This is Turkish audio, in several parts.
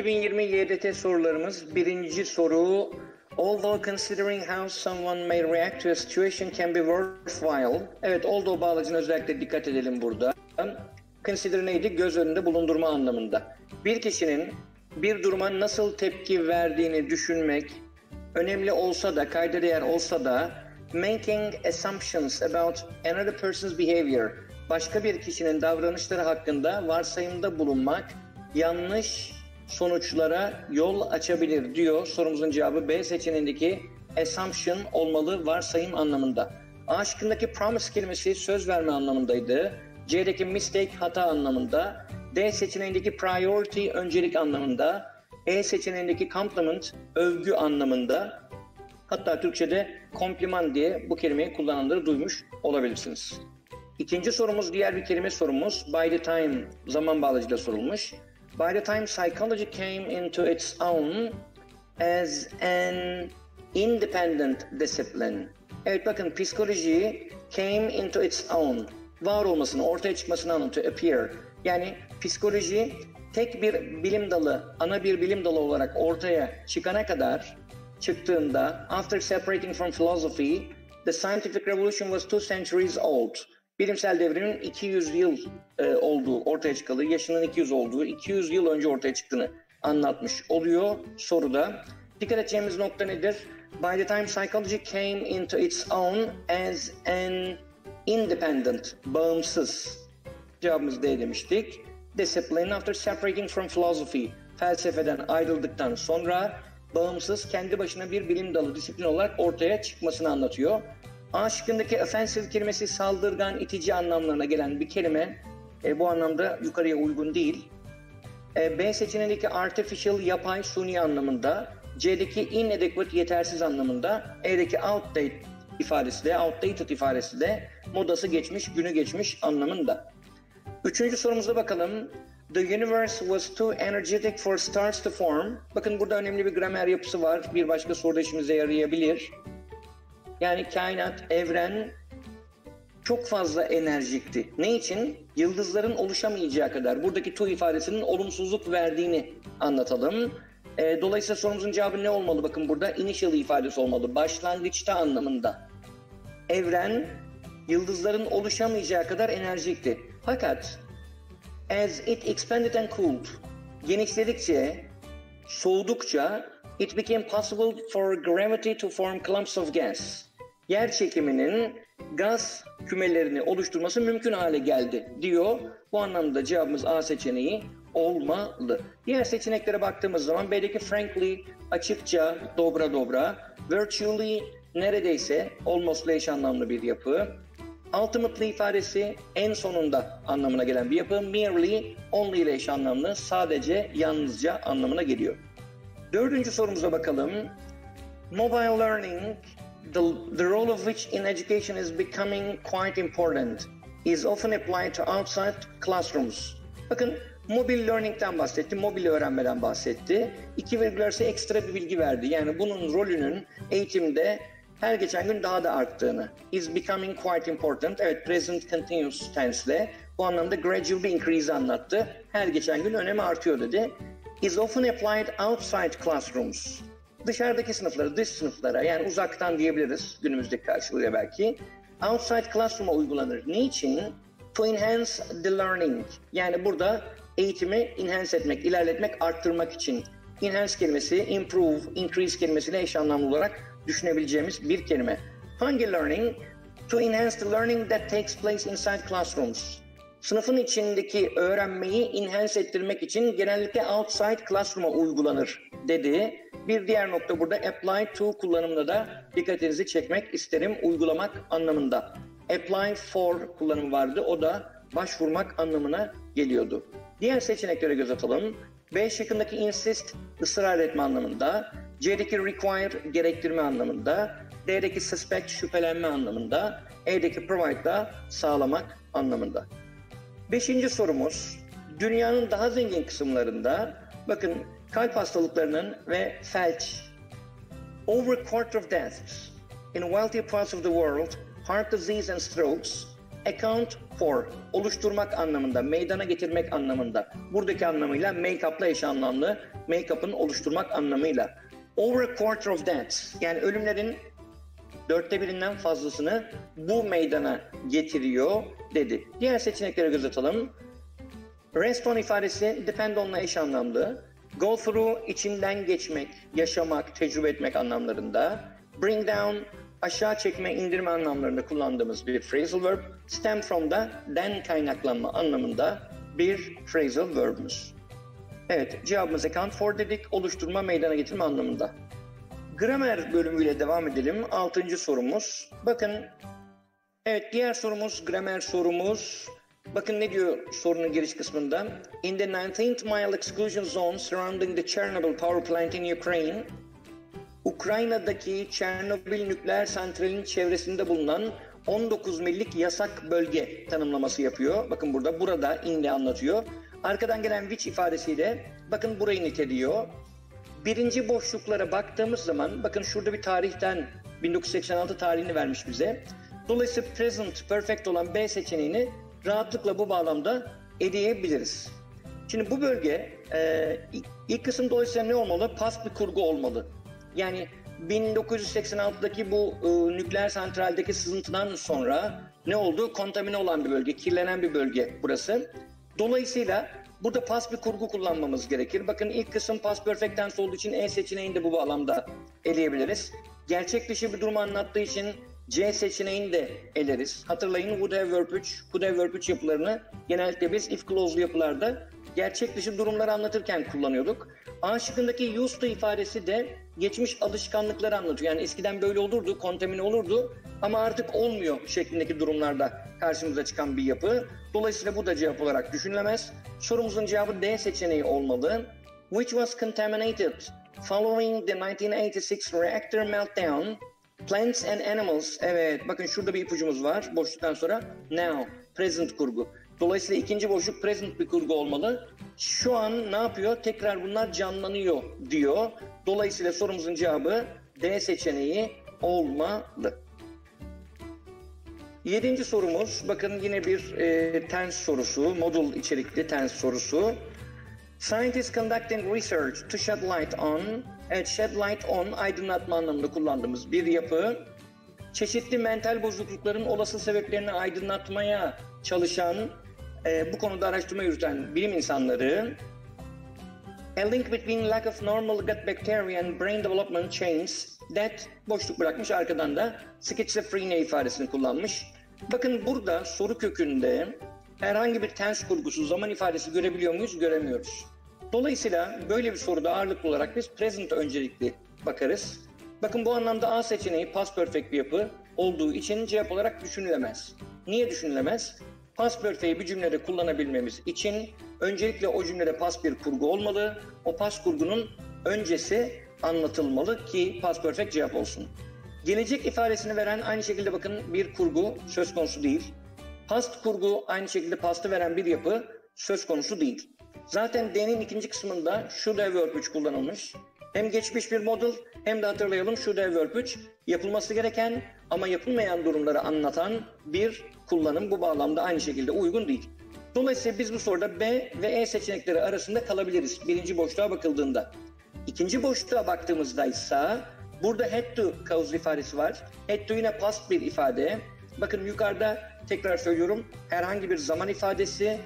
2020 YDT sorularımız birinci soru Although considering how someone may react to a situation can be worthwhile. Evet, although bağlacına özellikle dikkat edelim burada. Consider neydi? Göz önünde bulundurma anlamında. Bir kişinin bir duruma nasıl tepki verdiğini düşünmek önemli olsa da, kayda değer olsa da making assumptions about another person's behavior başka bir kişinin davranışları hakkında varsayımda bulunmak yanlış sonuçlara yol açabilir diyor. Sorumuzun cevabı B seçeneğindeki assumption olmalı varsayım anlamında. A şıkkındaki promise kelimesi söz verme anlamındaydı. C'deki mistake hata anlamında. D seçeneğindeki priority öncelik anlamında. E seçeneğindeki compliment övgü anlamında. Hatta Türkçe'de kompliman diye bu kelimeyi kullananları duymuş olabilirsiniz. İkinci sorumuz diğer bir kelime sorumuz. By the time zaman bağlacıyla sorulmuş. By the time psychology came into its own as an independent discipline. Evet bakın psikoloji came into its own. Var olmasını, ortaya çıkmasını anlatıyor. Appear. Yani psikoloji tek bir bilim dalı, ana bir bilim dalı olarak ortaya çıkana kadar çıktığında after separating from philosophy, the scientific revolution was two centuries old bilimsel devrimin 200 yıl e, olduğu ortaya çıkalı, yaşının 200 olduğu, 200 yıl önce ortaya çıktığını anlatmış oluyor soruda. Dikkat edeceğimiz nokta nedir? By the time psychology came into its own as an independent, bağımsız. Cevabımız D demiştik. Discipline after separating from philosophy. Felsefeden ayrıldıktan sonra bağımsız, kendi başına bir bilim dalı, disiplin olarak ortaya çıkmasını anlatıyor. A şıkkındaki offensive kelimesi saldırgan, itici anlamlarına gelen bir kelime. E, bu anlamda yukarıya uygun değil. E, B seçeneğindeki artificial, yapay, suni anlamında. C'deki inadequate, yetersiz anlamında. E'deki outdated ifadesi de, outdated ifadesi de modası geçmiş, günü geçmiş anlamında. Üçüncü sorumuza bakalım. The universe was too energetic for stars to form. Bakın burada önemli bir gramer yapısı var. Bir başka soruda işimize yarayabilir. Yani kainat, evren çok fazla enerjikti. Ne için? Yıldızların oluşamayacağı kadar. Buradaki to ifadesinin olumsuzluk verdiğini anlatalım. E, dolayısıyla sorumuzun cevabı ne olmalı? Bakın burada initial ifadesi olmalı. Başlangıçta anlamında. Evren yıldızların oluşamayacağı kadar enerjikti. Fakat as it expanded and cooled, genişledikçe, soğudukça it became possible for gravity to form clumps of gas yer çekiminin gaz kümelerini oluşturması mümkün hale geldi diyor. Bu anlamda cevabımız A seçeneği olmalı. Diğer seçeneklere baktığımız zaman B'deki frankly açıkça, dobra dobra, virtually neredeyse almost'la eş anlamlı bir yapı. Ultimately ifadesi en sonunda anlamına gelen bir yapı. Merely, only ile anlamlı, sadece, yalnızca anlamına geliyor. Dördüncü sorumuza bakalım. Mobile learning the, the role of which in education is becoming quite important is often applied to outside classrooms. Bakın mobil learning'den bahsetti, mobil öğrenmeden bahsetti. İki virgül arası ekstra bir bilgi verdi. Yani bunun rolünün eğitimde her geçen gün daha da arttığını. Is becoming quite important. Evet, present continuous tense'le bu anlamda gradual bir increase anlattı. Her geçen gün önemi artıyor dedi. Is often applied outside classrooms dışarıdaki sınıflara, dış sınıflara yani uzaktan diyebiliriz günümüzdeki karşılığıyla belki. Outside classroom'a uygulanır. Niçin? To enhance the learning. Yani burada eğitimi enhance etmek, ilerletmek, arttırmak için. Enhance kelimesi improve, increase kelimesiyle eş anlamlı olarak düşünebileceğimiz bir kelime. Hangi learning? To enhance the learning that takes place inside classrooms. Sınıfın içindeki öğrenmeyi enhance ettirmek için genellikle outside classroom'a uygulanır dedi. Bir diğer nokta burada apply to kullanımında da dikkatinizi çekmek isterim uygulamak anlamında. Apply for kullanımı vardı. O da başvurmak anlamına geliyordu. Diğer seçeneklere göz atalım. B şıkkındaki insist ısrar etme anlamında. C'deki require gerektirme anlamında. D'deki suspect şüphelenme anlamında. E'deki provide da sağlamak anlamında. Beşinci sorumuz. Dünyanın daha zengin kısımlarında bakın kalp hastalıklarının ve felç. Over quarter of deaths in wealthy parts of the world, heart disease and strokes account for, oluşturmak anlamında, meydana getirmek anlamında. Buradaki anlamıyla make-up'la eş anlamlı, make-up'ın oluşturmak anlamıyla. Over quarter of that, yani ölümlerin dörtte birinden fazlasını bu meydana getiriyor dedi. Diğer seçeneklere göz atalım. Rest on ifadesi depend on'la eş anlamlı. Go through içinden geçmek, yaşamak, tecrübe etmek anlamlarında. Bring down aşağı çekme, indirme anlamlarında kullandığımız bir phrasal verb. Stem from da den kaynaklanma anlamında bir phrasal verb'ümüz. Evet, cevabımız account for dedik, oluşturma, meydana getirme anlamında. Gramer bölümüyle devam edelim. Altıncı sorumuz. Bakın, evet diğer sorumuz, gramer sorumuz. Bakın ne diyor sorunun giriş kısmında. In the 19th mile exclusion zone surrounding the Chernobyl power plant in Ukraine, Ukrayna'daki Çernobil nükleer santralinin çevresinde bulunan 19 millik yasak bölge tanımlaması yapıyor. Bakın burada burada inle anlatıyor. Arkadan gelen which ifadesiyle bakın burayı niteliyor. Birinci boşluklara baktığımız zaman bakın şurada bir tarihten 1986 tarihini vermiş bize. Dolayısıyla present perfect olan B seçeneğini rahatlıkla bu bağlamda eleyebiliriz. Şimdi bu bölge e, ilk kısım dolayısıyla ne olmalı? Past bir kurgu olmalı. Yani 1986'daki bu e, nükleer santraldeki sızıntıdan sonra ne oldu? Kontamine olan bir bölge, kirlenen bir bölge burası. Dolayısıyla burada pas bir kurgu kullanmamız gerekir. Bakın ilk kısım pas perfect tense olduğu için E seçeneğini de bu bağlamda eleyebiliriz. Gerçek dışı bir durumu anlattığı için C seçeneğini de eleriz. Hatırlayın have verb 3, could have verb 3 yapılarını genellikle biz if clause'lu yapılarda gerçek dışı durumları anlatırken kullanıyorduk. A şıkkındaki used to ifadesi de geçmiş alışkanlıkları anlatıyor. Yani eskiden böyle olurdu, kontamine olurdu ama artık olmuyor şeklindeki durumlarda karşımıza çıkan bir yapı. Dolayısıyla bu da cevap olarak düşünülemez. Sorumuzun cevabı D seçeneği olmalı. Which was contaminated following the 1986 reactor meltdown Plants and animals. Evet bakın şurada bir ipucumuz var. Boşluktan sonra now. Present kurgu. Dolayısıyla ikinci boşluk present bir kurgu olmalı. Şu an ne yapıyor? Tekrar bunlar canlanıyor diyor. Dolayısıyla sorumuzun cevabı D seçeneği olmalı. Yedinci sorumuz, bakın yine bir e, tense sorusu, modul içerikli tense sorusu. Scientists conducting research to shed light on, evet shed light on aydınlatma anlamında kullandığımız bir yapı. Çeşitli mental bozuklukların olası sebeplerini aydınlatmaya çalışan, e, bu konuda araştırma yürüten bilim insanları A link between lack of normal gut bacteria and brain development chains that boşluk bırakmış arkadan da schizophrenia ifadesini kullanmış. Bakın burada soru kökünde herhangi bir tens kurgusu, zaman ifadesi görebiliyor muyuz? Göremiyoruz. Dolayısıyla böyle bir soruda ağırlıklı olarak biz present öncelikli bakarız. Bakın bu anlamda A seçeneği past perfect bir yapı olduğu için cevap olarak düşünülemez. Niye düşünülemez? Past perfect'i bir cümlede kullanabilmemiz için öncelikle o cümlede past bir kurgu olmalı. O past kurgunun öncesi anlatılmalı ki past perfect cevap olsun. Gelecek ifadesini veren aynı şekilde bakın bir kurgu söz konusu değil. Past kurgu aynı şekilde pastı veren bir yapı söz konusu değil. Zaten D'nin ikinci kısmında have verb 3 kullanılmış. Hem geçmiş bir model hem de hatırlayalım have verb 3 yapılması gereken ama yapılmayan durumları anlatan bir kullanım bu bağlamda aynı şekilde uygun değil. Dolayısıyla biz bu soruda B ve E seçenekleri arasında kalabiliriz birinci boşluğa bakıldığında. İkinci boşluğa baktığımızda ise burada had to cause ifadesi var. Had to yine past bir ifade. Bakın yukarıda tekrar söylüyorum herhangi bir zaman ifadesi,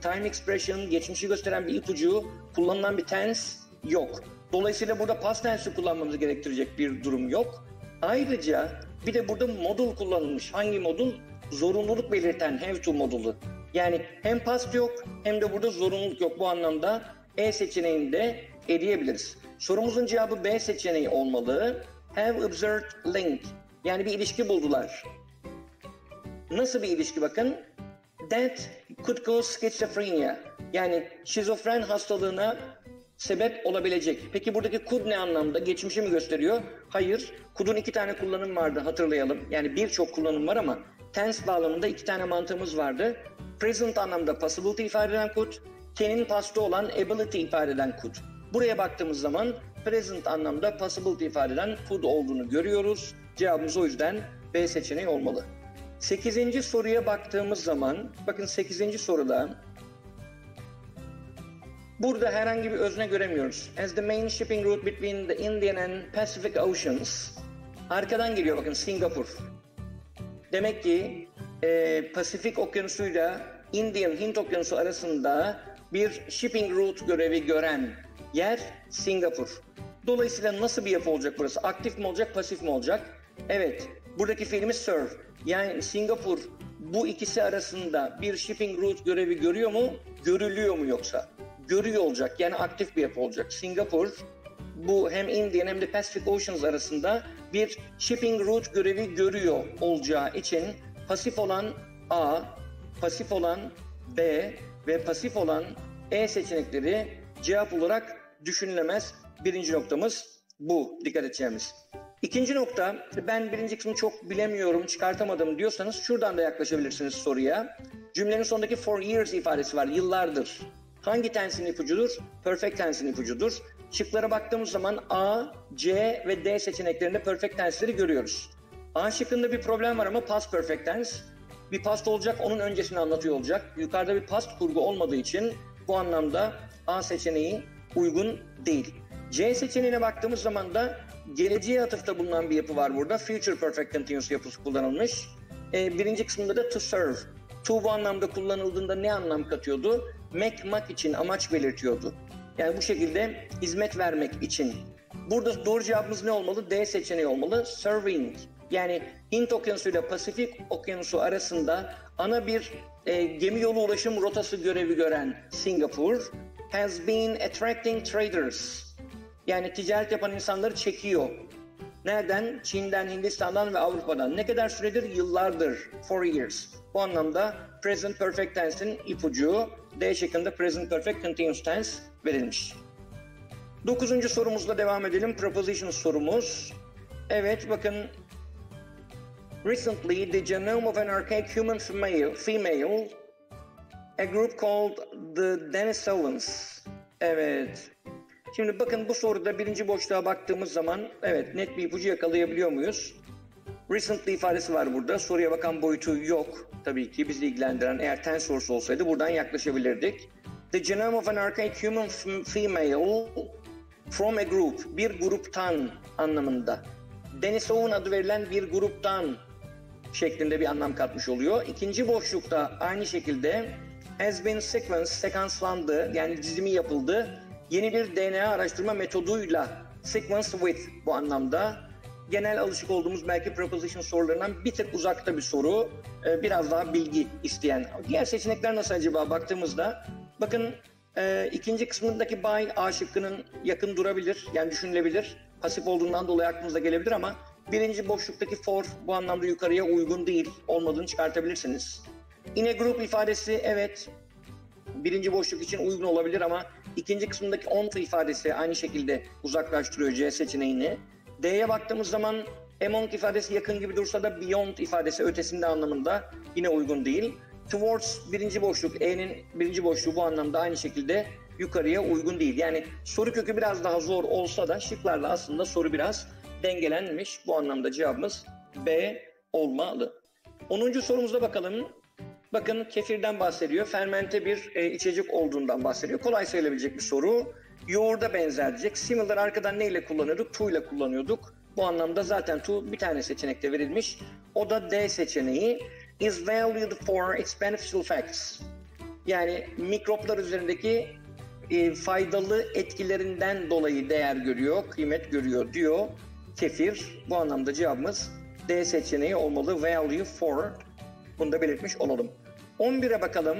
time expression, geçmişi gösteren bir ipucu, kullanılan bir tense yok. Dolayısıyla burada past tense'i kullanmamız gerektirecek bir durum yok. Ayrıca bir de burada modul kullanılmış. Hangi modul? Zorunluluk belirten have to modulu. Yani hem past yok hem de burada zorunluluk yok. Bu anlamda E seçeneğini de. Sorumuzun cevabı B seçeneği olmalı. Have observed link. Yani bir ilişki buldular. Nasıl bir ilişki bakın? That could cause schizophrenia. Yani şizofren hastalığına sebep olabilecek. Peki buradaki could ne anlamda? Geçmişi mi gösteriyor? Hayır. Could'un iki tane kullanım vardı hatırlayalım. Yani birçok kullanım var ama tense bağlamında iki tane mantığımız vardı. Present anlamda possibility ifade eden could, can'in pastı olan ability ifade eden could. Buraya baktığımız zaman present anlamda possibility ifade eden could olduğunu görüyoruz. Cevabımız o yüzden B seçeneği olmalı. 8. soruya baktığımız zaman, bakın 8. soruda burada herhangi bir özne göremiyoruz. As the main shipping route between the Indian and Pacific Oceans. Arkadan geliyor bakın Singapur. Demek ki e, Pasifik Okyanusu'yla Indian Hint Okyanusu arasında bir shipping route görevi gören yer Singapur. Dolayısıyla nasıl bir yapı olacak burası? Aktif mi olacak, pasif mi olacak? Evet, buradaki fiilimiz serve. Yani Singapur bu ikisi arasında bir shipping route görevi görüyor mu? Görülüyor mu yoksa? Görüyor olacak. Yani aktif bir yapı olacak. Singapur bu hem Indian hem de Pacific Oceans arasında bir shipping route görevi görüyor olacağı için pasif olan A, pasif olan B ve pasif olan E seçenekleri cevap olarak düşünülemez. Birinci noktamız bu dikkat edeceğimiz. İkinci nokta, ben birinci kısmı çok bilemiyorum, çıkartamadım diyorsanız şuradan da yaklaşabilirsiniz soruya. Cümlenin sonundaki for years ifadesi var, yıllardır. Hangi tensin ipucudur? Perfect tensin ipucudur. Şıklara baktığımız zaman A, C ve D seçeneklerinde perfect tense'leri görüyoruz. A şıkkında bir problem var ama past perfect tense. Bir past olacak, onun öncesini anlatıyor olacak. Yukarıda bir past kurgu olmadığı için bu anlamda A seçeneği uygun değil. C seçeneğine baktığımız zaman da geleceğe atıfta bulunan bir yapı var burada. Future Perfect Continuous yapısı kullanılmış. Ee, birinci kısmında da to serve. To bu anlamda kullanıldığında ne anlam katıyordu? Make, mak için amaç belirtiyordu. Yani bu şekilde hizmet vermek için. Burada doğru cevabımız ne olmalı? D seçeneği olmalı. Serving. Yani Hint Okyanusu ile Pasifik Okyanusu arasında ana bir e, gemi yolu ulaşım rotası görevi gören Singapur has been attracting traders. Yani ticaret yapan insanları çekiyor. Nereden? Çin'den, Hindistan'dan ve Avrupa'dan. Ne kadar süredir? Yıllardır. Four years. Bu anlamda present perfect tense'in ipucu D şeklinde present perfect continuous tense verilmiş. Dokuzuncu sorumuzla devam edelim. Proposition sorumuz. Evet bakın Recently, the genome of an archaic human female, female a group called the Denisovans. Evet. Şimdi bakın bu soruda birinci boşluğa baktığımız zaman evet net bir ipucu yakalayabiliyor muyuz? Recently ifadesi var burada. Soruya bakan boyutu yok. Tabii ki bizi ilgilendiren eğer ten sorusu olsaydı buradan yaklaşabilirdik. The genome of an archaic human female from a group. Bir gruptan anlamında. Denisov'un adı verilen bir gruptan şeklinde bir anlam katmış oluyor. İkinci boşlukta aynı şekilde has been sequenced, sekanslandı yani dizimi yapıldı. Yeni bir DNA araştırma metoduyla sequence with bu anlamda genel alışık olduğumuz belki preposition sorularından bir tık uzakta bir soru. Ee, biraz daha bilgi isteyen. Diğer seçenekler nasıl acaba baktığımızda? Bakın e, ikinci kısmındaki by A şıkkının yakın durabilir. Yani düşünülebilir. Pasif olduğundan dolayı aklınıza gelebilir ama birinci boşluktaki for bu anlamda yukarıya uygun değil. Olmadığını çıkartabilirsiniz. Yine grup ifadesi evet birinci boşluk için uygun olabilir ama ikinci kısmındaki on ifadesi aynı şekilde uzaklaştırıyor C seçeneğini. D'ye baktığımız zaman among ifadesi yakın gibi dursa da beyond ifadesi ötesinde anlamında yine uygun değil. Towards birinci boşluk, E'nin birinci boşluğu bu anlamda aynı şekilde yukarıya uygun değil. Yani soru kökü biraz daha zor olsa da şıklarla aslında soru biraz dengelenmiş. Bu anlamda cevabımız B olmalı. 10. sorumuza bakalım. Bakın kefirden bahsediyor. Fermente bir e, içecek olduğundan bahsediyor. Kolay sayılabilecek bir soru. Yoğurda benzercek. Similar arkadan neyle kullanıyorduk? To ile kullanıyorduk. Bu anlamda zaten to bir tane seçenekte verilmiş. O da D seçeneği. Is valued for its beneficial facts. Yani mikroplar üzerindeki e, faydalı etkilerinden dolayı değer görüyor, kıymet görüyor diyor. Kefir. Bu anlamda cevabımız D seçeneği olmalı. Value for. Bunu da belirtmiş olalım. 11'e bakalım.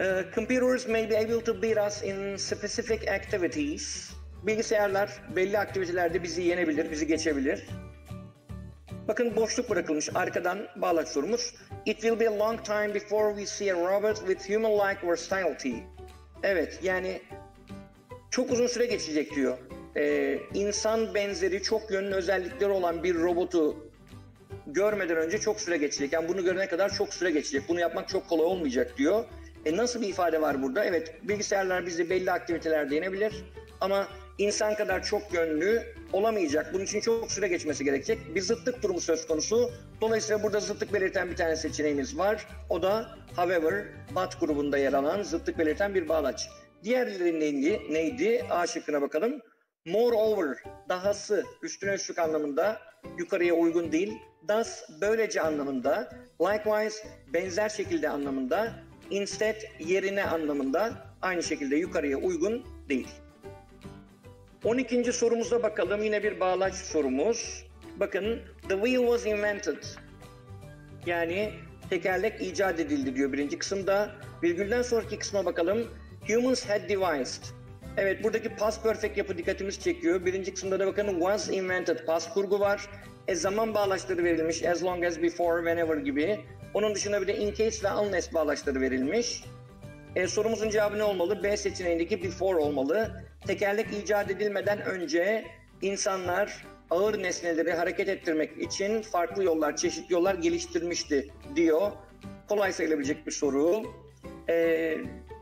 Uh, computers may be able to beat us in specific activities. Bilgisayarlar belli aktivitelerde bizi yenebilir, bizi geçebilir. Bakın boşluk bırakılmış. Arkadan bağlaç sorumuz. It will be a long time before we see a robot with human-like versatility. Evet, yani çok uzun süre geçecek diyor. Ee, insan benzeri çok yönlü özellikleri olan bir robotu görmeden önce çok süre geçecek. Yani bunu görene kadar çok süre geçecek. Bunu yapmak çok kolay olmayacak diyor. E nasıl bir ifade var burada? Evet bilgisayarlar bizi belli aktivitelerde yenebilir ama insan kadar çok yönlü olamayacak. Bunun için çok süre geçmesi gerekecek. Bir zıtlık durumu söz konusu. Dolayısıyla burada zıtlık belirten bir tane seçeneğimiz var. O da however, but grubunda yer alan zıtlık belirten bir bağlaç. Diğerleri neydi? neydi? A şıkkına bakalım. Moreover, dahası, üstüne üstlük anlamında, yukarıya uygun değil. Thus, böylece anlamında. Likewise, benzer şekilde anlamında. Instead, yerine anlamında. Aynı şekilde yukarıya uygun değil. 12. sorumuza bakalım. Yine bir bağlaç sorumuz. Bakın, the wheel was invented. Yani tekerlek icat edildi diyor birinci kısımda. Virgülden sonraki kısma bakalım. Humans had devised. Evet buradaki past perfect yapı dikkatimiz çekiyor. Birinci kısımda da bakın was invented past kurgu var. E zaman bağlaçları verilmiş as long as before, whenever gibi. Onun dışında bir de in case ve unless bağlaçları verilmiş. E, sorumuzun cevabı ne olmalı? B seçeneğindeki before olmalı. Tekerlek icat edilmeden önce insanlar ağır nesneleri hareket ettirmek için farklı yollar, çeşitli yollar geliştirmişti diyor. Kolay sayılabilecek bir soru. Ee,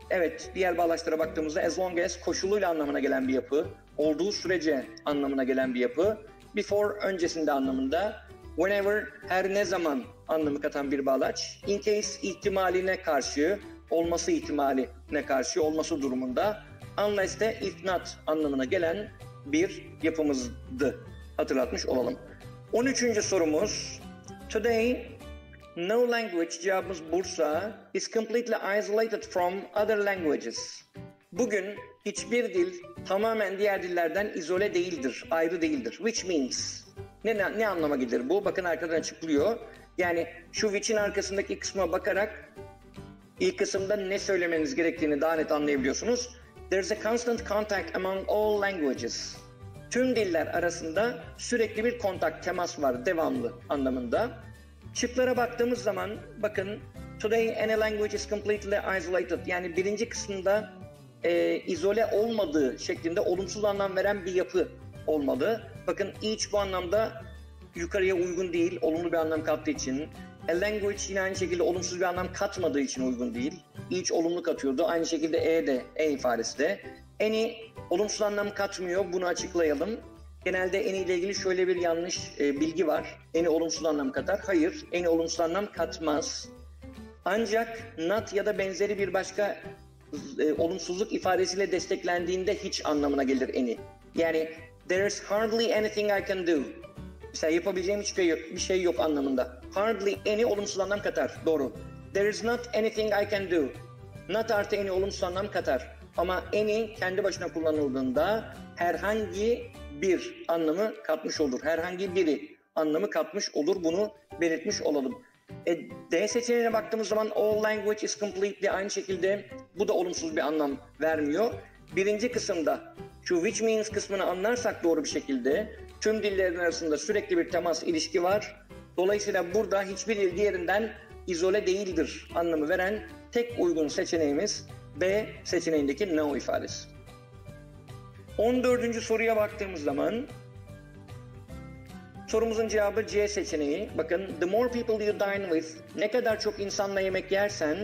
evet, diğer bağlaçlara baktığımızda as long as koşuluyla anlamına gelen bir yapı, olduğu sürece anlamına gelen bir yapı, before öncesinde anlamında, whenever her ne zaman anlamı katan bir bağlaç, in case ihtimaline karşı, olması ihtimaline karşı, olması durumunda, unless de if not anlamına gelen bir yapımızdı. Hatırlatmış olalım. 13. sorumuz. Today, no language cevabımız Bursa is completely isolated from other languages. Bugün hiçbir dil tamamen diğer dillerden izole değildir, ayrı değildir. Which means ne, ne, ne anlama gelir bu? Bakın arkadan açıklıyor. Yani şu which'in arkasındaki kısma bakarak ilk kısımda ne söylemeniz gerektiğini daha net anlayabiliyorsunuz. There's a constant contact among all languages. Tüm diller arasında sürekli bir kontak, temas var, devamlı anlamında. Şıklara baktığımız zaman bakın Today any language is completely isolated. Yani birinci kısımda e, izole olmadığı şeklinde olumsuz anlam veren bir yapı olmalı. Bakın each bu anlamda yukarıya uygun değil, olumlu bir anlam kattığı için. A language yine aynı şekilde olumsuz bir anlam katmadığı için uygun değil. Each olumlu katıyordu. Aynı şekilde e de, e ifadesi de. Any olumsuz anlam katmıyor. Bunu açıklayalım. Genelde eni ile ilgili şöyle bir yanlış e, bilgi var. Eni olumsuz anlam katar. Hayır, eni olumsuz anlam katmaz. Ancak not ya da benzeri bir başka e, olumsuzluk ifadesiyle desteklendiğinde hiç anlamına gelir eni. Yani there's hardly anything I can do. Mesela yapabileceğim hiçbir şey yok, bir şey yok anlamında. Hardly any olumsuz anlam katar. Doğru. There is not anything I can do. Not artı any olumsuz anlam katar. Ama any kendi başına kullanıldığında herhangi bir anlamı katmış olur. Herhangi biri anlamı katmış olur. Bunu belirtmiş olalım. E, D seçeneğine baktığımız zaman all language is completely aynı şekilde bu da olumsuz bir anlam vermiyor. Birinci kısımda şu which means kısmını anlarsak doğru bir şekilde tüm dillerin arasında sürekli bir temas ilişki var. Dolayısıyla burada hiçbir dil diğerinden izole değildir anlamı veren tek uygun seçeneğimiz B seçeneğindeki no ifadesi. 14. soruya baktığımız zaman sorumuzun cevabı C seçeneği. Bakın the more people you dine with ne kadar çok insanla yemek yersen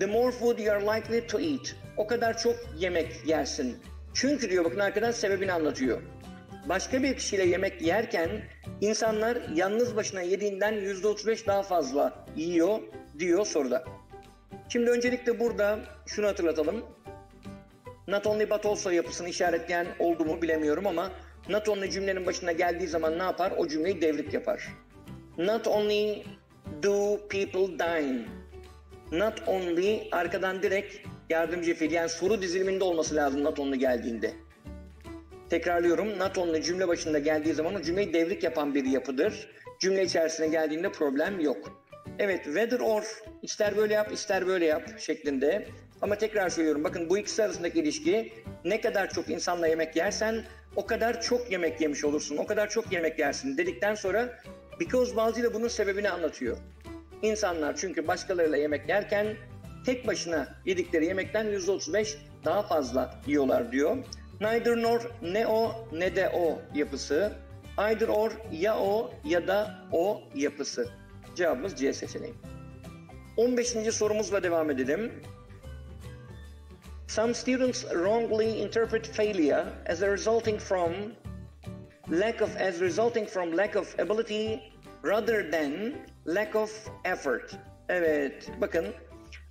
the more food you are likely to eat. O kadar çok yemek yersin. Çünkü diyor bakın arkadan sebebini anlatıyor. Başka bir kişiyle yemek yerken insanlar yalnız başına yediğinden %35 daha fazla yiyor diyor soruda. Şimdi öncelikle burada şunu hatırlatalım. Not only but also yapısını işaretleyen oldu mu bilemiyorum ama not only cümlenin başına geldiği zaman ne yapar? O cümleyi devrik yapar. Not only do people dine. Not only arkadan direkt yardımcı fiil yani soru diziliminde olması lazım not only geldiğinde. Tekrarlıyorum. Not only cümle başında geldiği zaman o cümleyi devrik yapan bir yapıdır. Cümle içerisine geldiğinde problem yok. Evet, whether or ister böyle yap ister böyle yap şeklinde. Ama tekrar söylüyorum bakın bu ikisi arasındaki ilişki ne kadar çok insanla yemek yersen o kadar çok yemek yemiş olursun. O kadar çok yemek yersin dedikten sonra because bazıyla bunun sebebini anlatıyor. İnsanlar çünkü başkalarıyla yemek yerken tek başına yedikleri yemekten %35 daha fazla yiyorlar diyor. Neither nor ne o ne de o yapısı. Either or ya o ya da o yapısı. Cevabımız C seçeneği. 15. sorumuzla devam edelim. Some students wrongly interpret failure as resulting from lack of as resulting from lack of ability rather than lack of effort. Evet, bakın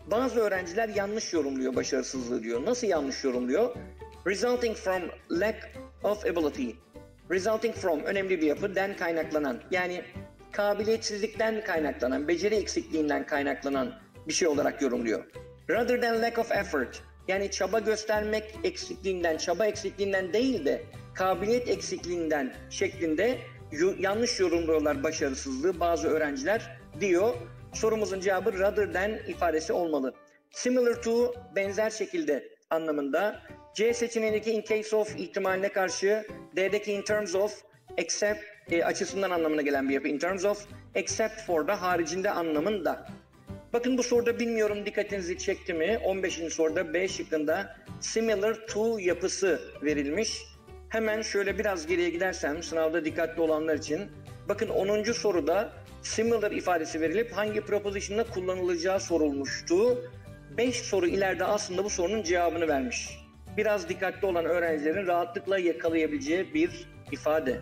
bazı öğrenciler yanlış yorumluyor başarısızlığı diyor. Nasıl yanlış yorumluyor? Resulting from lack of ability. Resulting from önemli bir yapı, den kaynaklanan. Yani kabiliyetsizlikten kaynaklanan, beceri eksikliğinden kaynaklanan bir şey olarak yorumluyor. Rather than lack of effort. Yani çaba göstermek eksikliğinden, çaba eksikliğinden değil de kabiliyet eksikliğinden şeklinde yanlış yorumluyorlar başarısızlığı bazı öğrenciler diyor. Sorumuzun cevabı rather than ifadesi olmalı. Similar to benzer şekilde anlamında. C seçeneğindeki in case of ihtimaline karşı D'deki in terms of except e, açısından anlamına gelen bir yapı. In terms of except for da haricinde anlamında. Bakın bu soruda bilmiyorum dikkatinizi çekti mi? 15. soruda B şıkkında similar to yapısı verilmiş. Hemen şöyle biraz geriye gidersem sınavda dikkatli olanlar için. Bakın 10. soruda similar ifadesi verilip hangi preposition'da kullanılacağı sorulmuştu. 5 soru ileride aslında bu sorunun cevabını vermiş. Biraz dikkatli olan öğrencilerin rahatlıkla yakalayabileceği bir ifade.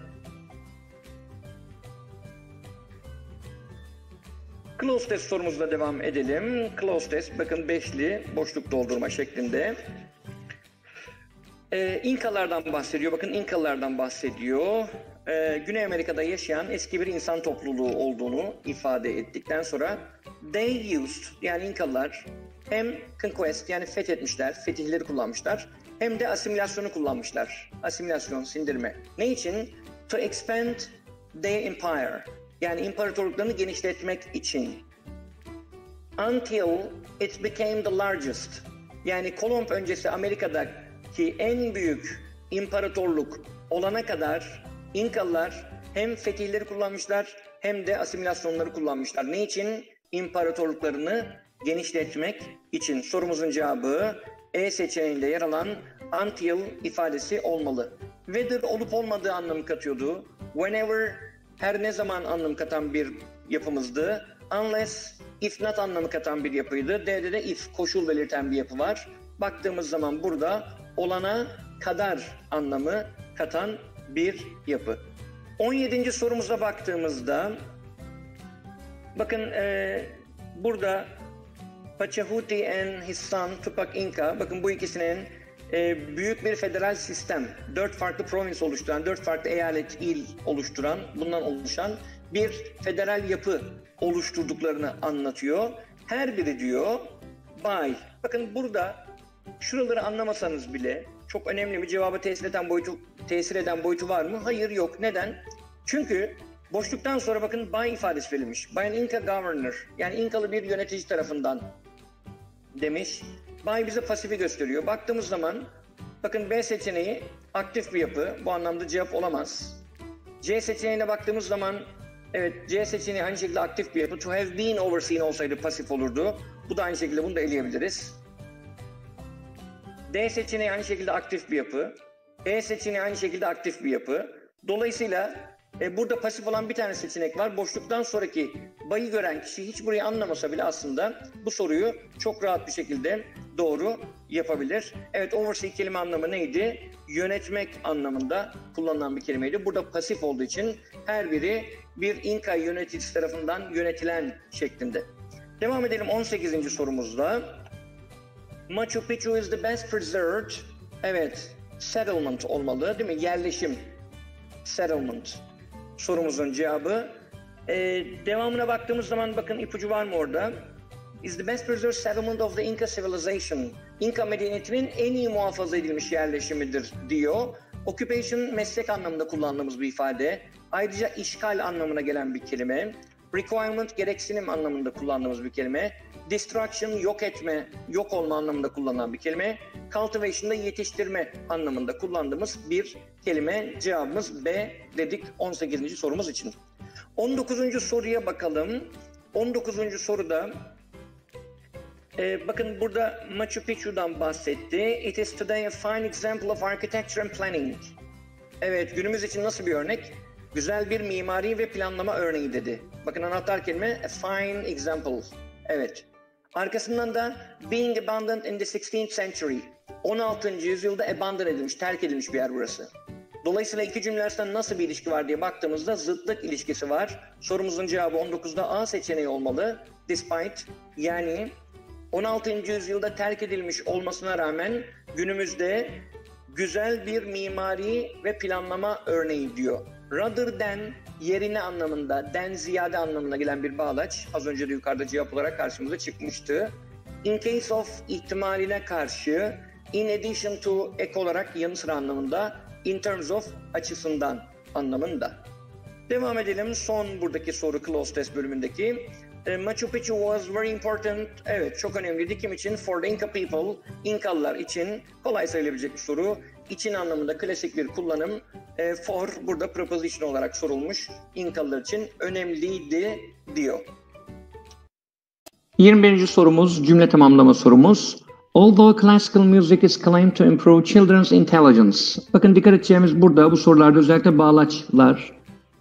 Close test sorumuzla devam edelim. Close test bakın beşli boşluk doldurma şeklinde. Ee, İnkalardan bahsediyor. Bakın İnkalardan bahsediyor. Ee, Güney Amerika'da yaşayan eski bir insan topluluğu olduğunu ifade ettikten sonra they used yani İnkalılar hem conquest yani fethetmişler, fetihleri kullanmışlar hem de asimilasyonu kullanmışlar. Asimilasyon, sindirme. Ne için? To expand their empire. Yani imparatorluklarını genişletmek için. Until it became the largest. Yani Kolomb öncesi Amerika'daki en büyük imparatorluk olana kadar İnkalılar hem fetihleri kullanmışlar hem de asimilasyonları kullanmışlar. Ne için? İmparatorluklarını genişletmek için. Sorumuzun cevabı E seçeneğinde yer alan until ifadesi olmalı. Whether olup olmadığı anlamı katıyordu. Whenever her ne zaman anlam katan bir yapımızdı. Unless, if not anlamı katan bir yapıydı. D'de de if, koşul belirten bir yapı var. Baktığımız zaman burada olana kadar anlamı katan bir yapı. 17. sorumuza baktığımızda bakın e, burada Pachahuti and his son Tupac Inca bakın bu ikisinin e, büyük bir federal sistem, dört farklı provins oluşturan, dört farklı eyalet, il oluşturan, bundan oluşan bir federal yapı oluşturduklarını anlatıyor. Her biri diyor by. Bakın burada şuraları anlamasanız bile çok önemli bir cevaba tesir eden boyutu tesir eden boyutu var mı? Hayır yok. Neden? Çünkü boşluktan sonra bakın by ifadesi verilmiş. By an Inca governor yani İnkalı bir yönetici tarafından demiş. By bize pasifi gösteriyor. Baktığımız zaman bakın B seçeneği aktif bir yapı. Bu anlamda cevap olamaz. C seçeneğine baktığımız zaman evet C seçeneği aynı şekilde aktif bir yapı. To have been overseen olsaydı pasif olurdu. Bu da aynı şekilde bunu da eleyebiliriz. D seçeneği aynı şekilde aktif bir yapı. E seçeneği aynı şekilde aktif bir yapı. Dolayısıyla e, burada pasif olan bir tane seçenek var. Boşluktan sonraki bayı gören kişi hiç burayı anlamasa bile aslında bu soruyu çok rahat bir şekilde doğru yapabilir. Evet oversee kelime anlamı neydi? Yönetmek anlamında kullanılan bir kelimeydi. Burada pasif olduğu için her biri bir İnka yöneticisi tarafından yönetilen şeklinde. Devam edelim 18. sorumuzda. Machu Picchu is the best preserved. Evet, settlement olmalı değil mi? Yerleşim. Settlement. Sorumuzun cevabı. Ee, devamına baktığımız zaman bakın ipucu var mı orada? Is the best preserved settlement of the Inca civilization. Inca medeniyetinin en iyi muhafaza edilmiş yerleşimidir diyor. Occupation meslek anlamında kullandığımız bir ifade. Ayrıca işgal anlamına gelen bir kelime. Requirement gereksinim anlamında kullandığımız bir kelime. Destruction yok etme, yok olma anlamında kullanılan bir kelime. Cultivation da yetiştirme anlamında kullandığımız bir kelime. Cevabımız B dedik 18. sorumuz için. 19. soruya bakalım. 19. soruda e, bakın burada Machu Picchu'dan bahsetti. It is today a fine example of architecture and planning. Evet günümüz için nasıl bir örnek? Güzel bir mimari ve planlama örneği dedi. Bakın anahtar kelime a fine example. Evet. Arkasından da being abandoned in the 16th century. 16. yüzyılda abandon edilmiş, terk edilmiş bir yer burası. Dolayısıyla iki cümle arasında nasıl bir ilişki var diye baktığımızda zıtlık ilişkisi var. Sorumuzun cevabı 19'da A seçeneği olmalı. Despite yani 16. yüzyılda terk edilmiş olmasına rağmen günümüzde güzel bir mimari ve planlama örneği diyor. Rather than yerine anlamında, den ziyade anlamına gelen bir bağlaç. Az önce de yukarıda cevap olarak karşımıza çıkmıştı. In case of ihtimaline karşı, in addition to ek olarak yanı sıra anlamında, in terms of açısından anlamında. Devam edelim son buradaki soru close test bölümündeki. E, Machu Picchu was very important. Evet çok önemliydi. Kim için? For the Inca people. İnkalılar için kolay sayılabilecek bir soru. İçin anlamında klasik bir kullanım. E, for burada preposition olarak sorulmuş. İnkalılar için önemliydi diyor. 21. sorumuz cümle tamamlama sorumuz. Although classical music is claimed to improve children's intelligence. Bakın dikkat edeceğimiz burada bu sorularda özellikle bağlaçlar,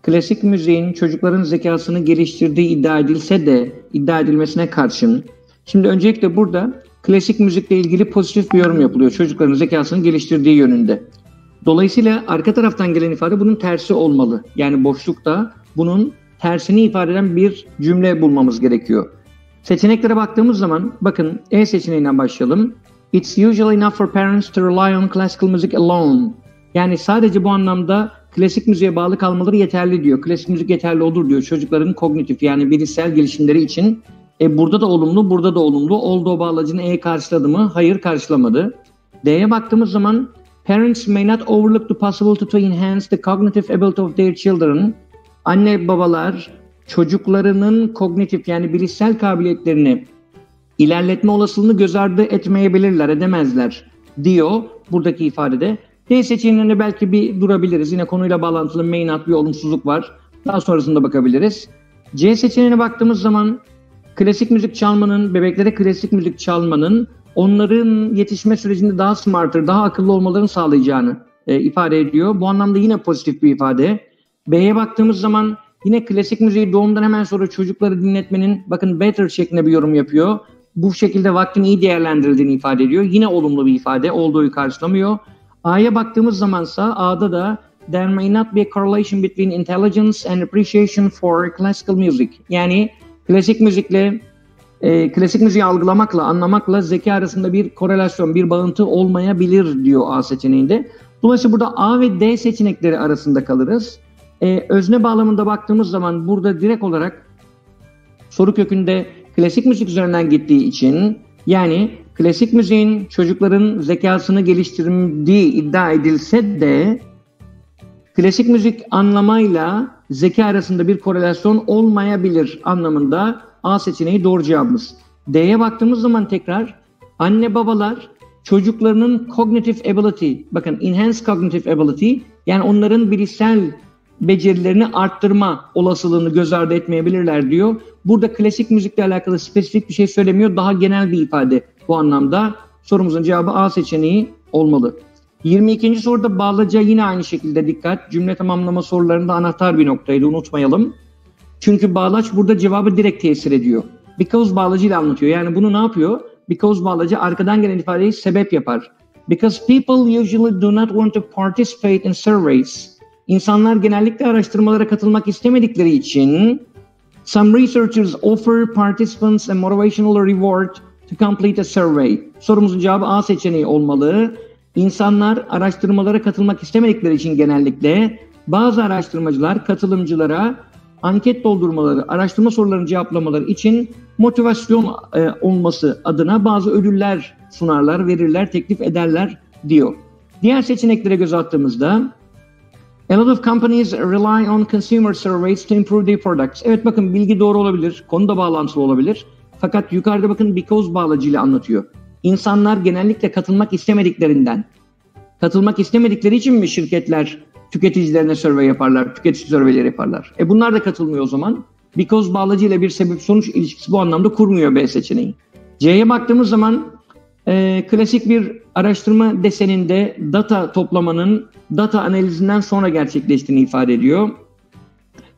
klasik müziğin çocukların zekasını geliştirdiği iddia edilse de iddia edilmesine karşın şimdi öncelikle burada klasik müzikle ilgili pozitif bir yorum yapılıyor çocukların zekasını geliştirdiği yönünde. Dolayısıyla arka taraftan gelen ifade bunun tersi olmalı. Yani boşlukta bunun tersini ifade eden bir cümle bulmamız gerekiyor. Seçeneklere baktığımız zaman bakın E seçeneğinden başlayalım. It's usually enough for parents to rely on classical music alone. Yani sadece bu anlamda klasik müziğe bağlı kalmaları yeterli diyor. Klasik müzik yeterli olur diyor çocukların kognitif yani bilişsel gelişimleri için. E burada da olumlu, burada da olumlu. Oldu o bağlacını E karşıladı mı? Hayır karşılamadı. D'ye baktığımız zaman parents may not overlook the possibility to enhance the cognitive ability of their children. Anne babalar çocuklarının kognitif yani bilişsel kabiliyetlerini ilerletme olasılığını göz ardı etmeyebilirler, edemezler diyor buradaki ifadede. D seçeneğinde belki bir durabiliriz. Yine konuyla bağlantılı may not bir olumsuzluk var. Daha sonrasında bakabiliriz. C seçeneğine baktığımız zaman klasik müzik çalmanın, bebeklere klasik müzik çalmanın onların yetişme sürecinde daha smarter, daha akıllı olmalarını sağlayacağını e, ifade ediyor. Bu anlamda yine pozitif bir ifade. B'ye baktığımız zaman yine klasik müziği doğumdan hemen sonra çocukları dinletmenin bakın better şeklinde bir yorum yapıyor. Bu şekilde vaktin iyi değerlendirildiğini ifade ediyor. Yine olumlu bir ifade olduğu karşılamıyor. A'ya baktığımız zamansa A'da da there may not be a correlation between intelligence and appreciation for classical music. Yani klasik müzikle e, klasik müziği algılamakla, anlamakla zeka arasında bir korelasyon, bir bağıntı olmayabilir diyor A seçeneğinde. Dolayısıyla burada A ve D seçenekleri arasında kalırız. E, özne bağlamında baktığımız zaman burada direkt olarak soru kökünde klasik müzik üzerinden gittiği için yani klasik müziğin çocukların zekasını geliştirdiği iddia edilse de klasik müzik anlamayla zeka arasında bir korelasyon olmayabilir anlamında A seçeneği doğru cevabımız. D'ye baktığımız zaman tekrar anne babalar çocuklarının cognitive ability, bakın enhanced cognitive ability yani onların bilişsel becerilerini arttırma olasılığını göz ardı etmeyebilirler diyor. Burada klasik müzikle alakalı spesifik bir şey söylemiyor. Daha genel bir ifade bu anlamda. Sorumuzun cevabı A seçeneği olmalı. 22. soruda bağlaca yine aynı şekilde dikkat. Cümle tamamlama sorularında anahtar bir noktaydı unutmayalım. Çünkü bağlaç burada cevabı direkt tesir ediyor. Because bağlacıyla anlatıyor. Yani bunu ne yapıyor? Because bağlacı arkadan gelen ifadeyi sebep yapar. Because people usually do not want to participate in surveys. İnsanlar genellikle araştırmalara katılmak istemedikleri için some researchers offer participants a motivational reward to complete a survey. Sorumuzun cevabı A seçeneği olmalı. İnsanlar araştırmalara katılmak istemedikleri için genellikle bazı araştırmacılar katılımcılara anket doldurmaları, araştırma sorularını cevaplamaları için motivasyon e, olması adına bazı ödüller sunarlar, verirler, teklif ederler diyor. Diğer seçeneklere göz attığımızda A lot of companies rely on consumer surveys to improve their products. Evet bakın bilgi doğru olabilir, konu da bağlantılı olabilir. Fakat yukarıda bakın because bağlacıyla anlatıyor. İnsanlar genellikle katılmak istemediklerinden, katılmak istemedikleri için mi şirketler tüketicilerine survey yaparlar, tüketici surveyleri yaparlar? E bunlar da katılmıyor o zaman. Because bağlacıyla bir sebep sonuç ilişkisi bu anlamda kurmuyor B seçeneği. C'ye baktığımız zaman e, klasik bir araştırma deseninde data toplamanın data analizinden sonra gerçekleştiğini ifade ediyor.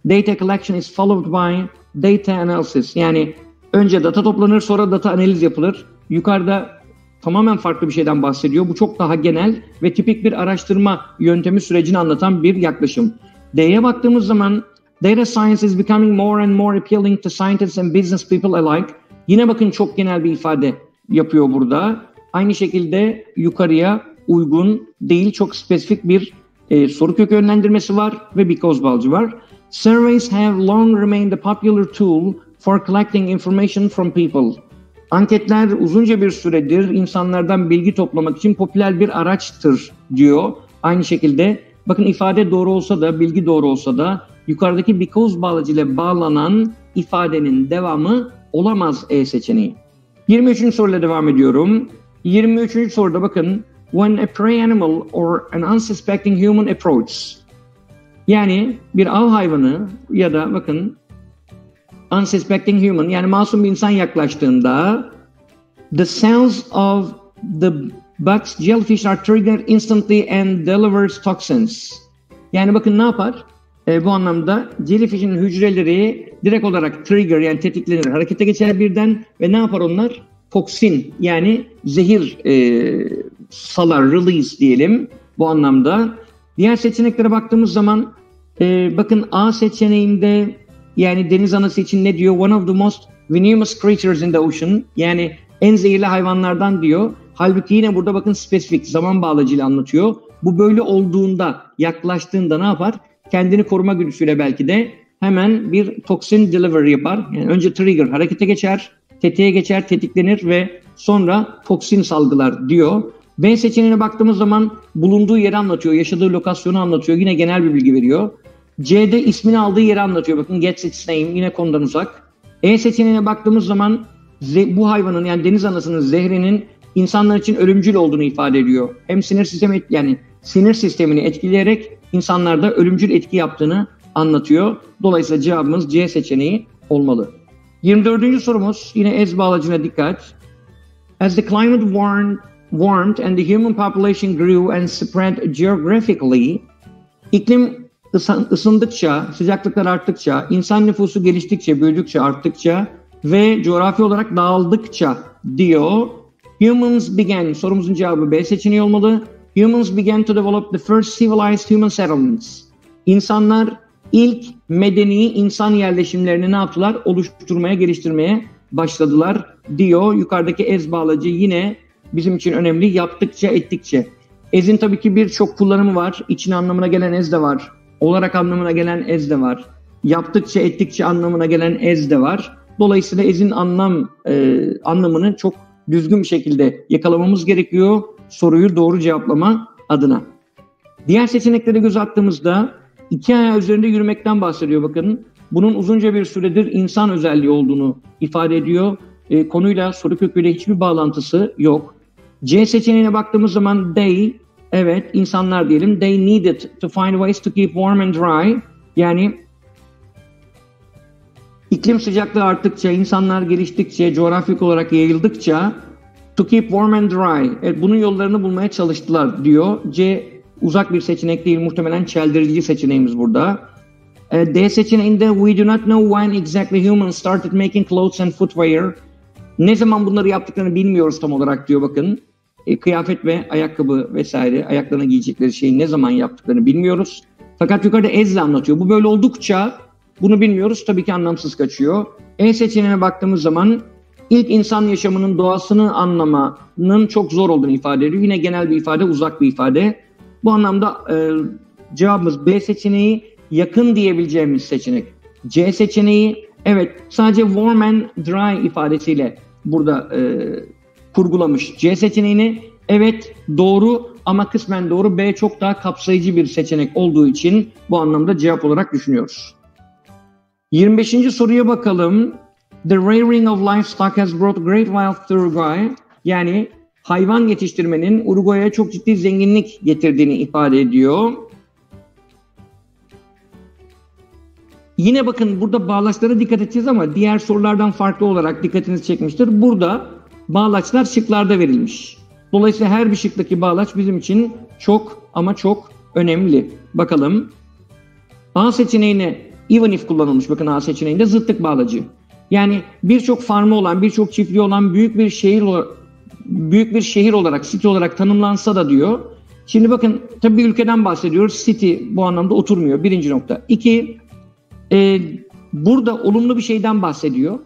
Data collection is followed by data analysis. Yani Önce data toplanır sonra data analiz yapılır. Yukarıda tamamen farklı bir şeyden bahsediyor. Bu çok daha genel ve tipik bir araştırma yöntemi sürecini anlatan bir yaklaşım. D'ye baktığımız zaman data science is becoming more and more appealing to scientists and business people alike. Yine bakın çok genel bir ifade yapıyor burada. Aynı şekilde yukarıya uygun değil çok spesifik bir e, soru kökü yönlendirmesi var ve because balcı var. Surveys have long remained a popular tool for collecting information from people. Anketler uzunca bir süredir insanlardan bilgi toplamak için popüler bir araçtır diyor. Aynı şekilde bakın ifade doğru olsa da bilgi doğru olsa da yukarıdaki because bağlacı ile bağlanan ifadenin devamı olamaz E seçeneği. 23. soruyla devam ediyorum. 23. soruda bakın when a prey animal or an unsuspecting human approaches yani bir av hayvanı ya da bakın unsuspecting human yani masum bir insan yaklaştığında the cells of the bug's jellyfish are triggered instantly and delivers toxins. Yani bakın ne yapar? E, bu anlamda jellyfish'in hücreleri direkt olarak trigger yani tetiklenir, harekete geçer birden ve ne yapar onlar? Toksin yani zehir e, salar, release diyelim bu anlamda. Diğer seçeneklere baktığımız zaman e, bakın A seçeneğinde yani deniz anası için ne diyor? One of the most venomous creatures in the ocean. Yani en zehirli hayvanlardan diyor. Halbuki yine burada bakın spesifik zaman bağlacıyla anlatıyor. Bu böyle olduğunda, yaklaştığında ne yapar? Kendini koruma güdüsüyle belki de hemen bir toksin delivery yapar. Yani önce trigger harekete geçer, tetiğe geçer, tetiklenir ve sonra toksin salgılar diyor. B seçeneğine baktığımız zaman bulunduğu yeri anlatıyor, yaşadığı lokasyonu anlatıyor. Yine genel bir bilgi veriyor. C'de ismini aldığı yeri anlatıyor. Bakın gets its name yine konudan uzak. E seçeneğine baktığımız zaman bu hayvanın yani deniz anasının zehrinin insanlar için ölümcül olduğunu ifade ediyor. Hem sinir sistemi yani sinir sistemini etkileyerek insanlarda ölümcül etki yaptığını anlatıyor. Dolayısıyla cevabımız C seçeneği olmalı. 24. sorumuz yine ez bağlacına dikkat. As the climate warmed, warmed and the human population grew and spread geographically, iklim ısındıkça, sıcaklıklar arttıkça, insan nüfusu geliştikçe, büyüdükçe, arttıkça ve coğrafi olarak dağıldıkça diyor. Humans began, sorumuzun cevabı B seçeneği olmalı. Humans began to develop the first civilized human settlements. İnsanlar ilk medeni insan yerleşimlerini ne yaptılar? Oluşturmaya, geliştirmeye başladılar diyor. Yukarıdaki ez bağlacı yine bizim için önemli. Yaptıkça, ettikçe. Ezin tabii ki birçok kullanımı var. İçin anlamına gelen ez de var. Olarak anlamına gelen ez de var. Yaptıkça, ettikçe anlamına gelen ez de var. Dolayısıyla ezin anlam e, anlamını çok düzgün bir şekilde yakalamamız gerekiyor soruyu doğru cevaplama adına. Diğer seçeneklere göz attığımızda iki ayağı üzerinde yürümekten bahsediyor bakın. Bunun uzunca bir süredir insan özelliği olduğunu ifade ediyor. E, konuyla soru köküyle hiçbir bağlantısı yok. C seçeneğine baktığımız zaman they, evet insanlar diyelim, they needed to find ways to keep warm and dry. Yani iklim sıcaklığı arttıkça, insanlar geliştikçe, coğrafik olarak yayıldıkça to keep warm and dry. Evet, bunun yollarını bulmaya çalıştılar diyor. C uzak bir seçenek değil, muhtemelen çeldirici seçeneğimiz burada. E, D seçeneğinde we do not know when exactly humans started making clothes and footwear. Ne zaman bunları yaptıklarını bilmiyoruz tam olarak diyor bakın. E, kıyafet ve ayakkabı vesaire ayaklarına giyecekleri şeyi ne zaman yaptıklarını bilmiyoruz. Fakat yukarıda ezle anlatıyor. Bu böyle oldukça bunu bilmiyoruz. Tabii ki anlamsız kaçıyor. E seçeneğine baktığımız zaman ilk insan yaşamının doğasını anlamanın çok zor olduğunu ifade ediyor. Yine genel bir ifade, uzak bir ifade. Bu anlamda e, cevabımız B seçeneği yakın diyebileceğimiz seçenek. C seçeneği evet sadece warm and dry ifadesiyle burada e, kurgulamış. C seçeneğini evet doğru ama kısmen doğru. B çok daha kapsayıcı bir seçenek olduğu için bu anlamda cevap olarak düşünüyoruz. 25. soruya bakalım. The rearing of livestock has brought great wealth to Uruguay. Yani hayvan yetiştirmenin Uruguay'a çok ciddi zenginlik getirdiğini ifade ediyor. Yine bakın burada bağlaçlara dikkat edeceğiz ama diğer sorulardan farklı olarak dikkatinizi çekmiştir. Burada bağlaçlar şıklarda verilmiş. Dolayısıyla her bir şıktaki bağlaç bizim için çok ama çok önemli. Bakalım. A seçeneğine even if kullanılmış. Bakın A seçeneğinde zıttık bağlacı. Yani birçok farmı olan, birçok çiftliği olan büyük bir şehir büyük bir şehir olarak, city olarak tanımlansa da diyor. Şimdi bakın tabii bir ülkeden bahsediyoruz. City bu anlamda oturmuyor. Birinci nokta. İki, e, burada olumlu bir şeyden bahsediyor.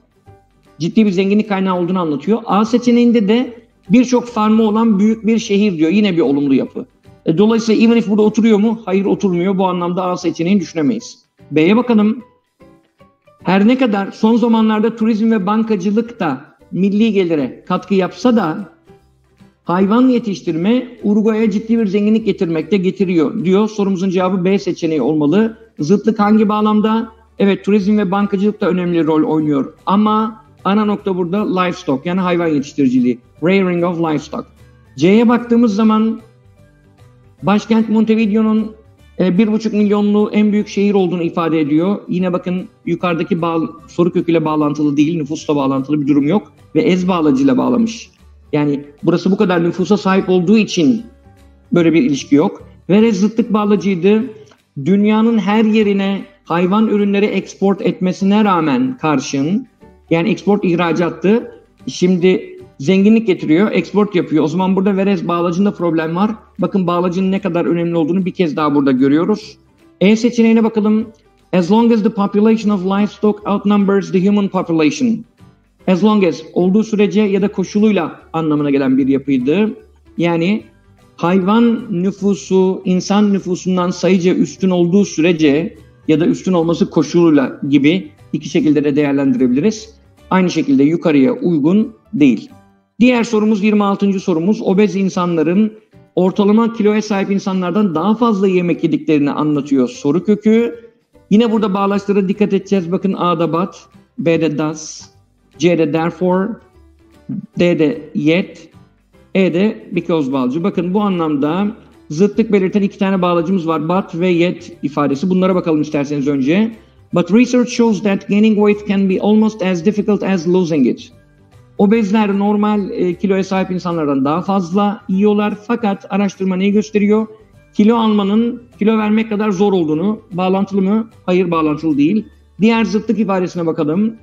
Ciddi bir zenginlik kaynağı olduğunu anlatıyor. A seçeneğinde de birçok farmı olan büyük bir şehir diyor. Yine bir olumlu yapı. E, dolayısıyla even if burada oturuyor mu? Hayır oturmuyor. Bu anlamda A seçeneğini düşünemeyiz. B'ye bakalım. Her ne kadar son zamanlarda turizm ve bankacılık da milli gelire katkı yapsa da hayvan yetiştirme Uruguay'a ciddi bir zenginlik getirmekte getiriyor diyor. Sorumuzun cevabı B seçeneği olmalı. Zıtlık hangi bağlamda? Evet turizm ve bankacılık da önemli rol oynuyor ama ana nokta burada livestock yani hayvan yetiştiriciliği. Rearing of livestock. C'ye baktığımız zaman başkent Montevideo'nun e, bir buçuk milyonlu en büyük şehir olduğunu ifade ediyor. Yine bakın yukarıdaki bağ, soru köküyle bağlantılı değil, nüfusla bağlantılı bir durum yok ve ez bağlacıyla bağlamış. Yani burası bu kadar nüfusa sahip olduğu için böyle bir ilişki yok. Ve zıtlık bağlacıydı. Dünyanın her yerine hayvan ürünleri export etmesine rağmen karşın yani export ihracattı. Şimdi zenginlik getiriyor, export yapıyor. O zaman burada verez bağlacında problem var. Bakın bağlacının ne kadar önemli olduğunu bir kez daha burada görüyoruz. E seçeneğine bakalım. As long as the population of livestock outnumbers the human population. As long as olduğu sürece ya da koşuluyla anlamına gelen bir yapıydı. Yani hayvan nüfusu insan nüfusundan sayıca üstün olduğu sürece ya da üstün olması koşuluyla gibi iki şekilde de değerlendirebiliriz. Aynı şekilde yukarıya uygun değil. Diğer sorumuz 26. sorumuz. Obez insanların ortalama kiloya sahip insanlardan daha fazla yemek yediklerini anlatıyor soru kökü. Yine burada bağlaçlara dikkat edeceğiz. Bakın A'da but, B'de does, C'de therefore, D'de yet, E'de because bağlacı. Bakın bu anlamda zıtlık belirten iki tane bağlacımız var. But ve yet ifadesi. Bunlara bakalım isterseniz önce. But research shows that gaining weight can be almost as difficult as losing it. Obezler normal e, kiloya sahip insanlardan daha fazla yiyorlar fakat araştırma neyi gösteriyor? Kilo almanın kilo vermek kadar zor olduğunu. Bağlantılı mı? Hayır bağlantılı değil. Diğer zıtlık ifadesine bakalım.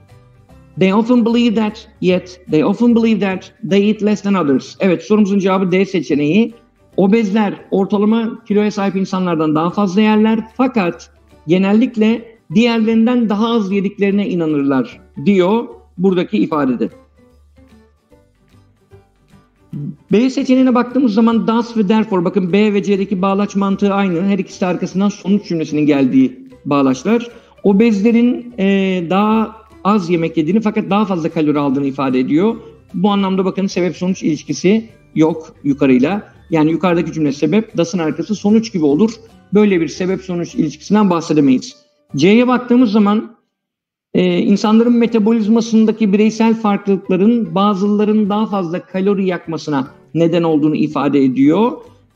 They often believe that, yet they often believe that they eat less than others. Evet sorumuzun cevabı D seçeneği. Obezler ortalama kiloya sahip insanlardan daha fazla yerler fakat genellikle diğerlerinden daha az yediklerine inanırlar diyor buradaki ifadede. B seçeneğine baktığımız zaman does ve therefore bakın B ve C'deki bağlaç mantığı aynı. Her ikisi de arkasından sonuç cümlesinin geldiği bağlaçlar. Obezlerin e, daha az yemek yediğini fakat daha fazla kalori aldığını ifade ediyor. Bu anlamda bakın sebep sonuç ilişkisi yok yukarıyla. Yani yukarıdaki cümle sebep, dasın arkası sonuç gibi olur. Böyle bir sebep sonuç ilişkisinden bahsedemeyiz. C'ye baktığımız zaman e, insanların metabolizmasındaki bireysel farklılıkların bazılarının daha fazla kalori yakmasına neden olduğunu ifade ediyor.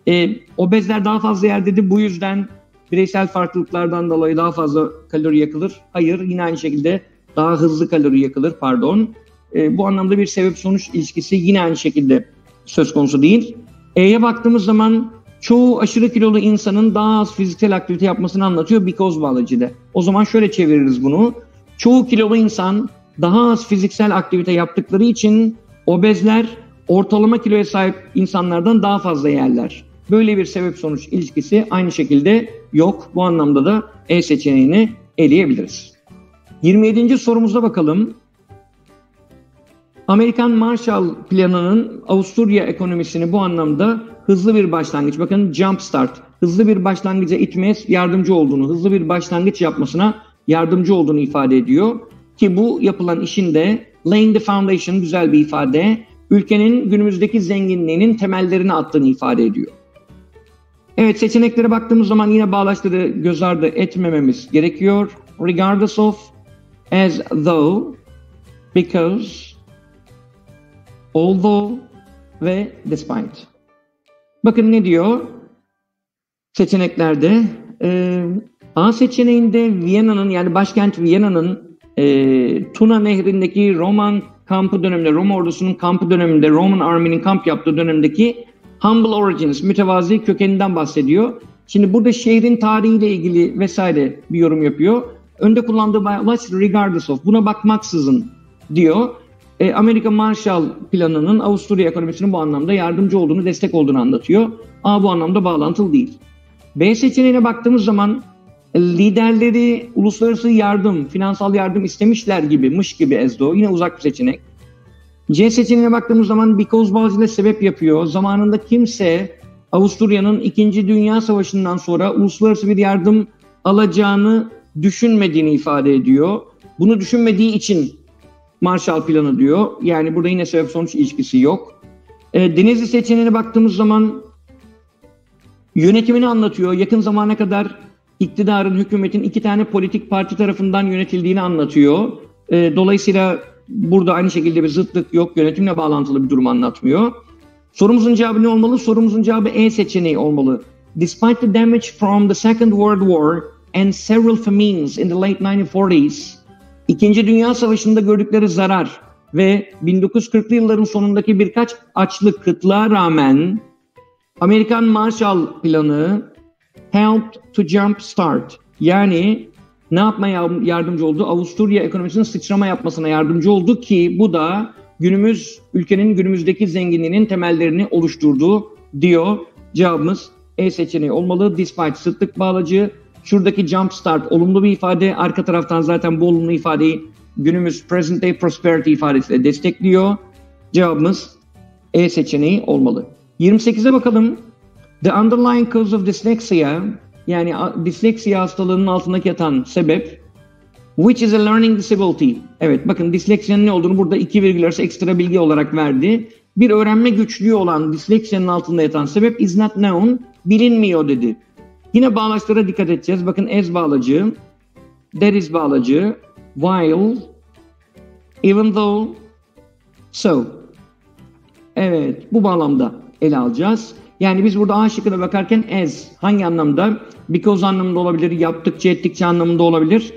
E, obezler daha fazla yer dedi bu yüzden bireysel farklılıklardan dolayı daha fazla kalori yakılır. Hayır yine aynı şekilde daha hızlı kalori yakılır pardon. E, bu anlamda bir sebep sonuç ilişkisi yine aynı şekilde söz konusu değil. E'ye baktığımız zaman çoğu aşırı kilolu insanın daha az fiziksel aktivite yapmasını anlatıyor because bağlacıda. O zaman şöyle çeviririz bunu. Çoğu kilolu insan daha az fiziksel aktivite yaptıkları için obezler ortalama kiloya sahip insanlardan daha fazla yerler. Böyle bir sebep sonuç ilişkisi aynı şekilde yok. Bu anlamda da E seçeneğini eleyebiliriz. 27. sorumuza bakalım. Amerikan Marshall Planı'nın Avusturya ekonomisini bu anlamda hızlı bir başlangıç, bakın jump start, hızlı bir başlangıca itmeye yardımcı olduğunu, hızlı bir başlangıç yapmasına yardımcı olduğunu ifade ediyor. Ki bu yapılan işin de laying the foundation güzel bir ifade, ülkenin günümüzdeki zenginliğinin temellerini attığını ifade ediyor. Evet seçeneklere baktığımız zaman yine bağlaçları göz ardı etmememiz gerekiyor. Regardless of, as though, because, although ve despite. Bakın ne diyor seçeneklerde. E, A seçeneğinde Viyana'nın yani başkent Viyana'nın e, Tuna Nehri'ndeki Roman kampı döneminde, Roma ordusunun kampı döneminde, Roman Army'nin kamp yaptığı dönemdeki Humble Origins, mütevazi kökeninden bahsediyor. Şimdi burada şehrin tarihiyle ilgili vesaire bir yorum yapıyor. Önde kullandığı bağlaç regardless of, buna bakmaksızın diyor. E, Amerika Marshall Planı'nın Avusturya ekonomisinin bu anlamda yardımcı olduğunu, destek olduğunu anlatıyor. A bu anlamda bağlantılı değil. B seçeneğine baktığımız zaman liderleri uluslararası yardım, finansal yardım istemişler gibi, mış gibi ezdo. Yine uzak bir seçenek. C seçeneğine baktığımız zaman because bazıyla sebep yapıyor. Zamanında kimse Avusturya'nın 2. Dünya Savaşı'ndan sonra uluslararası bir yardım alacağını düşünmediğini ifade ediyor. Bunu düşünmediği için Marshall Planı diyor. Yani burada yine sebep sonuç ilişkisi yok. E, Denizli seçeneğine baktığımız zaman yönetimini anlatıyor. Yakın zamana kadar iktidarın, hükümetin iki tane politik parti tarafından yönetildiğini anlatıyor. E, dolayısıyla burada aynı şekilde bir zıtlık yok. Yönetimle bağlantılı bir durum anlatmıyor. Sorumuzun cevabı ne olmalı? Sorumuzun cevabı E seçeneği olmalı. Despite the damage from the Second World War and several famines in the late 1940s, İkinci Dünya Savaşı'nda gördükleri zarar ve 1940'lı yılların sonundaki birkaç açlık kıtlığa rağmen Amerikan Marshall Planı helped to jump start yani ne yapmaya yardımcı oldu? Avusturya ekonomisinin sıçrama yapmasına yardımcı oldu ki bu da günümüz ülkenin günümüzdeki zenginliğinin temellerini oluşturdu diyor. Cevabımız E seçeneği olmalı. Despite sıtlık bağlacı Şuradaki jump start olumlu bir ifade. Arka taraftan zaten bu olumlu ifadeyi günümüz present day prosperity ifadesiyle destekliyor. Cevabımız E seçeneği olmalı. 28'e bakalım. The underlying cause of dyslexia yani disleksiya hastalığının altındaki yatan sebep which is a learning disability. Evet bakın disleksiyanın ne olduğunu burada iki virgül arası ekstra bilgi olarak verdi. Bir öğrenme güçlüğü olan disleksiyanın altında yatan sebep is not known bilinmiyor dedi. Yine bağlaçlara dikkat edeceğiz. Bakın as bağlacı, there is bağlacı, while, even though, so. Evet, bu bağlamda ele alacağız. Yani biz burada A şıkkına bakarken as hangi anlamda? Because anlamında olabilir, yaptıkça ettikçe anlamında olabilir.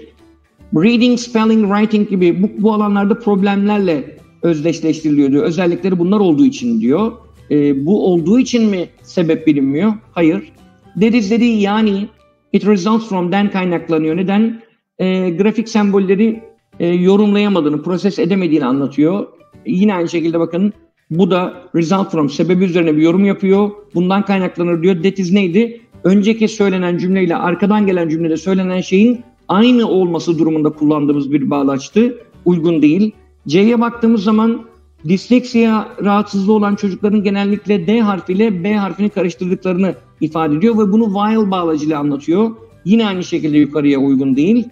Reading, spelling, writing gibi bu, bu alanlarda problemlerle özdeşleştiriliyor diyor. Özellikleri bunlar olduğu için diyor. E, bu olduğu için mi sebep bilinmiyor? Hayır. Deriz dediği yani it results from'den kaynaklanıyor. Neden? E, grafik sembolleri e, yorumlayamadığını, proses edemediğini anlatıyor. Yine aynı şekilde bakın bu da result from sebebi üzerine bir yorum yapıyor. Bundan kaynaklanır diyor. That is neydi? Önceki söylenen cümleyle arkadan gelen cümlede söylenen şeyin aynı olması durumunda kullandığımız bir bağlaçtı. Uygun değil. C'ye baktığımız zaman disleksiya rahatsızlığı olan çocukların genellikle D harfiyle B harfini karıştırdıklarını ifade ediyor ve bunu while bağlacıyla anlatıyor. Yine aynı şekilde yukarıya uygun değil.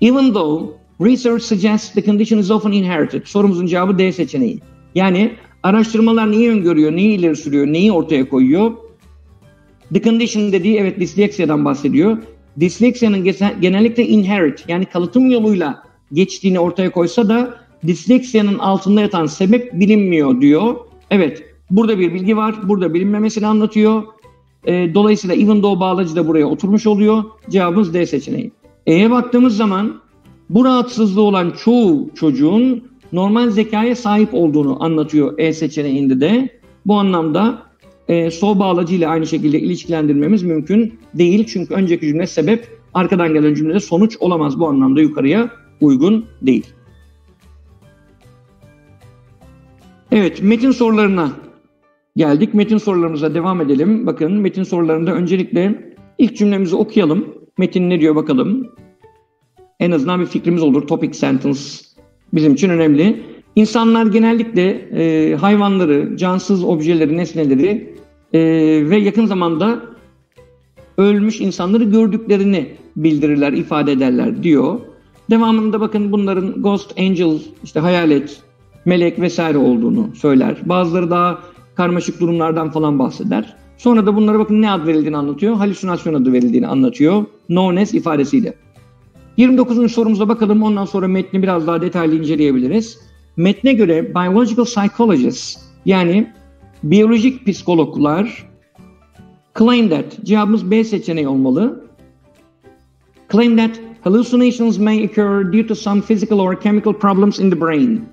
Even though research suggests the condition is often inherited. Sorumuzun cevabı D seçeneği. Yani araştırmalar neyi öngörüyor, neyi ileri sürüyor, neyi ortaya koyuyor? The condition dediği evet disleksiyadan bahsediyor. Disleksiyanın genellikle inherit yani kalıtım yoluyla geçtiğini ortaya koysa da disleksiyanın altında yatan sebep bilinmiyor diyor. Evet burada bir bilgi var. Burada bilinmemesini anlatıyor. E, dolayısıyla even though bağlacı da buraya oturmuş oluyor. Cevabımız D seçeneği. E'ye baktığımız zaman bu rahatsızlığı olan çoğu çocuğun normal zekaya sahip olduğunu anlatıyor E seçeneğinde de. Bu anlamda e, so bağlacı ile aynı şekilde ilişkilendirmemiz mümkün değil. Çünkü önceki cümle sebep, arkadan gelen cümlede sonuç olamaz. Bu anlamda yukarıya uygun değil. Evet, metin sorularına geldik. Metin sorularımıza devam edelim. Bakın metin sorularında öncelikle ilk cümlemizi okuyalım. Metin ne diyor bakalım. En azından bir fikrimiz olur. Topic sentence bizim için önemli. İnsanlar genellikle e, hayvanları, cansız objeleri, nesneleri e, ve yakın zamanda ölmüş insanları gördüklerini bildirirler, ifade ederler diyor. Devamında bakın bunların ghost, angel, işte hayalet, melek vesaire olduğunu söyler. Bazıları daha karmaşık durumlardan falan bahseder. Sonra da bunlara bakın ne ad verildiğini anlatıyor. Halüsinasyon adı verildiğini anlatıyor. Knownness ifadesiyle. 29. sorumuza bakalım. Ondan sonra metni biraz daha detaylı inceleyebiliriz. Metne göre biological psychologists yani biyolojik psikologlar claim that cevabımız B seçeneği olmalı. Claim that hallucinations may occur due to some physical or chemical problems in the brain.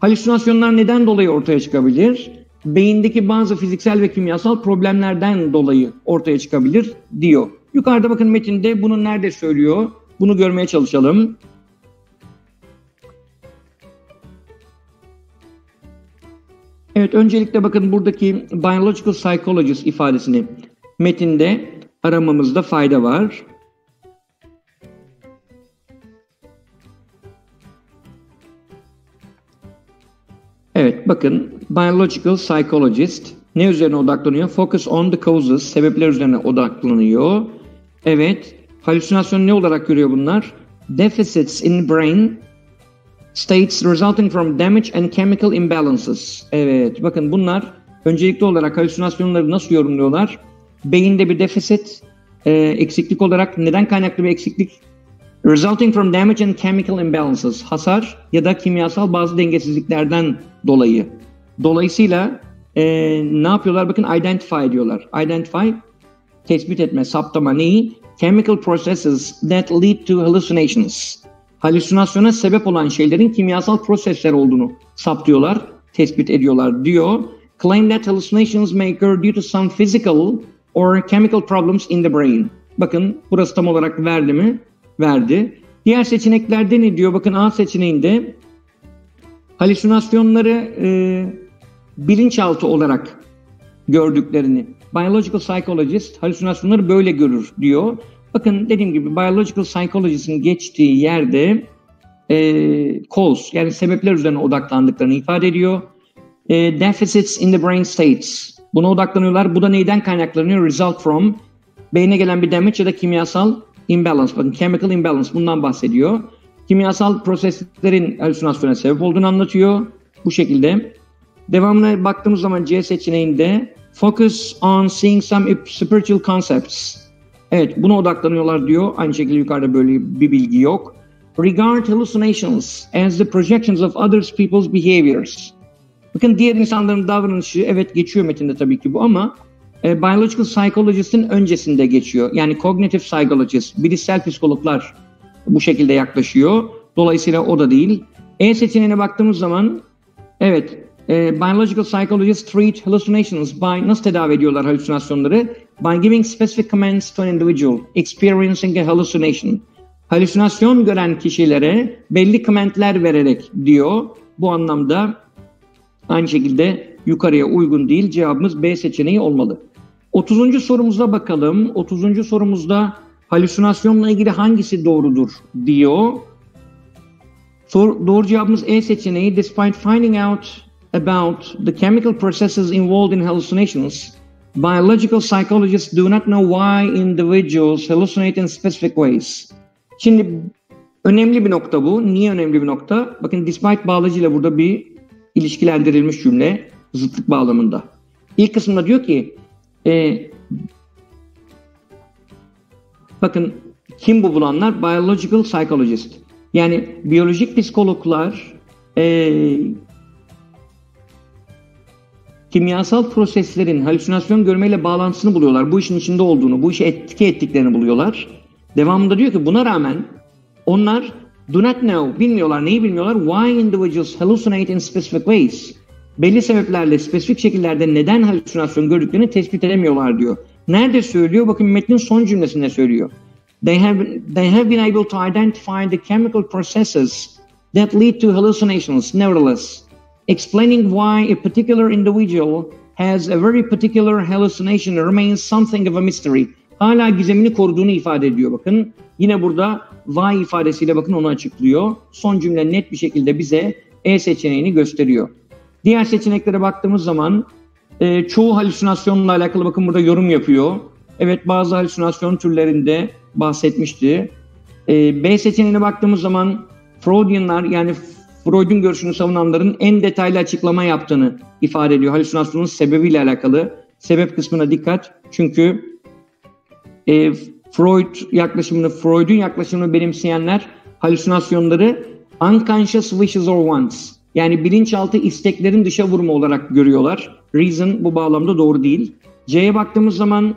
Halüsinasyonlar neden dolayı ortaya çıkabilir? Beyindeki bazı fiziksel ve kimyasal problemlerden dolayı ortaya çıkabilir diyor. Yukarıda bakın metinde bunu nerede söylüyor? Bunu görmeye çalışalım. Evet, öncelikle bakın buradaki biological psychologist ifadesini metinde aramamızda fayda var. Evet, bakın biological psychologist ne üzerine odaklanıyor? Focus on the causes, sebepler üzerine odaklanıyor. Evet, halüsinasyon ne olarak görüyor bunlar? Deficits in brain states resulting from damage and chemical imbalances. Evet, bakın bunlar öncelikli olarak halüsinasyonları nasıl yorumluyorlar? Beyinde bir deficit, e, eksiklik olarak neden kaynaklı bir eksiklik? Resulting from damage and chemical imbalances, hasar ya da kimyasal bazı dengesizliklerden dolayı. Dolayısıyla e, ne yapıyorlar? Bakın identify diyorlar. Identify, tespit etme, saptama neyi? Chemical processes that lead to hallucinations halüsinasyona sebep olan şeylerin kimyasal prosesler olduğunu saptıyorlar, tespit ediyorlar diyor. Claim that hallucinations may occur due to some physical or chemical problems in the brain. Bakın burası tam olarak verdi mi? Verdi. Diğer seçeneklerde ne diyor? Bakın A seçeneğinde halüsinasyonları e, bilinçaltı olarak gördüklerini. Biological psychologist halüsinasyonları böyle görür diyor. Bakın dediğim gibi biological psychologist'in geçtiği yerde e, cause yani sebepler üzerine odaklandıklarını ifade ediyor. E, deficits in the brain states. Buna odaklanıyorlar. Bu da neyden kaynaklanıyor? Result from beyne gelen bir damage ya da kimyasal imbalance. Bakın chemical imbalance bundan bahsediyor. Kimyasal proseslerin halüsinasyona sebep olduğunu anlatıyor. Bu şekilde. Devamına baktığımız zaman C seçeneğinde focus on seeing some spiritual concepts. Evet buna odaklanıyorlar diyor. Aynı şekilde yukarıda böyle bir bilgi yok. Regard hallucinations as the projections of others people's behaviors. Bakın diğer insanların davranışı evet geçiyor metinde tabii ki bu ama e, biological psychologist'in öncesinde geçiyor. Yani cognitive psychologist, bilişsel psikologlar bu şekilde yaklaşıyor. Dolayısıyla o da değil. E seçeneğine baktığımız zaman evet e, biological psychologists treat hallucinations by nasıl tedavi ediyorlar halüsinasyonları? By giving specific comments to an individual experiencing a hallucination. Halüsinasyon gören kişilere belli komentler vererek diyor. Bu anlamda aynı şekilde yukarıya uygun değil. Cevabımız B seçeneği olmalı. 30. sorumuza bakalım. 30. sorumuzda halüsinasyonla ilgili hangisi doğrudur diyor. Sor, doğru cevabımız E seçeneği. Despite finding out about the chemical processes involved in hallucinations, biological psychologists do not know why individuals hallucinate in specific ways. Şimdi önemli bir nokta bu. Niye önemli bir nokta? Bakın despite bağlacıyla burada bir ilişkilendirilmiş cümle zıtlık bağlamında. İlk kısımda diyor ki e, bakın kim bu bulanlar? Biological psychologist. Yani biyolojik psikologlar e, kimyasal proseslerin halüsinasyon görmeyle bağlantısını buluyorlar. Bu işin içinde olduğunu, bu işi etki ettiklerini buluyorlar. Devamında diyor ki buna rağmen onlar do not know, bilmiyorlar. Neyi bilmiyorlar? Why individuals hallucinate in specific ways. Belli sebeplerle, spesifik şekillerde neden halüsinasyon gördüklerini tespit edemiyorlar diyor. Nerede söylüyor? Bakın metnin son cümlesinde söylüyor. They have, they have been able to identify the chemical processes that lead to hallucinations. Nevertheless, explaining why a particular individual has a very particular hallucination remains something of a mystery. Hala gizemini koruduğunu ifade ediyor bakın. Yine burada why ifadesiyle bakın onu açıklıyor. Son cümle net bir şekilde bize E seçeneğini gösteriyor. Diğer seçeneklere baktığımız zaman e, çoğu halüsinasyonla alakalı bakın burada yorum yapıyor. Evet bazı halüsinasyon türlerinde bahsetmişti. E, B seçeneğine baktığımız zaman Freudianlar yani Freud'un görüşünü savunanların en detaylı açıklama yaptığını ifade ediyor. Halüsinasyonun sebebiyle alakalı. Sebep kısmına dikkat. Çünkü e, Freud yaklaşımını, Freud'un yaklaşımını benimseyenler halüsinasyonları unconscious wishes or wants yani bilinçaltı isteklerin dışa vurma olarak görüyorlar. Reason bu bağlamda doğru değil. C'ye baktığımız zaman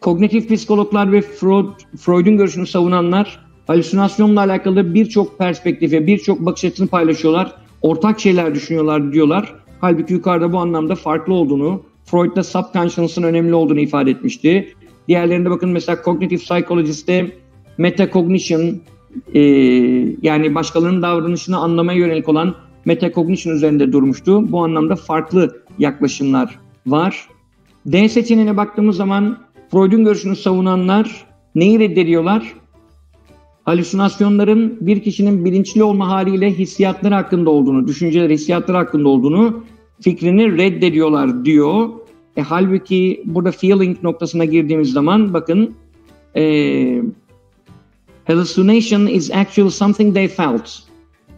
kognitif psikologlar ve Freud, Freud'un görüşünü savunanlar halüsinasyonla alakalı birçok perspektife, birçok bakış açısını paylaşıyorlar. Ortak şeyler düşünüyorlar diyorlar. Halbuki yukarıda bu anlamda farklı olduğunu, Freud'da subconscious'ın önemli olduğunu ifade etmişti. Diğerlerinde bakın mesela cognitive psychologist'te metacognition e, yani başkalarının davranışını anlamaya yönelik olan metacognition üzerinde durmuştu. Bu anlamda farklı yaklaşımlar var. D seçeneğine baktığımız zaman Freud'un görüşünü savunanlar neyi reddediyorlar? Halüsinasyonların bir kişinin bilinçli olma haliyle hissiyatları hakkında olduğunu, düşünceleri, hissiyatları hakkında olduğunu fikrini reddediyorlar diyor. E, halbuki burada feeling noktasına girdiğimiz zaman bakın e, hallucination is actually something they felt.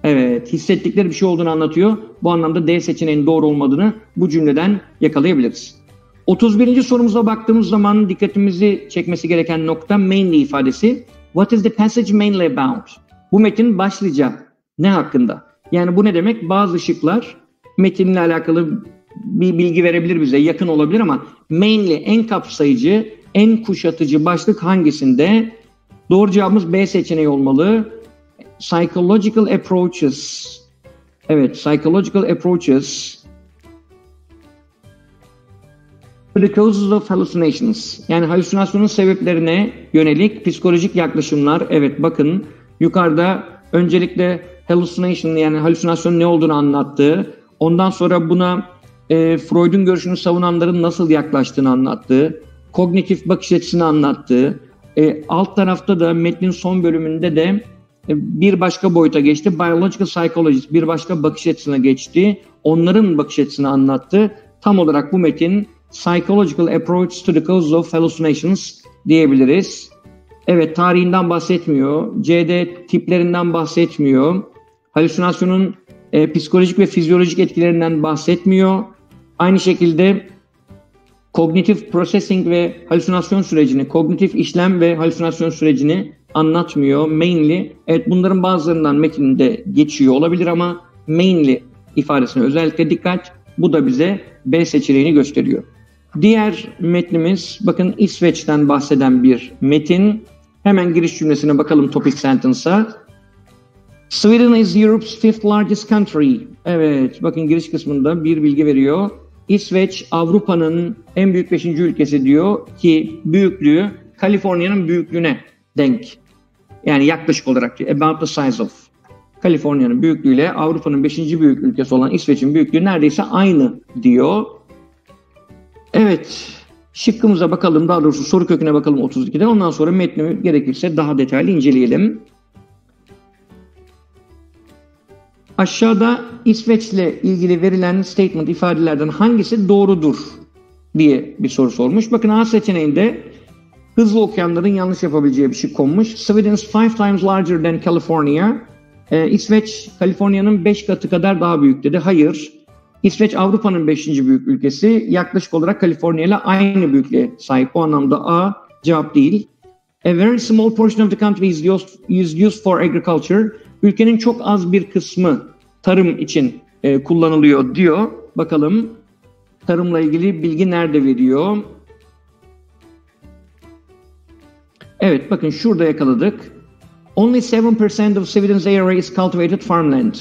Evet, hissettikleri bir şey olduğunu anlatıyor. Bu anlamda D seçeneğinin doğru olmadığını bu cümleden yakalayabiliriz. 31. sorumuza baktığımız zaman dikkatimizi çekmesi gereken nokta mainly ifadesi. What is the passage mainly about? Bu metin başlıca ne hakkında? Yani bu ne demek? Bazı şıklar metinle alakalı bir bilgi verebilir bize, yakın olabilir ama mainly en kapsayıcı, en kuşatıcı başlık hangisinde? Doğru cevabımız B seçeneği olmalı. Psychological approaches. Evet, psychological approaches to the causes of hallucinations. Yani halüsinasyonun sebeplerine yönelik psikolojik yaklaşımlar. Evet bakın yukarıda öncelikle hallucination yani halüsinasyonun ne olduğunu anlattı. Ondan sonra buna e, Freud'un görüşünü savunanların nasıl yaklaştığını anlattı. Kognitif bakış açısını anlattı. E, alt tarafta da metnin son bölümünde de bir başka boyuta geçti. Biological psychologist bir başka bakış açısına geçti. Onların bakış açısını anlattı. Tam olarak bu metin Psychological Approach to the Causes of Hallucinations diyebiliriz. Evet tarihinden bahsetmiyor. CD tiplerinden bahsetmiyor. Halüsinasyonun e, psikolojik ve fizyolojik etkilerinden bahsetmiyor. Aynı şekilde kognitif processing ve halüsinasyon sürecini, kognitif işlem ve halüsinasyon sürecini anlatmıyor. Mainly, evet bunların bazılarından metinde geçiyor olabilir ama mainly ifadesine özellikle dikkat. Bu da bize B seçeneğini gösteriyor. Diğer metnimiz bakın İsveç'ten bahseden bir metin. Hemen giriş cümlesine bakalım topic sentence'a. Sweden is Europe's fifth largest country. Evet, bakın giriş kısmında bir bilgi veriyor. İsveç Avrupa'nın en büyük beşinci ülkesi diyor ki büyüklüğü Kaliforniya'nın büyüklüğüne denk. Yani yaklaşık olarak diyor. About the size of. Kaliforniya'nın büyüklüğüyle Avrupa'nın beşinci büyük ülkesi olan İsveç'in büyüklüğü neredeyse aynı diyor. Evet, şıkkımıza bakalım, daha doğrusu soru köküne bakalım 32'den. Ondan sonra metni gerekirse daha detaylı inceleyelim. Aşağıda İsveç'le ilgili verilen statement ifadelerden hangisi doğrudur diye bir soru sormuş. Bakın A seçeneğinde hızlı okuyanların yanlış yapabileceği bir şey konmuş. Sweden's five times larger than California. Ee, İsveç, Kaliforniya'nın 5 katı kadar daha büyük dedi. Hayır. İsveç Avrupa'nın 5. büyük ülkesi. Yaklaşık olarak Kaliforniya ile aynı büyüklüğe sahip. Bu anlamda A cevap değil. A very small portion of the country is used, is used for agriculture. Ülkenin çok az bir kısmı tarım için e, kullanılıyor diyor. Bakalım tarımla ilgili bilgi nerede veriyor? Evet bakın şurada yakaladık. Only 7% of Sweden's area is cultivated farmland.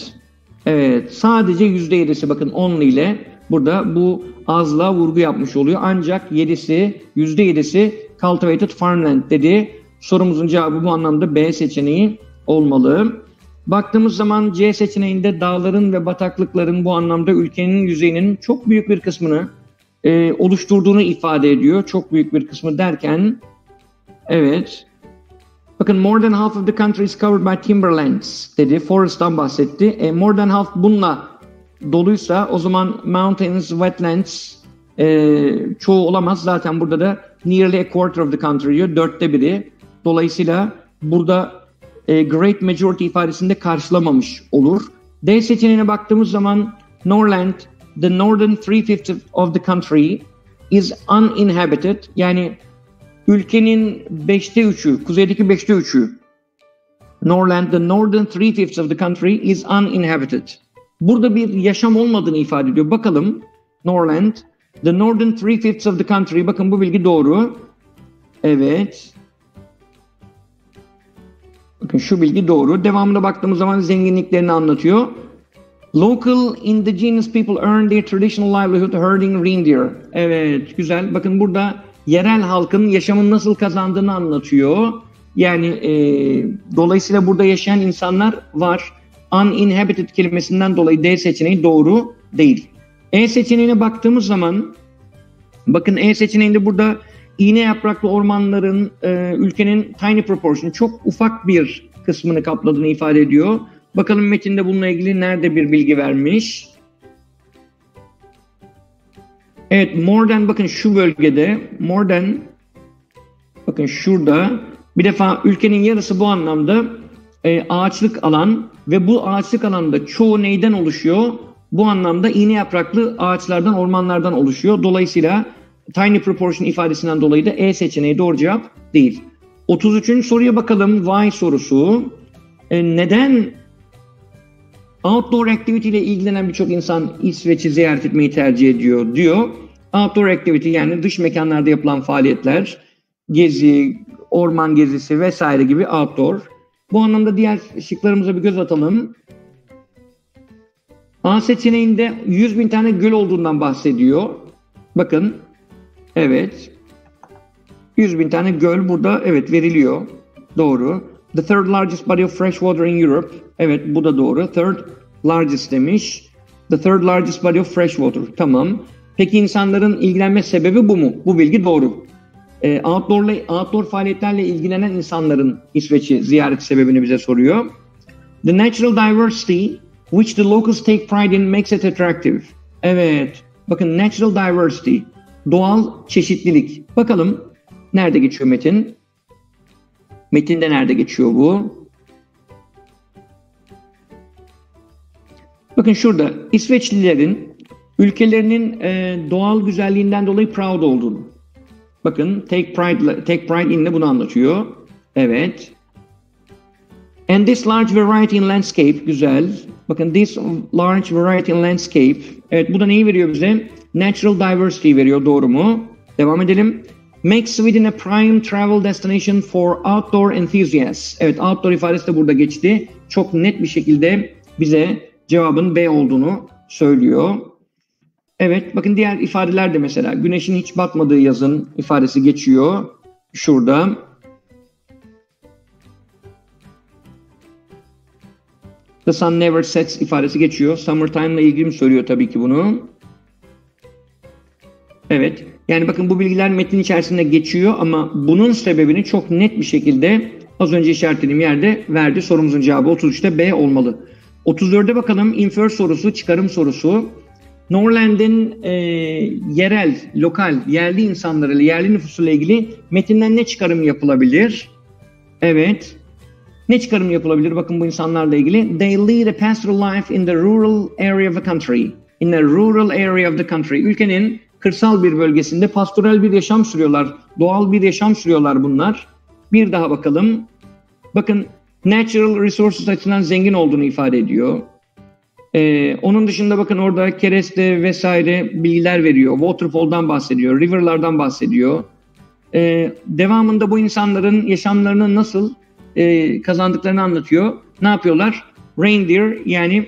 Evet sadece %7'si bakın only ile burada bu azla vurgu yapmış oluyor. Ancak 7'si %7'si cultivated farmland dedi. Sorumuzun cevabı bu anlamda B seçeneği olmalı. Baktığımız zaman C seçeneğinde dağların ve bataklıkların bu anlamda ülkenin yüzeyinin çok büyük bir kısmını e, oluşturduğunu ifade ediyor. Çok büyük bir kısmı derken evet Bakın more than half of the country is covered by timberlands dedi. Forest'tan bahsetti. E, more than half bununla doluysa o zaman mountains, wetlands e, çoğu olamaz. Zaten burada da nearly a quarter of the country diyor. Dörtte biri. Dolayısıyla burada e, great majority ifadesinde karşılamamış olur. D seçeneğine baktığımız zaman Norland, the northern three-fifths of the country is uninhabited. Yani ülkenin beşte üçü, kuzeydeki beşte üçü Norland, the northern three-fifths of the country is uninhabited. Burada bir yaşam olmadığını ifade ediyor. Bakalım Norland, the northern three-fifths of the country. Bakın bu bilgi doğru. Evet. Bakın şu bilgi doğru. Devamına baktığımız zaman zenginliklerini anlatıyor. Local indigenous people earn their traditional livelihood herding reindeer. Evet, güzel. Bakın burada yerel halkın yaşamın nasıl kazandığını anlatıyor. Yani e, dolayısıyla burada yaşayan insanlar var. uninhabited kelimesinden dolayı D seçeneği doğru değil. E seçeneğine baktığımız zaman bakın E seçeneğinde burada iğne yapraklı ormanların e, ülkenin tiny proportion çok ufak bir kısmını kapladığını ifade ediyor. Bakalım metinde bununla ilgili nerede bir bilgi vermiş. Evet more than bakın şu bölgede more than bakın şurada bir defa ülkenin yarısı bu anlamda e, ağaçlık alan ve bu ağaçlık alanda çoğu neyden oluşuyor? Bu anlamda iğne yapraklı ağaçlardan, ormanlardan oluşuyor. Dolayısıyla tiny proportion ifadesinden dolayı da E seçeneği doğru cevap değil. 33. soruya bakalım. Why sorusu. E, neden outdoor activity ile ilgilenen birçok insan İsveç'i ziyaret etmeyi tercih ediyor diyor. Outdoor activity yani dış mekanlarda yapılan faaliyetler, gezi, orman gezisi vesaire gibi outdoor. Bu anlamda diğer şıklarımıza bir göz atalım. A seçeneğinde 100 bin tane göl olduğundan bahsediyor. Bakın. Evet. 100 bin tane göl burada evet veriliyor. Doğru. The third largest body of fresh water in Europe. Evet bu da doğru. Third largest demiş. The third largest body of fresh water. Tamam. Peki insanların ilgilenme sebebi bu mu? Bu bilgi doğru. E, outdoor, outdoor faaliyetlerle ilgilenen insanların İsveç'i ziyaret sebebini bize soruyor. The natural diversity which the locals take pride in makes it attractive. Evet. Bakın natural diversity. Doğal çeşitlilik. Bakalım nerede geçiyor metin? Metinde nerede geçiyor bu? Bakın şurada İsveçlilerin ülkelerinin e, doğal güzelliğinden dolayı proud olduğunu. Bakın take pride take pride in de bunu anlatıyor. Evet. And this large variety in landscape güzel. Bakın this large variety in landscape. Evet bu da neyi veriyor bize? Natural diversity veriyor doğru mu? Devam edelim. Make Sweden a prime travel destination for outdoor enthusiasts. Evet outdoor ifadesi de burada geçti. Çok net bir şekilde bize cevabın B olduğunu söylüyor. Evet bakın diğer ifadeler de mesela güneşin hiç batmadığı yazın ifadesi geçiyor. Şurada. The sun never sets ifadesi geçiyor. Summertime ile ilgili mi söylüyor tabii ki bunu. Evet. Yani bakın bu bilgiler metnin içerisinde geçiyor ama bunun sebebini çok net bir şekilde az önce işaretlediğim yerde verdi. Sorumuzun cevabı 33'te B olmalı. 34'e bakalım. Infer sorusu, çıkarım sorusu. Norland'in e, yerel, lokal, yerli insanlarıyla, yerli nüfusuyla ilgili metinden ne çıkarım yapılabilir? Evet. Ne çıkarım yapılabilir? Bakın bu insanlarla ilgili. They lead a pastoral life in the rural area of the country. In the rural area of the country. Ülkenin kırsal bir bölgesinde pastoral bir yaşam sürüyorlar. Doğal bir yaşam sürüyorlar bunlar. Bir daha bakalım. Bakın natural resources açısından zengin olduğunu ifade ediyor. Ee, onun dışında bakın orada kereste vesaire bilgiler veriyor. Waterfall'dan bahsediyor, riverlardan bahsediyor. Ee, devamında bu insanların yaşamlarını nasıl e, kazandıklarını anlatıyor. Ne yapıyorlar? Reindeer yani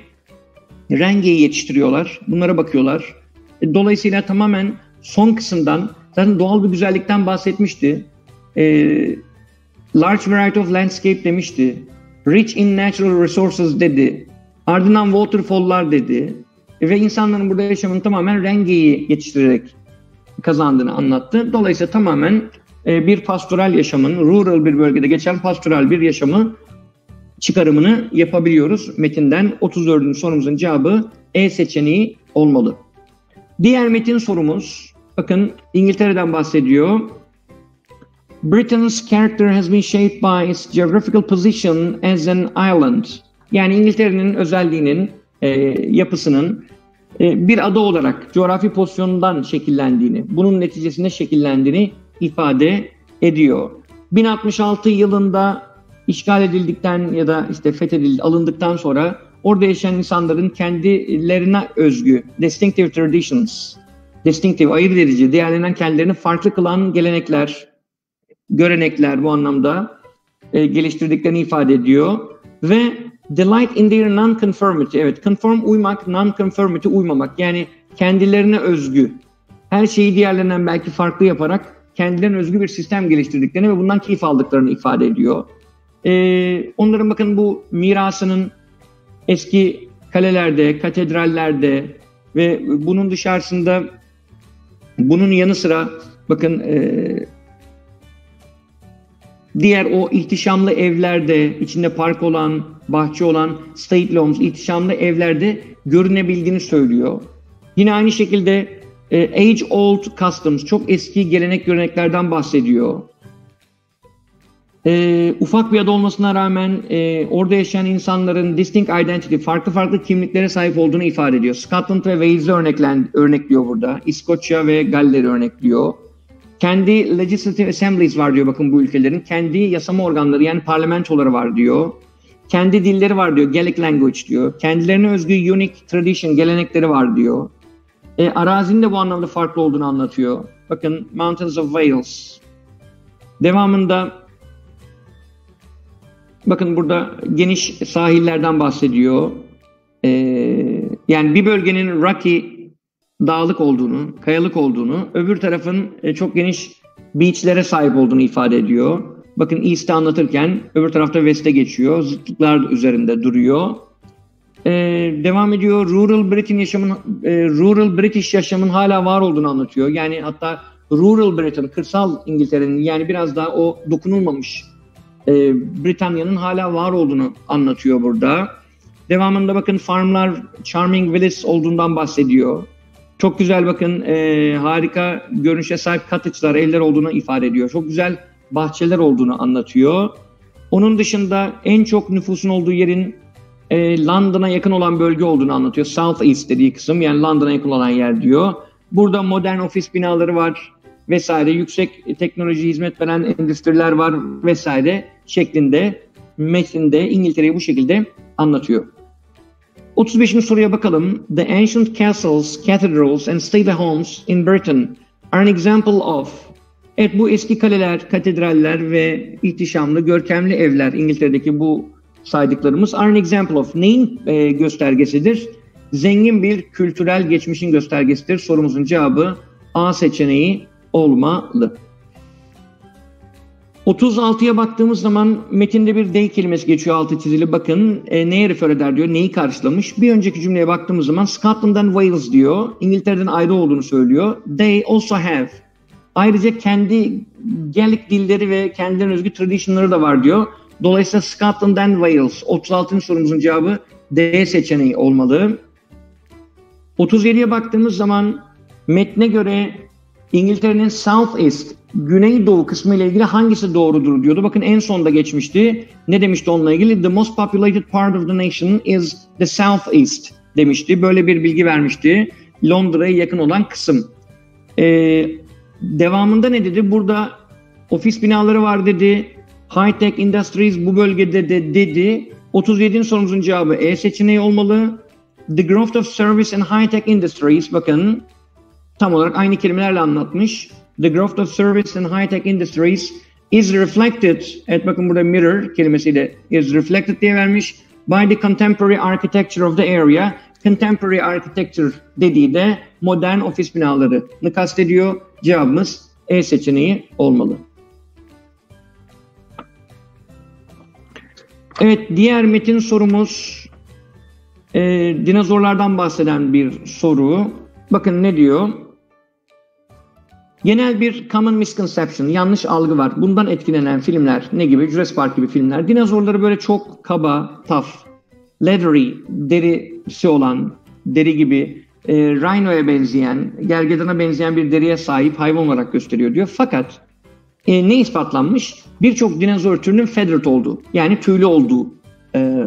rengeyi yetiştiriyorlar. Bunlara bakıyorlar. E, dolayısıyla tamamen son kısımdan zaten doğal bir güzellikten bahsetmişti. E, large variety of landscape demişti. Rich in natural resources dedi. Ardından waterfall'lar dedi. Ve insanların burada yaşamını tamamen rengeyi yetiştirerek kazandığını anlattı. Dolayısıyla tamamen e, bir pastoral yaşamın, rural bir bölgede geçen pastoral bir yaşamı çıkarımını yapabiliyoruz. Metinden 34. sorumuzun cevabı E seçeneği olmalı. Diğer metin sorumuz, bakın İngiltere'den bahsediyor. Britain's character has been shaped by its geographical position as an island. Yani İngiltere'nin özelliğinin, e, yapısının e, bir ada olarak coğrafi pozisyonundan şekillendiğini, bunun neticesinde şekillendiğini ifade ediyor. 1066 yılında işgal edildikten ya da işte fethedildi, alındıktan sonra orada yaşayan insanların kendilerine özgü distinctive traditions, distinctive, ayırt edici, diğerlerinden kendilerini farklı kılan gelenekler, görenekler bu anlamda e, geliştirdiklerini ifade ediyor. Ve delight in their non-conformity, evet conform uymak, non-conformity uymamak. Yani kendilerine özgü, her şeyi diğerlerinden belki farklı yaparak kendilerine özgü bir sistem geliştirdiklerini ve bundan keyif aldıklarını ifade ediyor. Ee, onların bakın bu mirasının eski kalelerde, katedrallerde ve bunun dışarısında bunun yanı sıra bakın e, diğer o ihtişamlı evlerde içinde park olan, bahçe olan state homes, ihtişamlı evlerde görünebildiğini söylüyor. Yine aynı şekilde e, age old customs, çok eski gelenek göreneklerden bahsediyor. E, ufak bir ada olmasına rağmen e, orada yaşayan insanların distinct identity, farklı farklı kimliklere sahip olduğunu ifade ediyor. Scotland ve Wales'i örneklen, örnekliyor burada. İskoçya ve Galler'i örnekliyor. Kendi legislative assemblies var diyor bakın bu ülkelerin. Kendi yasama organları yani parlamentoları var diyor. Kendi dilleri var diyor. Gaelic language diyor. Kendilerine özgü unique tradition, gelenekleri var diyor. E, arazinin de bu anlamda farklı olduğunu anlatıyor. Bakın Mountains of Wales. Devamında bakın burada geniş sahillerden bahsediyor. E, yani bir bölgenin Rocky dağlık olduğunu, kayalık olduğunu, öbür tarafın e, çok geniş beachlere sahip olduğunu ifade ediyor. Bakın East'i anlatırken öbür tarafta West'e geçiyor. Zıtlıklar üzerinde duruyor. Ee, devam ediyor. Rural Britain yaşamın, e, Rural British yaşamın hala var olduğunu anlatıyor. Yani hatta Rural Britain, kırsal İngiltere'nin yani biraz daha o dokunulmamış e, Britanya'nın hala var olduğunu anlatıyor burada. Devamında bakın farmlar charming villas olduğundan bahsediyor. Çok güzel bakın e, harika görünüşe sahip cottage'lar, evler olduğunu ifade ediyor. Çok güzel bahçeler olduğunu anlatıyor. Onun dışında en çok nüfusun olduğu yerin e, London'a yakın olan bölge olduğunu anlatıyor. South East dediği kısım yani London'a yakın olan yer diyor. Burada modern ofis binaları var vesaire. Yüksek teknoloji hizmet veren endüstriler var vesaire şeklinde metninde İngiltere'yi bu şekilde anlatıyor. 35. soruya bakalım. The ancient castles, cathedrals and stately homes in Britain are an example of Evet bu eski kaleler, katedraller ve ihtişamlı, görkemli evler İngiltere'deki bu saydıklarımız are an example of neyin e, göstergesidir? Zengin bir kültürel geçmişin göstergesidir. Sorumuzun cevabı A seçeneği olmalı. 36'ya baktığımız zaman metinde bir they kelimesi geçiyor altı çizili. Bakın e, neye refer eder diyor, neyi karşılamış. Bir önceki cümleye baktığımız zaman Scotland and Wales diyor. İngiltere'den ayrı olduğunu söylüyor. They also have. Ayrıca kendi Gaelic dilleri ve kendilerine özgü traditionları da var diyor. Dolayısıyla Scotland and Wales. 36. sorumuzun cevabı D seçeneği olmalı. 37'ye baktığımız zaman metne göre İngiltere'nin South East, Güneydoğu kısmı ile ilgili hangisi doğrudur diyordu. Bakın en sonda geçmişti. Ne demişti onunla ilgili? The most populated part of the nation is the South East demişti. Böyle bir bilgi vermişti. Londra'ya yakın olan kısım. Ee, devamında ne dedi? Burada ofis binaları var dedi. High Tech Industries bu bölgede de dedi. 37. sorumuzun cevabı E seçeneği olmalı. The growth of service and high tech industries bakın tam olarak aynı kelimelerle anlatmış. The growth of service and high tech industries is reflected. Evet bakın burada mirror kelimesiyle is reflected diye vermiş. By the contemporary architecture of the area. Contemporary architecture dediği de modern ofis binalarını kastediyor. Cevabımız E seçeneği olmalı. Evet, diğer metin sorumuz e, dinozorlardan bahseden bir soru. Bakın ne diyor? Genel bir common misconception, yanlış algı var. Bundan etkilenen filmler ne gibi? Jurassic Park gibi filmler. Dinozorları böyle çok kaba, tough, leathery, derisi olan, deri gibi, e, rhino'ya benzeyen, gergedana benzeyen bir deriye sahip hayvan olarak gösteriyor diyor. Fakat e, ne ispatlanmış? Birçok dinozor türünün feathered olduğu, yani tüylü olduğu e,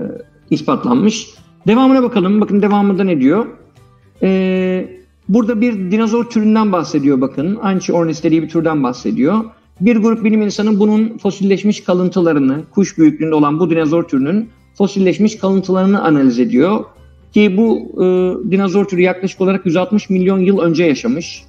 ispatlanmış. Devamına bakalım. Bakın devamında ne diyor? E, burada bir dinozor türünden bahsediyor bakın. Anchiornis dediği bir türden bahsediyor. Bir grup bilim insanı bunun fosilleşmiş kalıntılarını, kuş büyüklüğünde olan bu dinozor türünün fosilleşmiş kalıntılarını analiz ediyor. Ki bu e, dinozor türü yaklaşık olarak 160 milyon yıl önce yaşamış.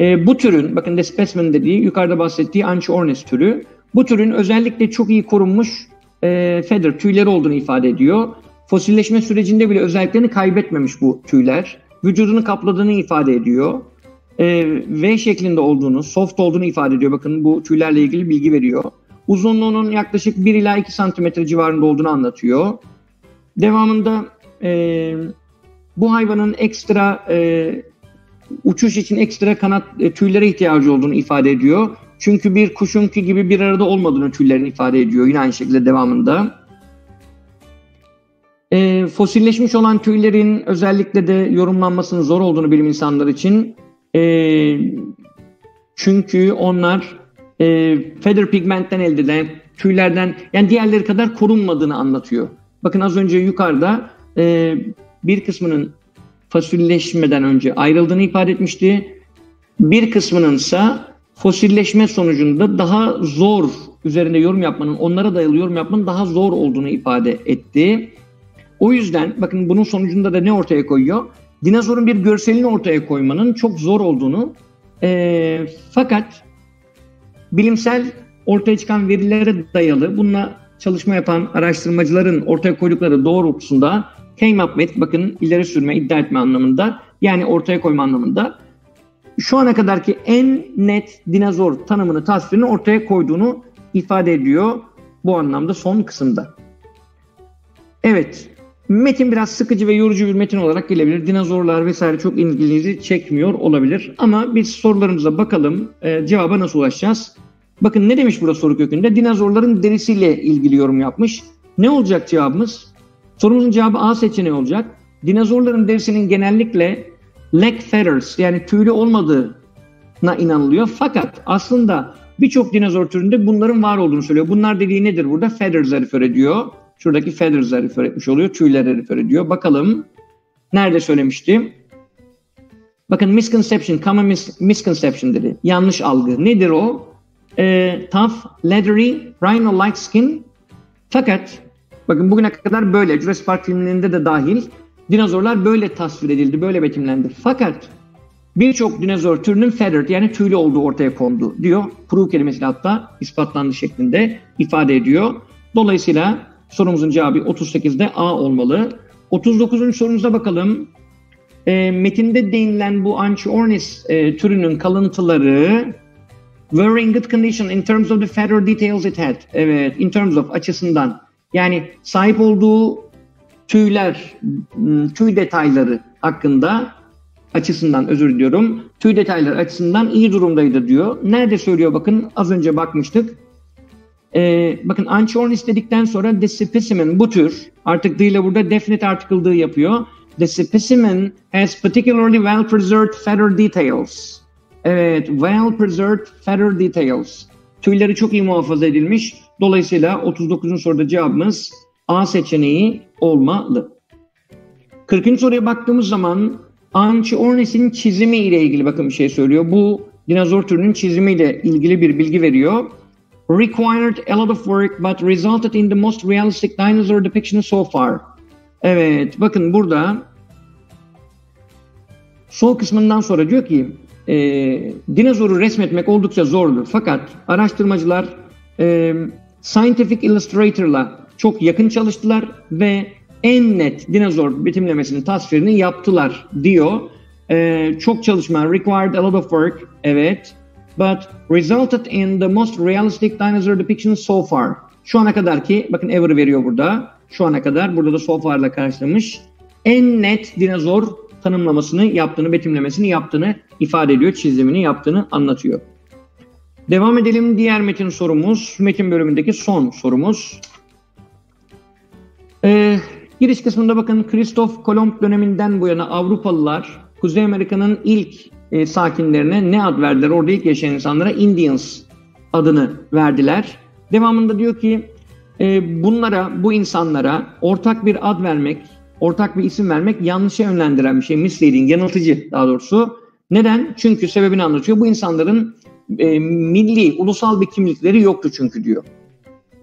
E, bu türün, bakın de specimen dediği, yukarıda bahsettiği Anchiornis türü, bu türün özellikle çok iyi korunmuş e, feather, tüyleri olduğunu ifade ediyor. Fosilleşme sürecinde bile özelliklerini kaybetmemiş bu tüyler. Vücudunu kapladığını ifade ediyor. E, v şeklinde olduğunu, soft olduğunu ifade ediyor. Bakın bu tüylerle ilgili bilgi veriyor. Uzunluğunun yaklaşık 1 ila 2 santimetre civarında olduğunu anlatıyor. Devamında e, bu hayvanın ekstra e, uçuş için ekstra kanat e, tüylere ihtiyacı olduğunu ifade ediyor. Çünkü bir kuşunki gibi bir arada olmadığını tüllerin ifade ediyor. Yine aynı şekilde devamında. E, fosilleşmiş olan tüylerin özellikle de yorumlanmasının zor olduğunu bilim insanları için. E, çünkü onlar e, feather pigmentten elde edilen tüylerden yani diğerleri kadar korunmadığını anlatıyor. Bakın az önce yukarıda e, bir kısmının fosilleşmeden önce ayrıldığını ifade etmişti. Bir kısmının ise fosilleşme sonucunda daha zor üzerinde yorum yapmanın, onlara dayalı yorum yapmanın daha zor olduğunu ifade etti. O yüzden bakın bunun sonucunda da ne ortaya koyuyor? Dinozorun bir görselini ortaya koymanın çok zor olduğunu e, fakat bilimsel ortaya çıkan verilere dayalı bununla çalışma yapan araştırmacıların ortaya koydukları doğrultusunda came up with bakın ileri sürme, iddia etme anlamında yani ortaya koyma anlamında şu ana kadarki en net dinozor tanımını, tasvirini ortaya koyduğunu ifade ediyor bu anlamda son kısımda. Evet, metin biraz sıkıcı ve yorucu bir metin olarak gelebilir. Dinozorlar vesaire çok ilginizi çekmiyor olabilir. Ama biz sorularımıza bakalım, e, cevaba nasıl ulaşacağız? Bakın ne demiş burada soru kökünde? Dinozorların derisiyle ilgili yorum yapmış. Ne olacak cevabımız? Sorumuzun cevabı A seçeneği olacak. Dinozorların derisinin genellikle leg feathers yani tüylü olmadığına inanılıyor. Fakat aslında birçok dinozor türünde bunların var olduğunu söylüyor. Bunlar dediği nedir burada? Feathers'e refer ediyor. Şuradaki feathers'e refer etmiş oluyor. Tüylere refer ediyor. Bakalım nerede söylemişti? Bakın misconception, common mis misconception dedi. Yanlış algı. Nedir o? E, tough, leathery, rhino-like skin. Fakat bakın bugüne kadar böyle Jurassic Park filmlerinde de dahil dinozorlar böyle tasvir edildi, böyle betimlendi. Fakat birçok dinozor türünün feathered yani tüylü olduğu ortaya kondu diyor. Prove kelimesiyle hatta ispatlandı şeklinde ifade ediyor. Dolayısıyla sorumuzun cevabı 38'de A olmalı. 39. sorumuza bakalım. E, metinde değinilen bu Anchiornis e, türünün kalıntıları were in good condition in terms of the feather details it had. Evet, in terms of açısından. Yani sahip olduğu tüyler, tüy detayları hakkında açısından özür diliyorum. Tüy detayları açısından iyi durumdaydı diyor. Nerede söylüyor bakın az önce bakmıştık. Ee, bakın Anchiornis dedikten sonra the specimen bu tür artık ile burada definite article yapıyor. The specimen has particularly well preserved feather details. Evet, well preserved feather details. Tüyleri çok iyi muhafaza edilmiş. Dolayısıyla 39. soruda cevabımız A seçeneği olmalı. 40. soruya baktığımız zaman Anchiornis'in çizimi ile ilgili bakın bir şey söylüyor. Bu dinozor türünün çizimiyle ilgili bir bilgi veriyor. Required a lot of work but resulted in the most realistic dinosaur depiction so far. Evet bakın burada sol kısmından sonra diyor ki e, dinozoru resmetmek oldukça zordu. Fakat araştırmacılar e, Scientific Illustrator'la çok yakın çalıştılar ve en net dinozor betimlemesinin tasvirini yaptılar diyor. Ee, çok çalışma, required a lot of work, evet. But resulted in the most realistic dinosaur depiction so far. Şu ana kadar ki, bakın ever veriyor burada. Şu ana kadar, burada da so far ile karşılamış. En net dinozor tanımlamasını yaptığını, betimlemesini yaptığını ifade ediyor, çizimini yaptığını anlatıyor. Devam edelim diğer metin sorumuz. Metin bölümündeki son sorumuz. Ee, giriş kısmında bakın Kristof Kolomb döneminden bu yana Avrupalılar Kuzey Amerika'nın ilk e, sakinlerine ne ad verdiler? Orada ilk yaşayan insanlara Indians adını verdiler. Devamında diyor ki e, bunlara, bu insanlara ortak bir ad vermek, ortak bir isim vermek yanlışa yönlendiren bir şey. Misleading, yanıltıcı daha doğrusu. Neden? Çünkü sebebini anlatıyor. Bu insanların e, milli, ulusal bir kimlikleri yoktu çünkü diyor.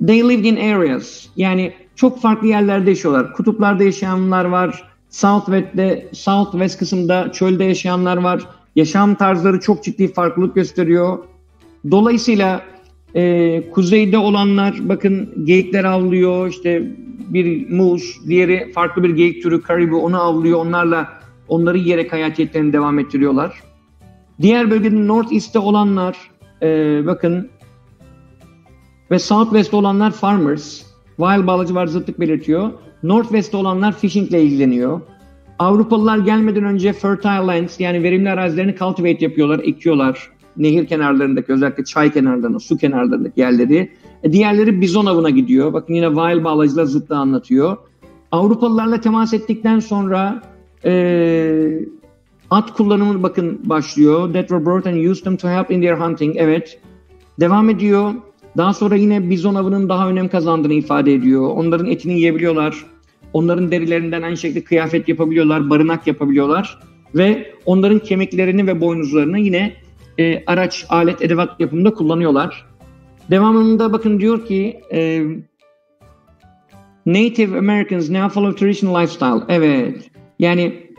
They lived in areas. Yani çok farklı yerlerde yaşıyorlar. Kutuplarda yaşayanlar var. Southwest'te, Southwest kısımda çölde yaşayanlar var. Yaşam tarzları çok ciddi farklılık gösteriyor. Dolayısıyla e, kuzeyde olanlar bakın geyikler avlıyor. İşte bir mus, diğeri farklı bir geyik türü karibu onu avlıyor. Onlarla onları yiyerek hayatiyetlerini devam ettiriyorlar. Diğer bölgede North East'te olanlar e, bakın ve Southwest olanlar farmers. Wild bağlacı var zıtlık belirtiyor. Northwest'te olanlar fishingle ilgileniyor. Avrupalılar gelmeden önce fertile lands yani verimli arazilerini cultivate yapıyorlar, ekiyorlar. Nehir kenarlarındaki özellikle çay kenarlarında, su kenarlarındaki yerleri. E, diğerleri bizon avına gidiyor. Bakın yine Weil bağlacılar zıtlığı anlatıyor. Avrupalılarla temas ettikten sonra e, at kullanımı bakın başlıyor. That were brought and used them to help in their hunting. Evet. Devam ediyor. Daha sonra yine bizon avının daha önem kazandığını ifade ediyor. Onların etini yiyebiliyorlar. Onların derilerinden aynı şekilde kıyafet yapabiliyorlar, barınak yapabiliyorlar. Ve onların kemiklerini ve boynuzlarını yine e, araç, alet, edevat yapımında kullanıyorlar. Devamında bakın diyor ki e, Native Americans now follow traditional lifestyle. Evet. Yani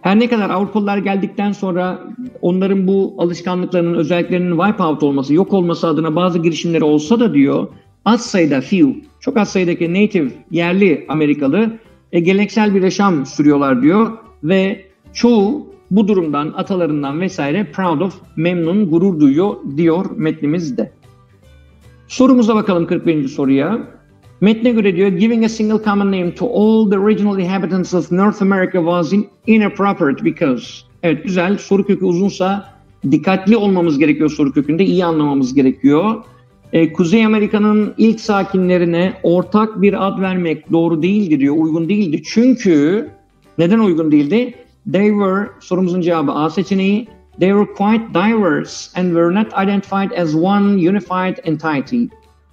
her ne kadar Avrupalılar geldikten sonra onların bu alışkanlıklarının, özelliklerinin wipe out olması, yok olması adına bazı girişimleri olsa da diyor, az sayıda few, çok az sayıdaki native, yerli Amerikalı e, geleneksel bir yaşam sürüyorlar diyor ve çoğu bu durumdan, atalarından vesaire proud of, memnun, gurur duyuyor diyor metnimizde. Sorumuza bakalım 41. soruya. Metne göre diyor, giving a single common name to all the original inhabitants of North America was inappropriate because. Evet güzel, soru kökü uzunsa dikkatli olmamız gerekiyor soru kökünde, iyi anlamamız gerekiyor. Ee, Kuzey Amerika'nın ilk sakinlerine ortak bir ad vermek doğru değildi diyor, uygun değildi. Çünkü neden uygun değildi? They were, sorumuzun cevabı A seçeneği, they were quite diverse and were not identified as one unified entity.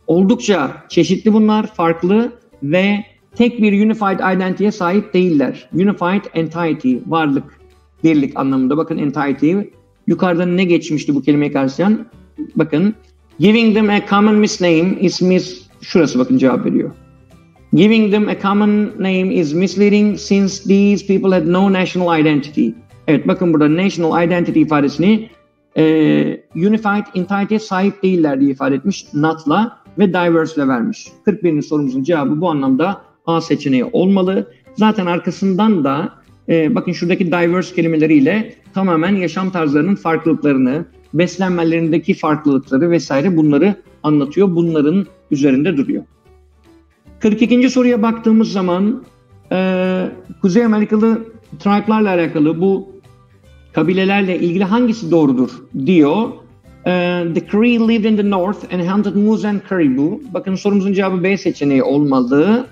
Oldukça çeşitli bunlar, farklı ve tek bir unified identity'ye sahip değiller. Unified entity, varlık, birlik anlamında. Bakın entity, yukarıda ne geçmişti bu kelimeye karşılayan? Bakın, giving them a common misname is mis... Şurası bakın cevap veriyor. Giving them a common name is misleading since these people had no national identity. Evet bakın burada national identity ifadesini e, unified entity'ye sahip değiller diye ifade etmiş not'la ve diverse ile vermiş. 41. sorumuzun cevabı bu anlamda A seçeneği olmalı. Zaten arkasından da e, bakın şuradaki diverse kelimeleriyle tamamen yaşam tarzlarının farklılıklarını, beslenmelerindeki farklılıkları vesaire bunları anlatıyor. Bunların üzerinde duruyor. 42. soruya baktığımız zaman e, Kuzey Amerikalı tribe'larla alakalı bu kabilelerle ilgili hangisi doğrudur diyor. Uh, the Cree lived in the north and hunted moose and caribou. Bakın sorumuzun cevabı B seçeneği olmalı.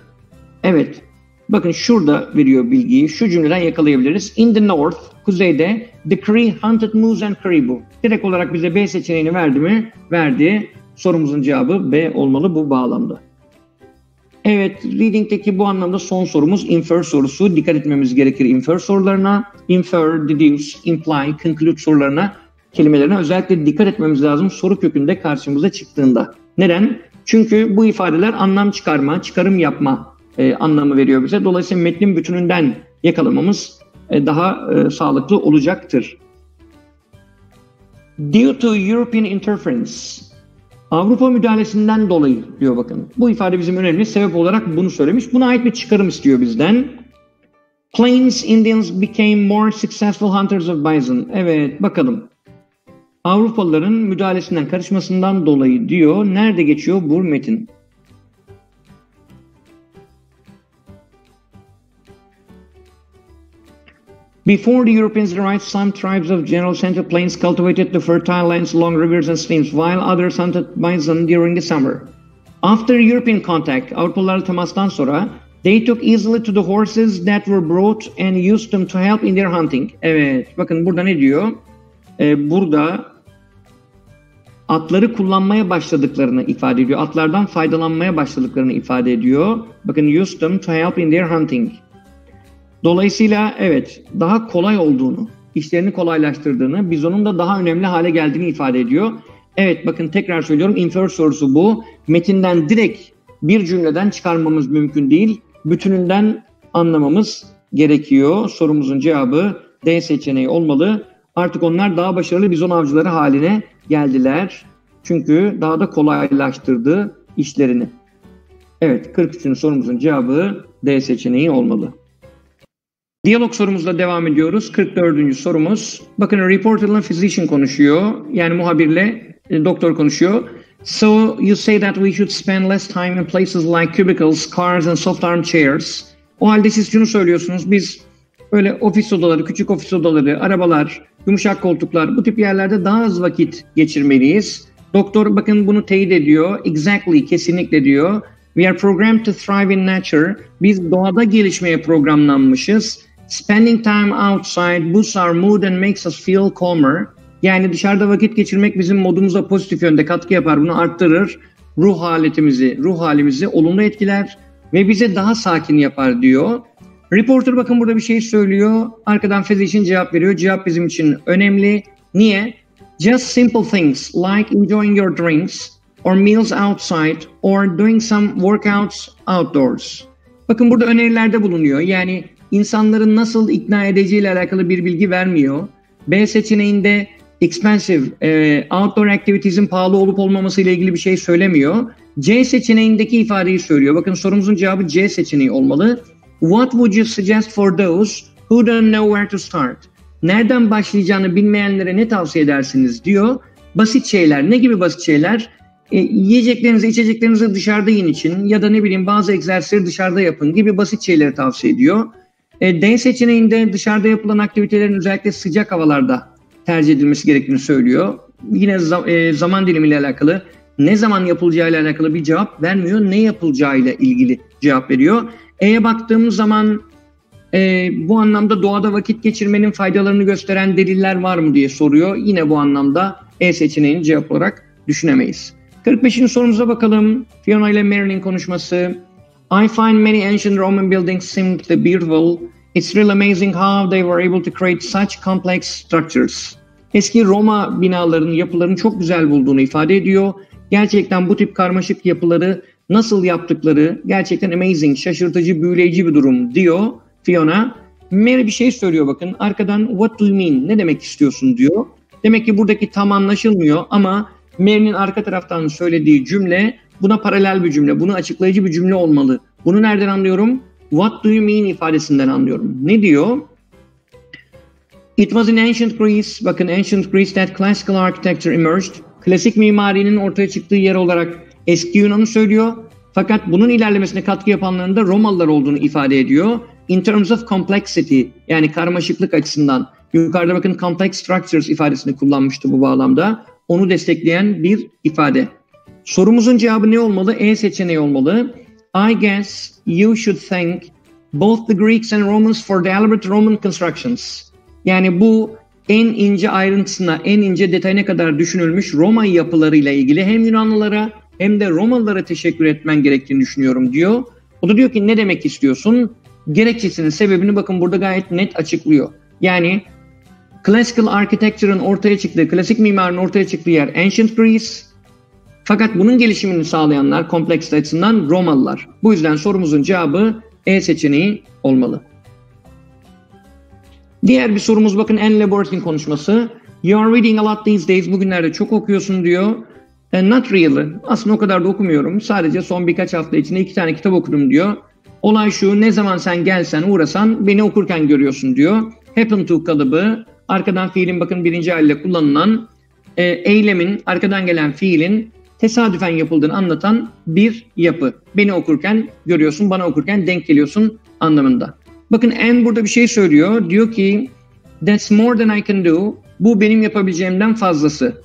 Evet. Bakın şurada veriyor bilgiyi. Şu cümleden yakalayabiliriz. In the north, kuzeyde, the Cree hunted moose and caribou. Direkt olarak bize B seçeneğini verdi mi? Verdi. Sorumuzun cevabı B olmalı bu bağlamda. Evet, reading'deki bu anlamda son sorumuz infer sorusu. Dikkat etmemiz gerekir infer sorularına. Infer, deduce, imply, conclude sorularına kelimelerine özellikle dikkat etmemiz lazım soru kökünde karşımıza çıktığında. Neden? Çünkü bu ifadeler anlam çıkarma, çıkarım yapma e, anlamı veriyor bize. Dolayısıyla metnin bütününden yakalamamız daha e, sağlıklı olacaktır. Due to European interference, Avrupa müdahalesinden dolayı diyor bakın. Bu ifade bizim önemli. Sebep olarak bunu söylemiş. Buna ait bir çıkarım istiyor bizden. Plains Indians became more successful hunters of bison. Evet bakalım. Avrupalıların müdahalesinden, karışmasından dolayı diyor. Nerede geçiyor bu metin? Before the Europeans arrived, some tribes of General Central Plains cultivated the fertile lands along rivers and streams, while others hunted bison during the summer. After European contact, Avrupalılarla temastan sonra, they took easily to the horses that were brought and used them to help in their hunting. Evet, bakın burada ne diyor? Ee, burada atları kullanmaya başladıklarını ifade ediyor. Atlardan faydalanmaya başladıklarını ifade ediyor. Bakın used them to help in their hunting. Dolayısıyla evet daha kolay olduğunu, işlerini kolaylaştırdığını, bizonun da daha önemli hale geldiğini ifade ediyor. Evet bakın tekrar söylüyorum infer sorusu bu. Metinden direkt bir cümleden çıkarmamız mümkün değil. Bütününden anlamamız gerekiyor. Sorumuzun cevabı D seçeneği olmalı. Artık onlar daha başarılı bizon avcıları haline geldiler. Çünkü daha da kolaylaştırdı işlerini. Evet 43. sorumuzun cevabı D seçeneği olmalı. Diyalog sorumuzla devam ediyoruz. 44. sorumuz. Bakın reporter'la physician konuşuyor. Yani muhabirle e, doktor konuşuyor. So you say that we should spend less time in places like cubicles, cars and soft arm chairs O halde siz şunu söylüyorsunuz. Biz böyle ofis odaları, küçük ofis odaları, arabalar, yumuşak koltuklar bu tip yerlerde daha az vakit geçirmeliyiz. Doktor bakın bunu teyit ediyor. Exactly, kesinlikle diyor. We are programmed to thrive in nature. Biz doğada gelişmeye programlanmışız. Spending time outside boosts our mood and makes us feel calmer. Yani dışarıda vakit geçirmek bizim modumuza pozitif yönde katkı yapar, bunu arttırır. Ruh haletimizi, ruh halimizi olumlu etkiler ve bize daha sakin yapar diyor. Reporter bakın burada bir şey söylüyor. Arkadan physician cevap veriyor. Cevap bizim için önemli. Niye? Just simple things like enjoying your drinks or meals outside or doing some workouts outdoors. Bakın burada önerilerde bulunuyor. Yani insanların nasıl ikna edeceğiyle alakalı bir bilgi vermiyor. B seçeneğinde expensive, e, outdoor activities'in pahalı olup olmaması ile ilgili bir şey söylemiyor. C seçeneğindeki ifadeyi söylüyor. Bakın sorumuzun cevabı C seçeneği olmalı. What would you suggest for those who don't know where to start? Nereden başlayacağını bilmeyenlere ne tavsiye edersiniz diyor. Basit şeyler. Ne gibi basit şeyler? E, yiyeceklerinizi, içeceklerinizi dışarıda yiyin için ya da ne bileyim bazı egzersizleri dışarıda yapın gibi basit şeyleri tavsiye ediyor. E, D seçeneğinde dışarıda yapılan aktivitelerin özellikle sıcak havalarda tercih edilmesi gerektiğini söylüyor. Yine zam, e, zaman dilimiyle alakalı ne zaman yapılacağıyla alakalı bir cevap vermiyor. Ne yapılacağıyla ilgili cevap veriyor. E'ye baktığımız zaman e, bu anlamda doğada vakit geçirmenin faydalarını gösteren deliller var mı diye soruyor. Yine bu anlamda E seçeneğini cevap olarak düşünemeyiz. 45. sorumuza bakalım. Fiona ile Mary'nin konuşması. I find many ancient Roman buildings simply beautiful. It's really amazing how they were able to create such complex structures. Eski Roma binalarının yapılarını çok güzel bulduğunu ifade ediyor. Gerçekten bu tip karmaşık yapıları nasıl yaptıkları gerçekten amazing, şaşırtıcı, büyüleyici bir durum diyor Fiona. Mary bir şey söylüyor bakın. Arkadan what do you mean? Ne demek istiyorsun diyor. Demek ki buradaki tam anlaşılmıyor ama Mary'nin arka taraftan söylediği cümle buna paralel bir cümle, bunu açıklayıcı bir cümle olmalı. Bunu nereden anlıyorum? What do you mean ifadesinden anlıyorum. Ne diyor? It was in ancient Greece, bakın ancient Greece that classical architecture emerged. Klasik mimarinin ortaya çıktığı yer olarak eski Yunan'ı söylüyor. Fakat bunun ilerlemesine katkı yapanların da Romalılar olduğunu ifade ediyor. In terms of complexity yani karmaşıklık açısından. Yukarıda bakın complex structures ifadesini kullanmıştı bu bağlamda. Onu destekleyen bir ifade. Sorumuzun cevabı ne olmalı? E seçeneği olmalı. I guess you should thank both the Greeks and Romans for the elaborate Roman constructions. Yani bu en ince ayrıntısına, en ince detayına kadar düşünülmüş Roma yapılarıyla ilgili hem Yunanlılara hem de Romalılara teşekkür etmen gerektiğini düşünüyorum diyor. O da diyor ki ne demek istiyorsun? Gerekçesinin sebebini bakın burada gayet net açıklıyor. Yani classical architecture'ın ortaya çıktığı, klasik mimarın ortaya çıktığı yer ancient Greece. Fakat bunun gelişimini sağlayanlar kompleks açısından Romalılar. Bu yüzden sorumuzun cevabı E seçeneği olmalı. Diğer bir sorumuz bakın Anne Labort'in konuşması. You are reading a lot these days. Bugünlerde çok okuyorsun diyor. And not really. Aslında o kadar da okumuyorum. Sadece son birkaç hafta içinde iki tane kitap okudum diyor. Olay şu ne zaman sen gelsen uğrasan beni okurken görüyorsun diyor. Happen to kalıbı arkadan fiilin bakın birinci haliyle kullanılan e, eylemin arkadan gelen fiilin tesadüfen yapıldığını anlatan bir yapı. Beni okurken görüyorsun, bana okurken denk geliyorsun anlamında. Bakın Anne burada bir şey söylüyor. Diyor ki that's more than I can do. Bu benim yapabileceğimden fazlası.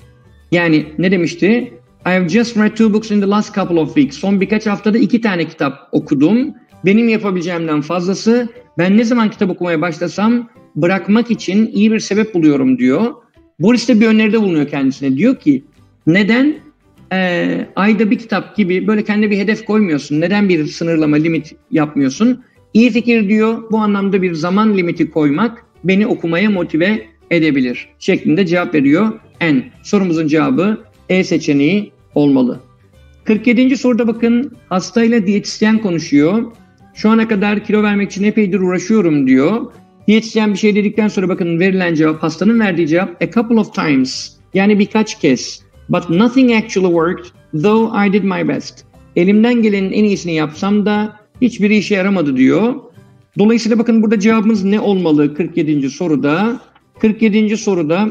Yani ne demişti? I have just read two books in the last couple of weeks. Son birkaç haftada iki tane kitap okudum. Benim yapabileceğimden fazlası. Ben ne zaman kitap okumaya başlasam bırakmak için iyi bir sebep buluyorum diyor. Boris de bir öneride bulunuyor kendisine. Diyor ki neden e, ayda bir kitap gibi böyle kendi bir hedef koymuyorsun? Neden bir sınırlama, limit yapmıyorsun? İyi fikir diyor. Bu anlamda bir zaman limiti koymak beni okumaya motive edebilir şeklinde cevap veriyor N. Sorumuzun cevabı E seçeneği olmalı. 47. soruda bakın hastayla diyetisyen konuşuyor. Şu ana kadar kilo vermek için epeydir uğraşıyorum diyor. Diyetisyen bir şey dedikten sonra bakın verilen cevap hastanın verdiği cevap a couple of times yani birkaç kez. But nothing actually worked though I did my best. Elimden gelenin en iyisini yapsam da hiçbir işe yaramadı diyor. Dolayısıyla bakın burada cevabımız ne olmalı 47. soruda? 47. soruda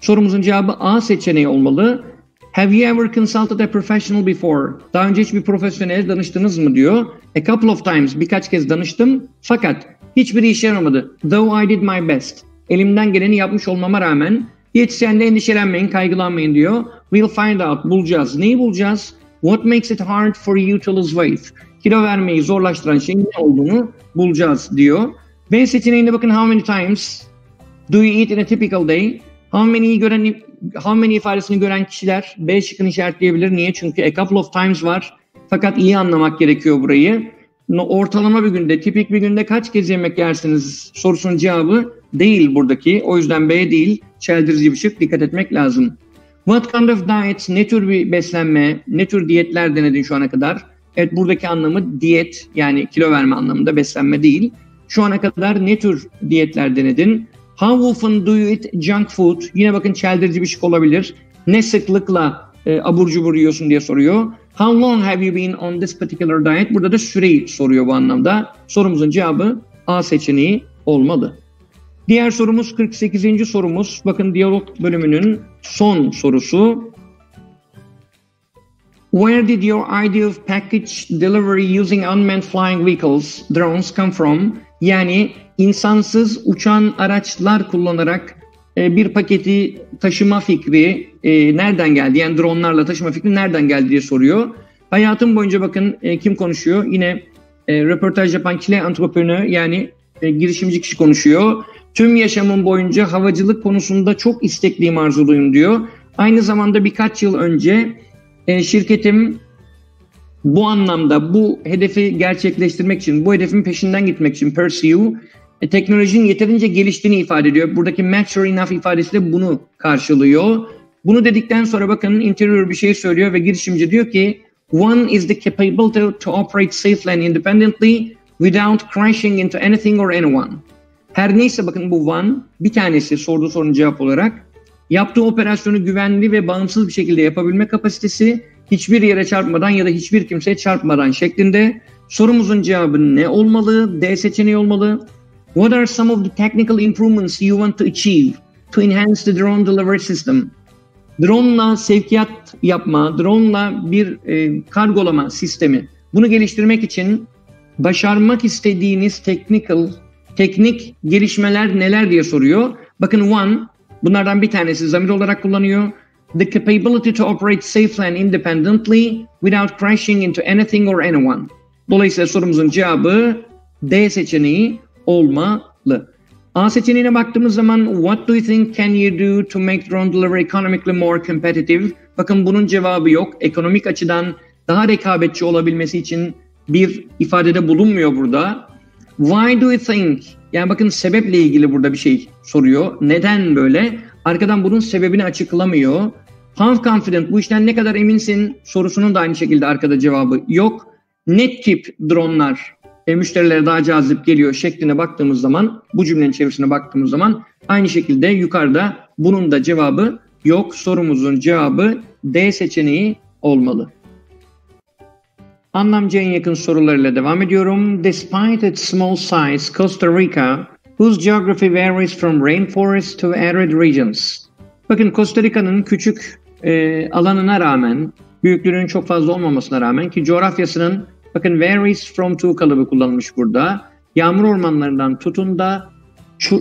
sorumuzun cevabı A seçeneği olmalı. Have you ever consulted a professional before? Daha önce hiç bir profesyonel danıştınız mı diyor. A couple of times, birkaç kez danıştım. Fakat hiçbir işe yaramadı. Though I did my best. Elimden geleni yapmış olmama rağmen Yetişende endişelenmeyin, kaygılanmayın diyor. We'll find out, bulacağız. Neyi bulacağız? What makes it hard for you to lose weight? Kilo vermeyi zorlaştıran şeyin ne olduğunu bulacağız diyor. B seçeneğinde bakın how many times do you eat in a typical day? How many'yi gören how many ifadesini gören kişiler B şıkkını işaretleyebilir. Niye? Çünkü a couple of times var. Fakat iyi anlamak gerekiyor burayı. Ortalama bir günde, tipik bir günde kaç kez yemek yersiniz sorusunun cevabı değil buradaki. O yüzden B değil. Çeldirici bir şık. Dikkat etmek lazım. What kind of diet? Ne tür bir beslenme? Ne tür diyetler denedin şu ana kadar? Evet buradaki anlamı diyet yani kilo verme anlamında beslenme değil. Şu ana kadar ne tür diyetler denedin? How often do you eat junk food? Yine bakın çeldirici bir şık olabilir. Ne sıklıkla e, abur cubur yiyorsun diye soruyor. How long have you been on this particular diet? Burada da süreyi soruyor bu anlamda. Sorumuzun cevabı A seçeneği olmalı. Diğer sorumuz 48. sorumuz. Bakın diyalog bölümünün son sorusu. Where did your idea of package delivery using unmanned flying vehicles, drones come from? Yani insansız uçan araçlar kullanarak e, bir paketi taşıma fikri e, nereden geldi? Yani dronlarla taşıma fikri nereden geldi diye soruyor. Hayatım boyunca bakın e, kim konuşuyor? Yine e, röportaj yapan kile antreprenör yani girişimci kişi konuşuyor. Tüm yaşamım boyunca havacılık konusunda çok istekliyim, arzuluyum diyor. Aynı zamanda birkaç yıl önce e, şirketim bu anlamda bu hedefi gerçekleştirmek için, bu hedefin peşinden gitmek için pursue e, teknolojinin yeterince geliştiğini ifade ediyor. Buradaki mature enough ifadesi de bunu karşılıyor. Bunu dedikten sonra bakın interior bir şey söylüyor ve girişimci diyor ki One is the capability to operate safely and independently without crashing into anything or anyone. Her neyse bakın bu one bir tanesi sorduğu sorunun cevap olarak yaptığı operasyonu güvenli ve bağımsız bir şekilde yapabilme kapasitesi hiçbir yere çarpmadan ya da hiçbir kimseye çarpmadan şeklinde sorumuzun cevabı ne olmalı? D seçeneği olmalı. What are some of the technical improvements you want to achieve to enhance the drone delivery system? Drone'la sevkiyat yapma, drone'la bir e, kargolama sistemi. Bunu geliştirmek için başarmak istediğiniz technical teknik gelişmeler neler diye soruyor. Bakın one, bunlardan bir tanesi zamir olarak kullanıyor. The capability to operate safely and independently without crashing into anything or anyone. Dolayısıyla sorumuzun cevabı D seçeneği olmalı. A seçeneğine baktığımız zaman what do you think can you do to make drone delivery economically more competitive? Bakın bunun cevabı yok. Ekonomik açıdan daha rekabetçi olabilmesi için bir ifadede bulunmuyor burada. Why do you think? Yani bakın sebeple ilgili burada bir şey soruyor. Neden böyle? Arkadan bunun sebebini açıklamıyor. How confident? Bu işten ne kadar eminsin? Sorusunun da aynı şekilde arkada cevabı yok. Net tip dronlar e, müşterilere daha cazip geliyor şekline baktığımız zaman, bu cümlenin çevirisine baktığımız zaman aynı şekilde yukarıda bunun da cevabı yok. Sorumuzun cevabı D seçeneği olmalı. Anlamcı en yakın sorularıyla devam ediyorum. Despite its small size, Costa Rica, whose geography varies from rainforest to arid regions. Bakın Costa Rica'nın küçük e, alanına rağmen, büyüklüğünün çok fazla olmamasına rağmen ki coğrafyasının bakın varies from to kalıbı kullanılmış burada. Yağmur ormanlarından tutun da çu,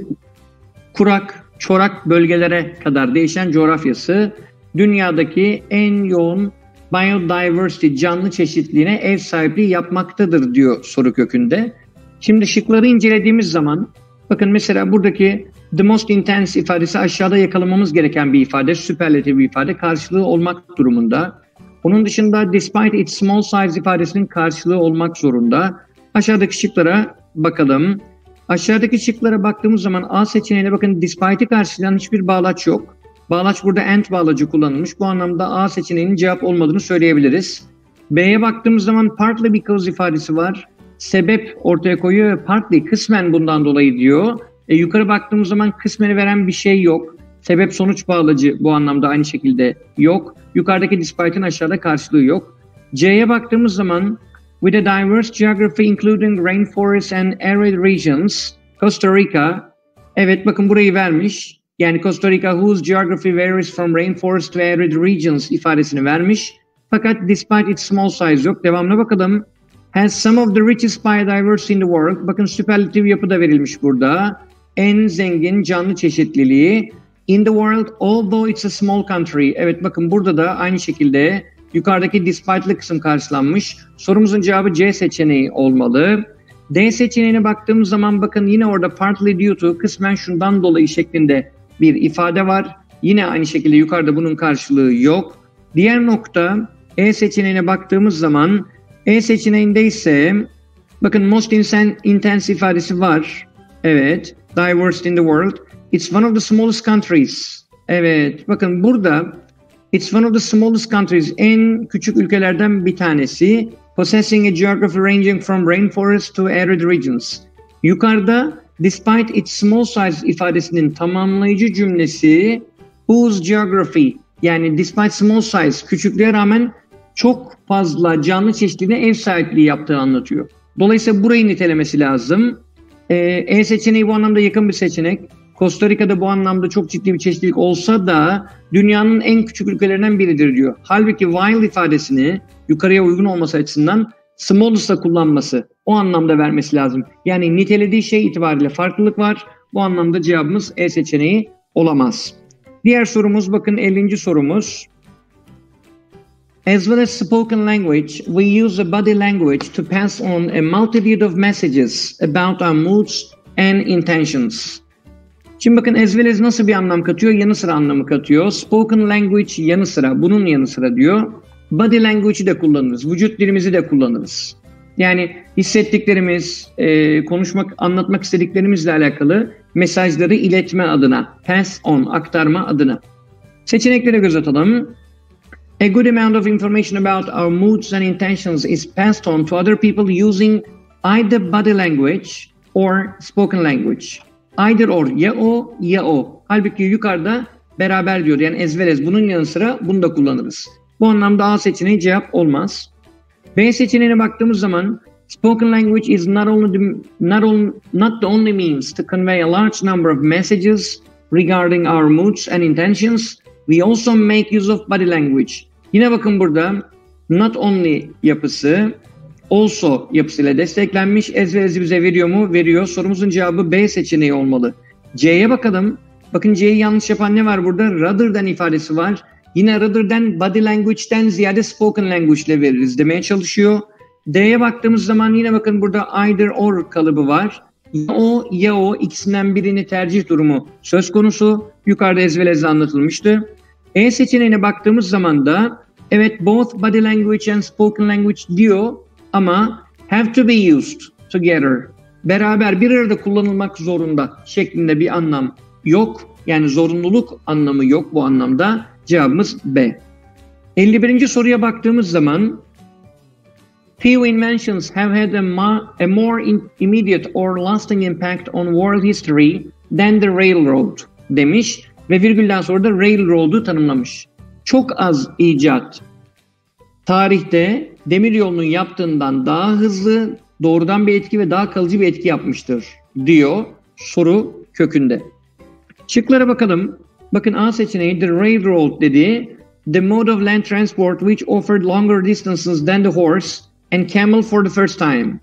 kurak, çorak bölgelere kadar değişen coğrafyası dünyadaki en yoğun biodiversity canlı çeşitliliğine ev sahipliği yapmaktadır diyor soru kökünde. Şimdi şıkları incelediğimiz zaman bakın mesela buradaki the most intense ifadesi aşağıda yakalamamız gereken bir ifade, süperlatif bir ifade karşılığı olmak durumunda. Onun dışında despite its small size ifadesinin karşılığı olmak zorunda. Aşağıdaki şıklara bakalım. Aşağıdaki şıklara baktığımız zaman A seçeneğine bakın despite'i karşılayan hiçbir bağlaç yok. Bağlaç burada and bağlacı kullanılmış. Bu anlamda A seçeneğinin cevap olmadığını söyleyebiliriz. B'ye baktığımız zaman partly because ifadesi var. Sebep ortaya koyuyor partly kısmen bundan dolayı diyor. E, yukarı baktığımız zaman kısmeni veren bir şey yok. Sebep sonuç bağlacı bu anlamda aynı şekilde yok. Yukarıdaki despite'in aşağıda karşılığı yok. C'ye baktığımız zaman with a diverse geography including rainforests and arid regions, Costa Rica. Evet bakın burayı vermiş. Yani Costa Rica whose geography varies from rainforest to arid regions ifadesini vermiş. Fakat despite its small size yok. Devamına bakalım. Has some of the richest biodiversity in the world. Bakın süperlatif yapı da verilmiş burada. En zengin canlı çeşitliliği. In the world, although it's a small country. Evet bakın burada da aynı şekilde yukarıdaki despite'lı kısım karşılanmış. Sorumuzun cevabı C seçeneği olmalı. D seçeneğine baktığımız zaman bakın yine orada partly due to kısmen şundan dolayı şeklinde bir ifade var. Yine aynı şekilde yukarıda bunun karşılığı yok. Diğer nokta E seçeneğine baktığımız zaman E seçeneğinde ise bakın most intense ifadesi var. Evet. Diverse in the world. It's one of the smallest countries. Evet. Bakın burada it's one of the smallest countries. En küçük ülkelerden bir tanesi. Possessing a geography ranging from rainforest to arid regions. Yukarıda despite its small size ifadesinin tamamlayıcı cümlesi whose geography yani despite small size küçüklüğe rağmen çok fazla canlı çeşitliliğine ev sahipliği yaptığı anlatıyor. Dolayısıyla burayı nitelemesi lazım. Ee, e seçeneği bu anlamda yakın bir seçenek. Costa Rica'da bu anlamda çok ciddi bir çeşitlilik olsa da dünyanın en küçük ülkelerinden biridir diyor. Halbuki while ifadesini yukarıya uygun olması açısından smallest'la kullanması o anlamda vermesi lazım. Yani nitelediği şey itibariyle farklılık var. Bu anlamda cevabımız E seçeneği olamaz. Diğer sorumuz bakın 50. sorumuz. As well as spoken language, we use a body language to pass on a multitude of messages about our moods and intentions. Şimdi bakın as well as nasıl bir anlam katıyor? Yanı sıra anlamı katıyor. Spoken language yanı sıra, bunun yanı sıra diyor. Body language'i de kullanırız. Vücut dilimizi de kullanırız. Yani hissettiklerimiz, e, konuşmak, anlatmak istediklerimizle alakalı mesajları iletme adına, pass on, aktarma adına. Seçeneklere göz atalım. A good amount of information about our moods and intentions is passed on to other people using either body language or spoken language. Either or ya o ya o. Halbuki yukarıda beraber diyor. Yani ezverez bunun yanı sıra bunu da kullanırız. Bu anlamda A seçeneği cevap olmaz. B seçeneğine baktığımız zaman spoken language is not only the, not, on, not the only means to convey a large number of messages regarding our moods and intentions, we also make use of body language. Yine bakın burada not only yapısı also yapısıyla desteklenmiş. Ezberezi bize veriyor mu? Veriyor. Sorumuzun cevabı B seçeneği olmalı. C'ye bakalım. Bakın C'yi yanlış yapan ne var burada? Rather than ifadesi var. Yine rather than body language'den ziyade spoken language ile veririz demeye çalışıyor. D'ye baktığımız zaman yine bakın burada either or kalıbı var. Ya o ya o ikisinden birini tercih durumu söz konusu. Yukarıda ezvelezle anlatılmıştı. E seçeneğine baktığımız zaman da evet both body language and spoken language diyor ama have to be used together. Beraber bir arada kullanılmak zorunda şeklinde bir anlam yok. Yani zorunluluk anlamı yok bu anlamda. Cevabımız B. 51. soruya baktığımız zaman Few inventions have had a, a more immediate or lasting impact on world history than the railroad demiş ve virgülden sonra da railroad'u tanımlamış. Çok az icat tarihte demir yolunun yaptığından daha hızlı, doğrudan bir etki ve daha kalıcı bir etki yapmıştır diyor soru kökünde. Şıklara bakalım. Bakın A seçeneği the railroad dedi. The mode of land transport which offered longer distances than the horse and camel for the first time.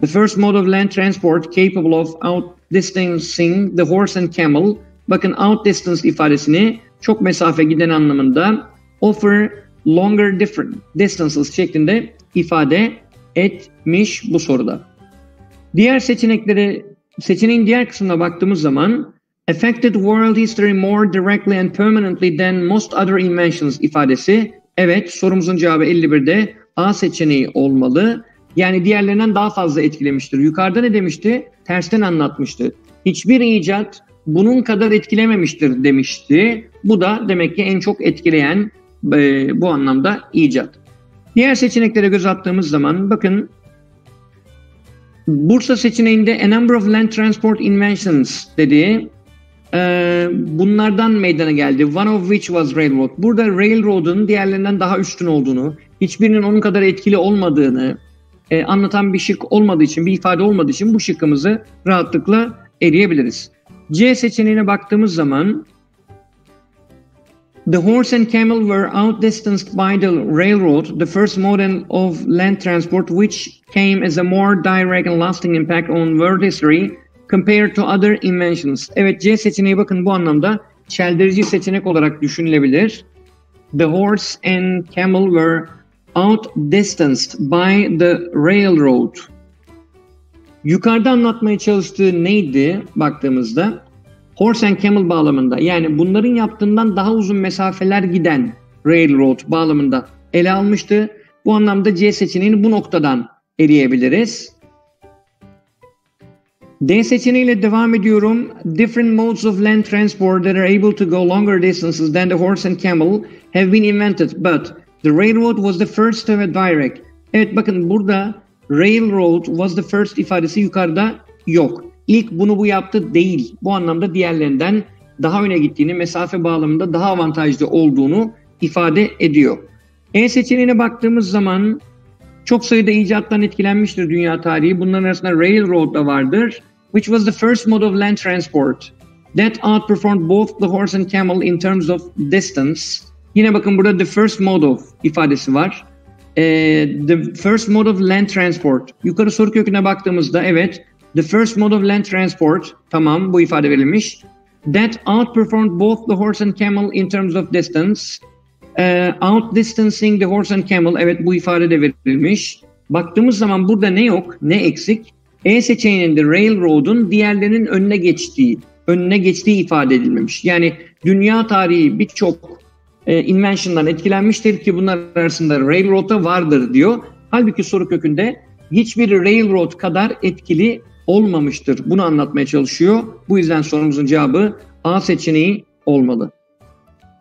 The first mode of land transport capable of outdistancing the horse and camel. Bakın outdistance ifadesini çok mesafe giden anlamında offer longer different distances şeklinde ifade etmiş bu soruda. Diğer seçenekleri seçeneğin diğer kısmına baktığımız zaman affected world history more directly and permanently than most other inventions ifadesi evet sorumuzun cevabı 51'de A seçeneği olmalı. Yani diğerlerinden daha fazla etkilemiştir. Yukarıda ne demişti? Tersten anlatmıştı. Hiçbir icat bunun kadar etkilememiştir demişti. Bu da demek ki en çok etkileyen e, bu anlamda icat. Diğer seçeneklere göz attığımız zaman bakın Bursa seçeneğinde a number of land transport inventions dedi. Ee, bunlardan meydana geldi. One of which was railroad. Burada railroad'un diğerlerinden daha üstün olduğunu, hiçbirinin onun kadar etkili olmadığını e, anlatan bir şık olmadığı için, bir ifade olmadığı için bu şıkkımızı rahatlıkla eleyebiliriz. C seçeneğine baktığımız zaman The horse and camel were outdistanced by the railroad, the first model of land transport which came as a more direct and lasting impact on world history compared to other inventions. Evet C seçeneği bakın bu anlamda çeldirici seçenek olarak düşünülebilir. The horse and camel were outdistanced by the railroad. Yukarıda anlatmaya çalıştığı neydi baktığımızda? Horse and camel bağlamında yani bunların yaptığından daha uzun mesafeler giden railroad bağlamında ele almıştı. Bu anlamda C seçeneğini bu noktadan eleyebiliriz. D seçeneğiyle devam ediyorum. Different modes of land transport that are able to go longer distances than the horse and camel have been invented, but the railroad was the first to have direct. Evet bakın burada railroad was the first ifadesi yukarıda yok. İlk bunu bu yaptı değil. Bu anlamda diğerlerinden daha öne gittiğini, mesafe bağlamında daha avantajlı olduğunu ifade ediyor. E seçeneğine baktığımız zaman çok sayıda icattan etkilenmiştir dünya tarihi. Bunların arasında railroad da vardır. Which was the first mode of land transport that outperformed both the horse and camel in terms of distance. Yine bakın burada the first mode of ifadesi var. Ee, the first mode of land transport. Yukarı soru köküne baktığımızda evet The first mode of land transport, tamam bu ifade verilmiş. That outperformed both the horse and camel in terms of distance. Uh, outdistancing the horse and camel, evet bu ifade de verilmiş. Baktığımız zaman burada ne yok, ne eksik? E seçeneğinde railroad'un diğerlerinin önüne geçtiği, önüne geçtiği ifade edilmemiş. Yani dünya tarihi birçok e, invention'dan etkilenmiştir ki bunlar arasında railroad da vardır diyor. Halbuki soru kökünde hiçbir railroad kadar etkili olmamıştır. Bunu anlatmaya çalışıyor. Bu yüzden sorumuzun cevabı A seçeneği olmalı.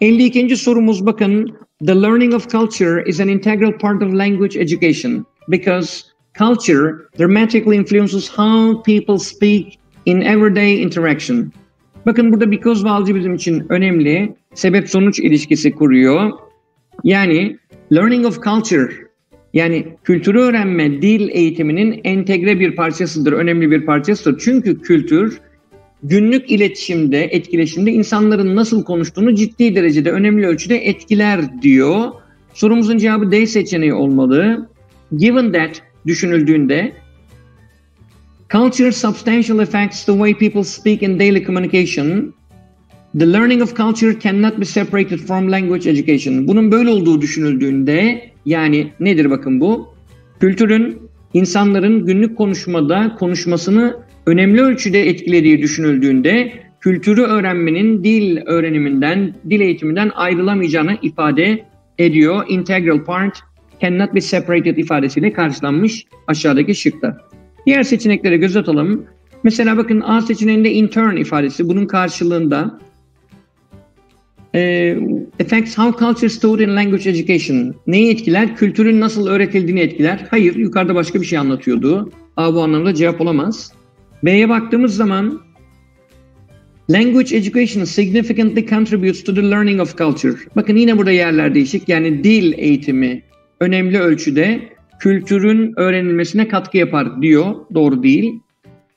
52. sorumuz bakın. The learning of culture is an integral part of language education because culture dramatically influences how people speak in everyday interaction. Bakın burada because valcı bizim için önemli. Sebep sonuç ilişkisi kuruyor. Yani learning of culture yani kültürü öğrenme dil eğitiminin entegre bir parçasıdır, önemli bir parçasıdır. Çünkü kültür günlük iletişimde, etkileşimde insanların nasıl konuştuğunu ciddi derecede, önemli ölçüde etkiler diyor. Sorumuzun cevabı D seçeneği olmalı. Given that düşünüldüğünde culture substantially affects the way people speak in daily communication. The learning of culture cannot be separated from language education. Bunun böyle olduğu düşünüldüğünde yani nedir bakın bu? Kültürün insanların günlük konuşmada konuşmasını önemli ölçüde etkilediği düşünüldüğünde kültürü öğrenmenin dil öğreniminden, dil eğitiminden ayrılamayacağını ifade ediyor. Integral part cannot be separated ifadesiyle karşılanmış aşağıdaki şıkta. Diğer seçeneklere göz atalım. Mesela bakın A seçeneğinde intern ifadesi bunun karşılığında e, affects how culture is taught in language education. Neyi etkiler? Kültürün nasıl öğretildiğini etkiler. Hayır, yukarıda başka bir şey anlatıyordu. A bu anlamda cevap olamaz. B'ye baktığımız zaman Language education significantly contributes to the learning of culture. Bakın yine burada yerler değişik. Yani dil eğitimi önemli ölçüde kültürün öğrenilmesine katkı yapar diyor. Doğru değil.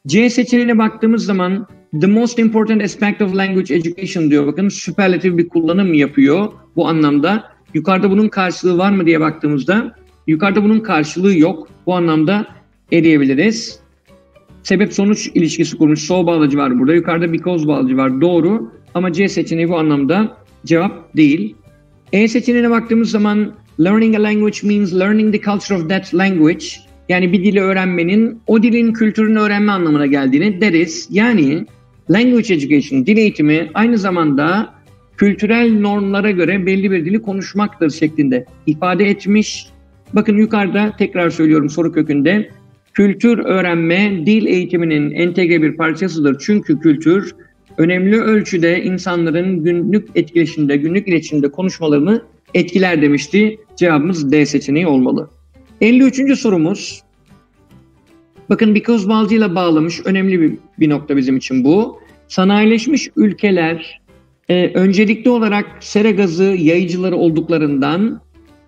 C seçeneğine baktığımız zaman the most important aspect of language education diyor. Bakın süperlatif bir kullanım yapıyor bu anlamda. Yukarıda bunun karşılığı var mı diye baktığımızda yukarıda bunun karşılığı yok. Bu anlamda eleyebiliriz. Sebep sonuç ilişkisi kurmuş. So bağlacı var burada. Yukarıda because bağlacı var. Doğru. Ama C seçeneği bu anlamda cevap değil. E seçeneğine baktığımız zaman learning a language means learning the culture of that language. Yani bir dili öğrenmenin o dilin kültürünü öğrenme anlamına geldiğini deriz. Yani language education, dil eğitimi aynı zamanda kültürel normlara göre belli bir dili konuşmaktır şeklinde ifade etmiş. Bakın yukarıda tekrar söylüyorum soru kökünde. Kültür öğrenme dil eğitiminin entegre bir parçasıdır. Çünkü kültür önemli ölçüde insanların günlük etkileşimde, günlük iletişimde konuşmalarını etkiler demişti. Cevabımız D seçeneği olmalı. 53. sorumuz. Bakın because balcıyla bağlamış önemli bir, bir nokta bizim için bu. Sanayileşmiş ülkeler e, öncelikli olarak sera gazı yayıcıları olduklarından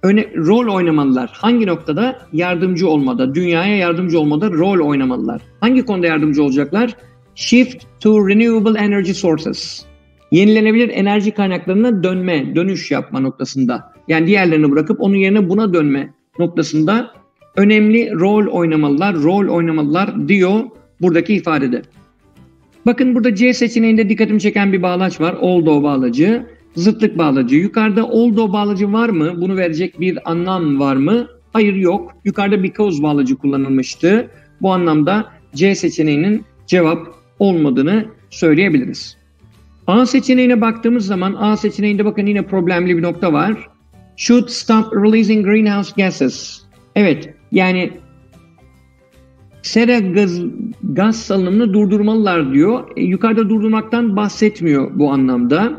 öne, rol oynamalılar. Hangi noktada? Yardımcı olmada, dünyaya yardımcı olmada rol oynamalılar. Hangi konuda yardımcı olacaklar? shift to renewable energy sources. Yenilenebilir enerji kaynaklarına dönme, dönüş yapma noktasında. Yani diğerlerini bırakıp onun yerine buna dönme noktasında önemli rol oynamalılar, rol oynamalılar diyor buradaki ifadede. Bakın burada C seçeneğinde dikkatimi çeken bir bağlaç var. Oldo bağlacı, zıtlık bağlacı. Yukarıda oldo bağlacı var mı? Bunu verecek bir anlam var mı? Hayır yok. Yukarıda because bağlacı kullanılmıştı. Bu anlamda C seçeneğinin cevap olmadığını söyleyebiliriz. A seçeneğine baktığımız zaman A seçeneğinde bakın yine problemli bir nokta var. Should stop releasing greenhouse gases. Evet yani sera gaz, gaz salınımını durdurmalılar diyor. E, yukarıda durdurmaktan bahsetmiyor bu anlamda.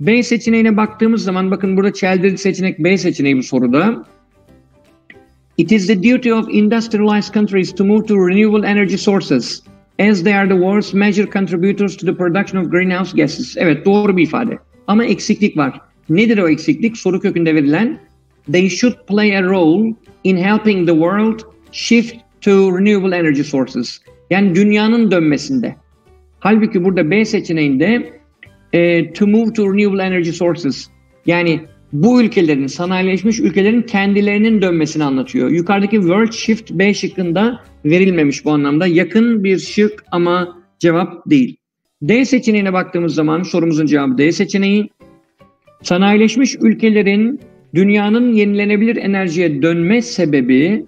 B seçeneğine baktığımız zaman bakın burada çeldirici seçenek B seçeneği bu soruda. It is the duty of industrialized countries to move to renewable energy sources as they are the world's major contributors to the production of greenhouse gases. Evet doğru bir ifade. Ama eksiklik var. Nedir o eksiklik? Soru kökünde verilen They should play a role in helping the world shift to renewable energy sources. Yani dünyanın dönmesinde. Halbuki burada B seçeneğinde e, to move to renewable energy sources. Yani bu ülkelerin, sanayileşmiş ülkelerin kendilerinin dönmesini anlatıyor. Yukarıdaki World Shift B şıkkında verilmemiş bu anlamda. Yakın bir şık ama cevap değil. D seçeneğine baktığımız zaman sorumuzun cevabı D seçeneği. Sanayileşmiş ülkelerin dünyanın yenilenebilir enerjiye dönme sebebi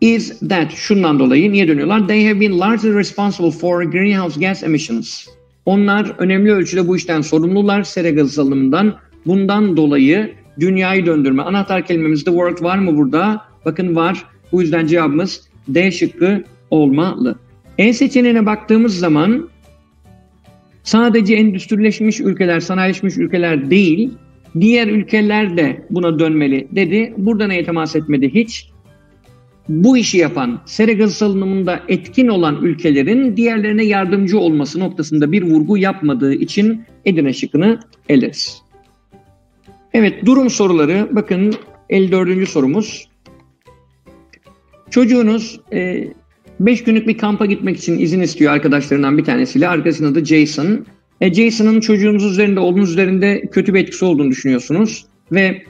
is that şundan dolayı niye dönüyorlar? They have been largely responsible for greenhouse gas emissions. Onlar önemli ölçüde bu işten sorumlular sera gazı salınımından. Bundan dolayı dünyayı döndürme. Anahtar kelimemizde world var mı burada? Bakın var. Bu yüzden cevabımız D şıkkı olmalı. E seçeneğine baktığımız zaman sadece endüstrileşmiş ülkeler, sanayileşmiş ülkeler değil, diğer ülkeler de buna dönmeli dedi. Burada neye temas etmedi hiç? Bu işi yapan, sera gazı salınımında etkin olan ülkelerin diğerlerine yardımcı olması noktasında bir vurgu yapmadığı için Edirne şıkkını eleriz. Evet durum soruları bakın 54. sorumuz. Çocuğunuz 5 e, günlük bir kampa gitmek için izin istiyor arkadaşlarından bir tanesiyle. Arkadaşının adı Jason. E, Jason'ın çocuğunuz üzerinde, oğlunuz üzerinde kötü bir etkisi olduğunu düşünüyorsunuz. Ve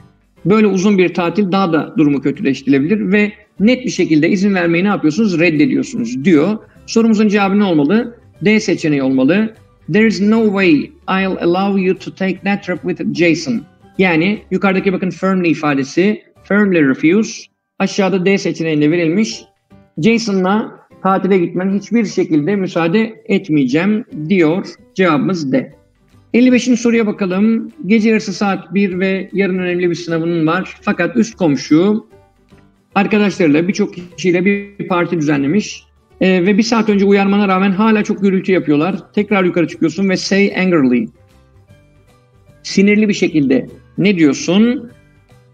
böyle uzun bir tatil daha da durumu kötüleştirilebilir ve net bir şekilde izin vermeyi ne yapıyorsunuz? Reddediyorsunuz diyor. Sorumuzun cevabı ne olmalı? D seçeneği olmalı. There is no way I'll allow you to take that trip with Jason. Yani yukarıdaki bakın firmly ifadesi firmly refuse. Aşağıda D seçeneğinde verilmiş. Jason'la tatile gitmen hiçbir şekilde müsaade etmeyeceğim diyor. Cevabımız D. 55. soruya bakalım. Gece yarısı saat 1 ve yarın önemli bir sınavının var. Fakat üst komşu arkadaşlarıyla birçok kişiyle bir parti düzenlemiş. Ee, ve bir saat önce uyarmana rağmen hala çok gürültü yapıyorlar. Tekrar yukarı çıkıyorsun ve say angrily. Sinirli bir şekilde ne diyorsun?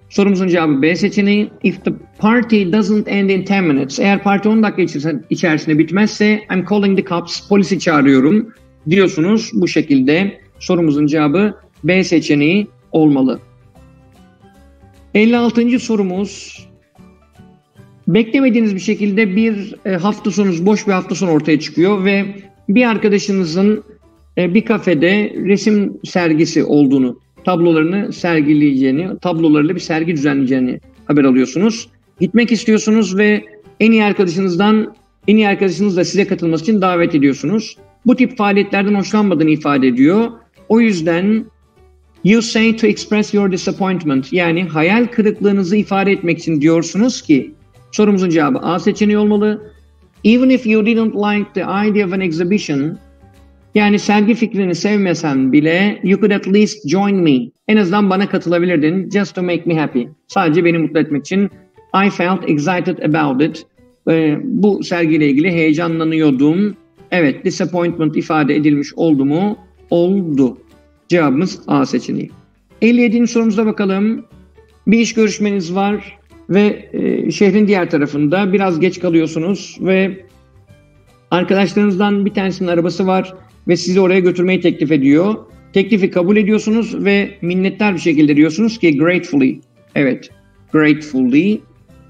Sorumuzun cevabı B seçeneği. If the party doesn't end in 10 minutes, eğer parti 10 dakika içerisinde bitmezse I'm calling the cops, polisi çağırıyorum diyorsunuz. Bu şekilde sorumuzun cevabı B seçeneği olmalı. 56. sorumuz beklemediğiniz bir şekilde bir e, hafta sonu, boş bir hafta sonu ortaya çıkıyor ve bir arkadaşınızın e, bir kafede resim sergisi olduğunu tablolarını sergileyeceğini, tablolarıyla bir sergi düzenleyeceğini haber alıyorsunuz. Gitmek istiyorsunuz ve en iyi arkadaşınızdan, en iyi arkadaşınız da size katılması için davet ediyorsunuz. Bu tip faaliyetlerden hoşlanmadığını ifade ediyor. O yüzden you say to express your disappointment yani hayal kırıklığınızı ifade etmek için diyorsunuz ki sorumuzun cevabı A seçeneği olmalı. Even if you didn't like the idea of an exhibition, yani sergi fikrini sevmesen bile you could at least join me. En azından bana katılabilirdin just to make me happy. Sadece beni mutlu etmek için. I felt excited about it. Ee, bu sergiyle ilgili heyecanlanıyordum. Evet, disappointment ifade edilmiş oldu mu? Oldu. Cevabımız A seçeneği. 57. sorumuza bakalım. Bir iş görüşmeniz var ve e, şehrin diğer tarafında biraz geç kalıyorsunuz ve arkadaşlarınızdan bir tanesinin arabası var ve sizi oraya götürmeyi teklif ediyor. Teklifi kabul ediyorsunuz ve minnettar bir şekilde diyorsunuz ki gratefully. Evet, gratefully.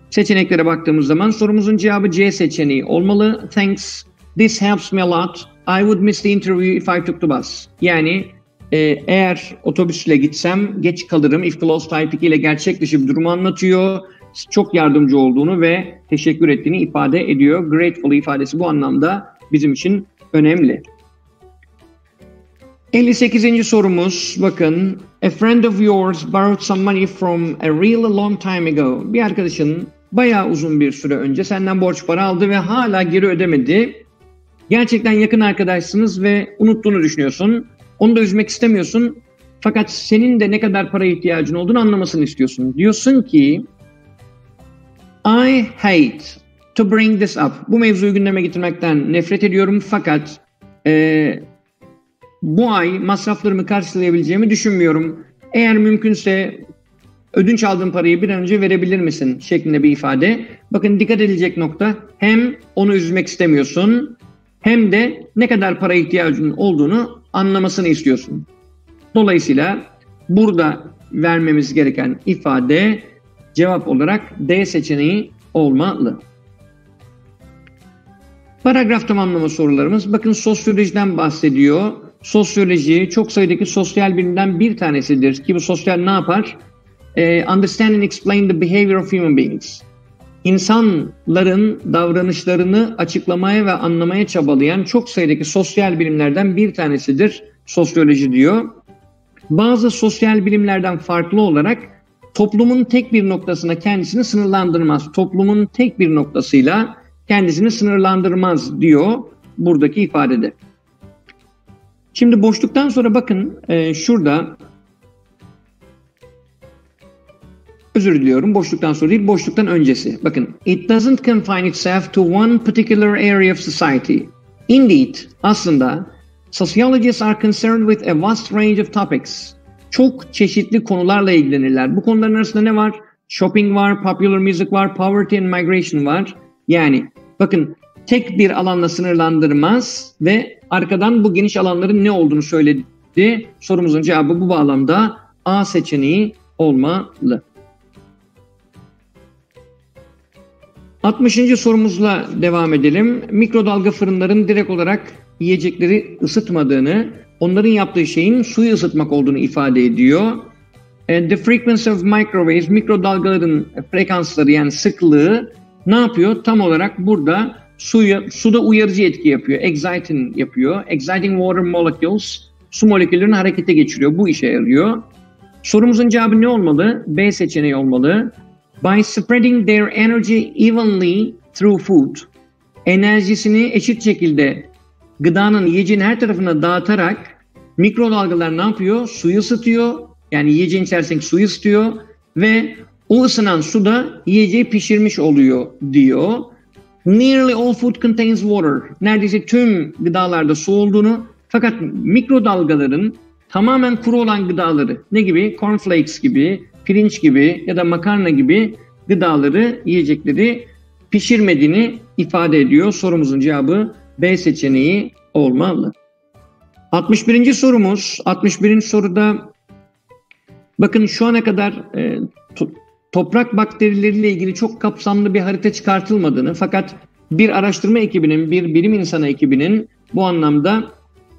Seçeneklere baktığımız zaman sorumuzun cevabı C seçeneği olmalı. Thanks This helps me a lot. I would miss the interview if I took the bus. Yani e, eğer otobüsle gitsem geç kalırım. If close type 2 ile gerçek dışı bir durumu anlatıyor. Çok yardımcı olduğunu ve teşekkür ettiğini ifade ediyor. Grateful ifadesi bu anlamda bizim için önemli. 58. sorumuz bakın. A friend of yours borrowed some money from a really long time ago. Bir arkadaşın bayağı uzun bir süre önce senden borç para aldı ve hala geri ödemedi. Gerçekten yakın arkadaşsınız ve unuttuğunu düşünüyorsun. Onu da üzmek istemiyorsun. Fakat senin de ne kadar para ihtiyacın olduğunu anlamasını istiyorsun. Diyorsun ki I hate to bring this up. Bu mevzuyu gündeme getirmekten nefret ediyorum fakat e, bu ay masraflarımı karşılayabileceğimi düşünmüyorum. Eğer mümkünse ödünç aldığın parayı bir an önce verebilir misin şeklinde bir ifade. Bakın dikkat edilecek nokta hem onu üzmek istemiyorsun hem de ne kadar para ihtiyacın olduğunu anlamasını istiyorsun. Dolayısıyla burada vermemiz gereken ifade cevap olarak D seçeneği olmalı. Paragraf tamamlama sorularımız. Bakın sosyolojiden bahsediyor. Sosyoloji çok sayıdaki sosyal bilimden bir tanesidir ki bu sosyal ne yapar? Ee, understand and explain the behavior of human beings. İnsanların davranışlarını açıklamaya ve anlamaya çabalayan çok sayıdaki sosyal bilimlerden bir tanesidir sosyoloji diyor. Bazı sosyal bilimlerden farklı olarak toplumun tek bir noktasına kendisini sınırlandırmaz. Toplumun tek bir noktasıyla kendisini sınırlandırmaz diyor buradaki ifadede. Şimdi boşluktan sonra bakın e, şurada özür diliyorum boşluktan sonra değil boşluktan öncesi. Bakın it doesn't confine itself to one particular area of society. Indeed aslında sociologists are concerned with a vast range of topics. Çok çeşitli konularla ilgilenirler. Bu konuların arasında ne var? Shopping var, popular music var, poverty and migration var. Yani bakın tek bir alanla sınırlandırmaz ve arkadan bu geniş alanların ne olduğunu söyledi. Sorumuzun cevabı bu bağlamda A seçeneği olmalı. 60. sorumuzla devam edelim. Mikrodalga fırınların direkt olarak yiyecekleri ısıtmadığını, onların yaptığı şeyin suyu ısıtmak olduğunu ifade ediyor. The frequency of microwaves, mikrodalgaların frekansları yani sıklığı ne yapıyor? Tam olarak burada suya, suda uyarıcı etki yapıyor. Exciting yapıyor. Exciting water molecules su moleküllerini harekete geçiriyor. Bu işe yarıyor. Sorumuzun cevabı ne olmalı? B seçeneği olmalı. By spreading their energy evenly through food. Enerjisini eşit şekilde gıdanın yiyeceğin her tarafına dağıtarak mikrodalgalar ne yapıyor? Suyu ısıtıyor. Yani yiyeceğin içerisindeki suyu ısıtıyor ve o ısınan suda yiyeceği pişirmiş oluyor diyor. Nearly all food contains water. Neredeyse tüm gıdalarda su olduğunu fakat mikrodalgaların tamamen kuru olan gıdaları ne gibi? Cornflakes gibi, pirinç gibi ya da makarna gibi gıdaları, yiyecekleri pişirmediğini ifade ediyor. Sorumuzun cevabı B seçeneği olmalı. 61. sorumuz. 61. soruda bakın şu ana kadar e, toprak bakterileriyle ilgili çok kapsamlı bir harita çıkartılmadığını fakat bir araştırma ekibinin, bir bilim insanı ekibinin bu anlamda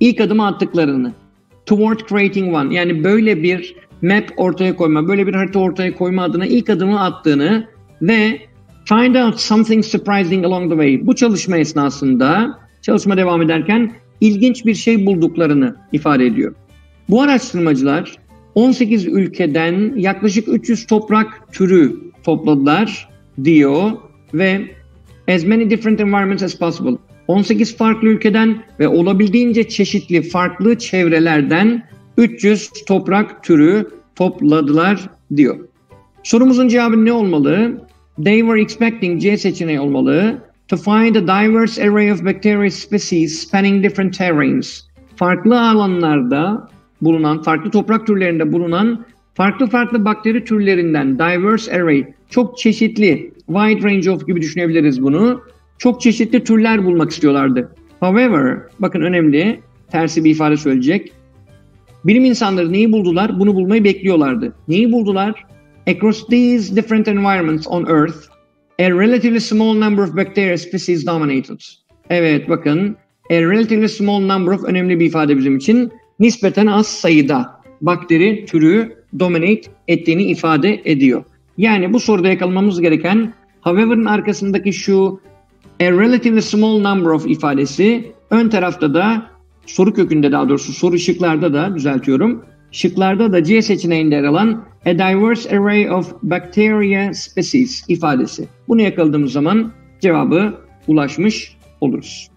ilk adımı attıklarını toward creating one yani böyle bir map ortaya koyma, böyle bir harita ortaya koyma adına ilk adımı attığını ve find out something surprising along the way. Bu çalışma esnasında çalışma devam ederken ilginç bir şey bulduklarını ifade ediyor. Bu araştırmacılar 18 ülkeden yaklaşık 300 toprak türü topladılar diyor ve as many different environments as possible. 18 farklı ülkeden ve olabildiğince çeşitli farklı çevrelerden 300 toprak türü topladılar diyor. Sorumuzun cevabı ne olmalı? They were expecting C seçeneği olmalı. To find a diverse array of bacteria species spanning different terrains. Farklı alanlarda bulunan, farklı toprak türlerinde bulunan farklı farklı bakteri türlerinden diverse array, çok çeşitli, wide range of gibi düşünebiliriz bunu. Çok çeşitli türler bulmak istiyorlardı. However, bakın önemli, tersi bir ifade söyleyecek. Bilim insanları neyi buldular? Bunu bulmayı bekliyorlardı. Neyi buldular? Across these different environments on Earth, a relatively small number of bacteria species dominated. Evet bakın a relatively small number of önemli bir ifade bizim için. Nispeten az sayıda bakteri türü dominate ettiğini ifade ediyor. Yani bu soruda yakalamamız gereken however'ın arkasındaki şu a relatively small number of ifadesi ön tarafta da soru kökünde daha doğrusu soru şıklarda da düzeltiyorum. Şıklarda da C seçeneğinde yer alan a diverse array of bacteria species ifadesi. Bunu yakaladığımız zaman cevabı ulaşmış oluruz.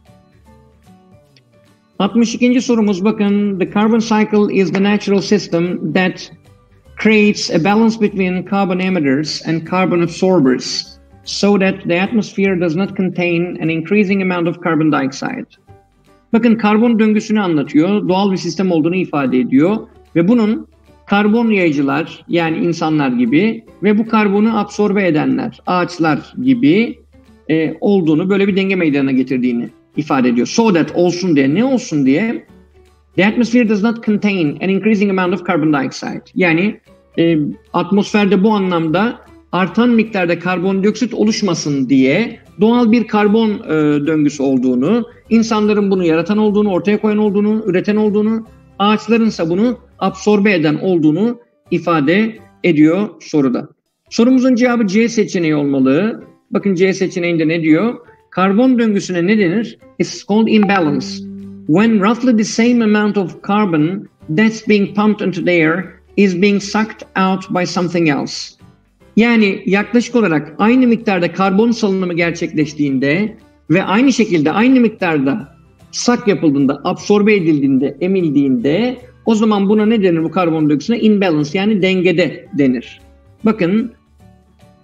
62. sorumuz bakın the carbon cycle is the natural system that creates a balance between carbon emitters and carbon absorbers so that the atmosphere does not contain an increasing amount of carbon dioxide. Bakın karbon döngüsünü anlatıyor. Doğal bir sistem olduğunu ifade ediyor. Ve bunun karbon yayıcılar yani insanlar gibi ve bu karbonu absorbe edenler, ağaçlar gibi e, olduğunu, böyle bir denge meydana getirdiğini ifade ediyor. So that olsun diye, ne olsun diye the atmosphere does not contain an increasing amount of carbon dioxide. Yani e, atmosferde bu anlamda artan miktarda karbondioksit oluşmasın diye doğal bir karbon e, döngüsü olduğunu, insanların bunu yaratan olduğunu, ortaya koyan olduğunu, üreten olduğunu, ağaçların ise bunu absorbe eden olduğunu ifade ediyor soruda. Sorumuzun cevabı C seçeneği olmalı. Bakın C seçeneğinde ne diyor? Karbon döngüsüne ne denir? It's called imbalance. When roughly the same amount of carbon that's being pumped into the air is being sucked out by something else. Yani yaklaşık olarak aynı miktarda karbon salınımı gerçekleştiğinde ve aynı şekilde aynı miktarda sak yapıldığında, absorbe edildiğinde, emildiğinde o zaman buna ne denir bu karbondioksit? Imbalance yani dengede denir. Bakın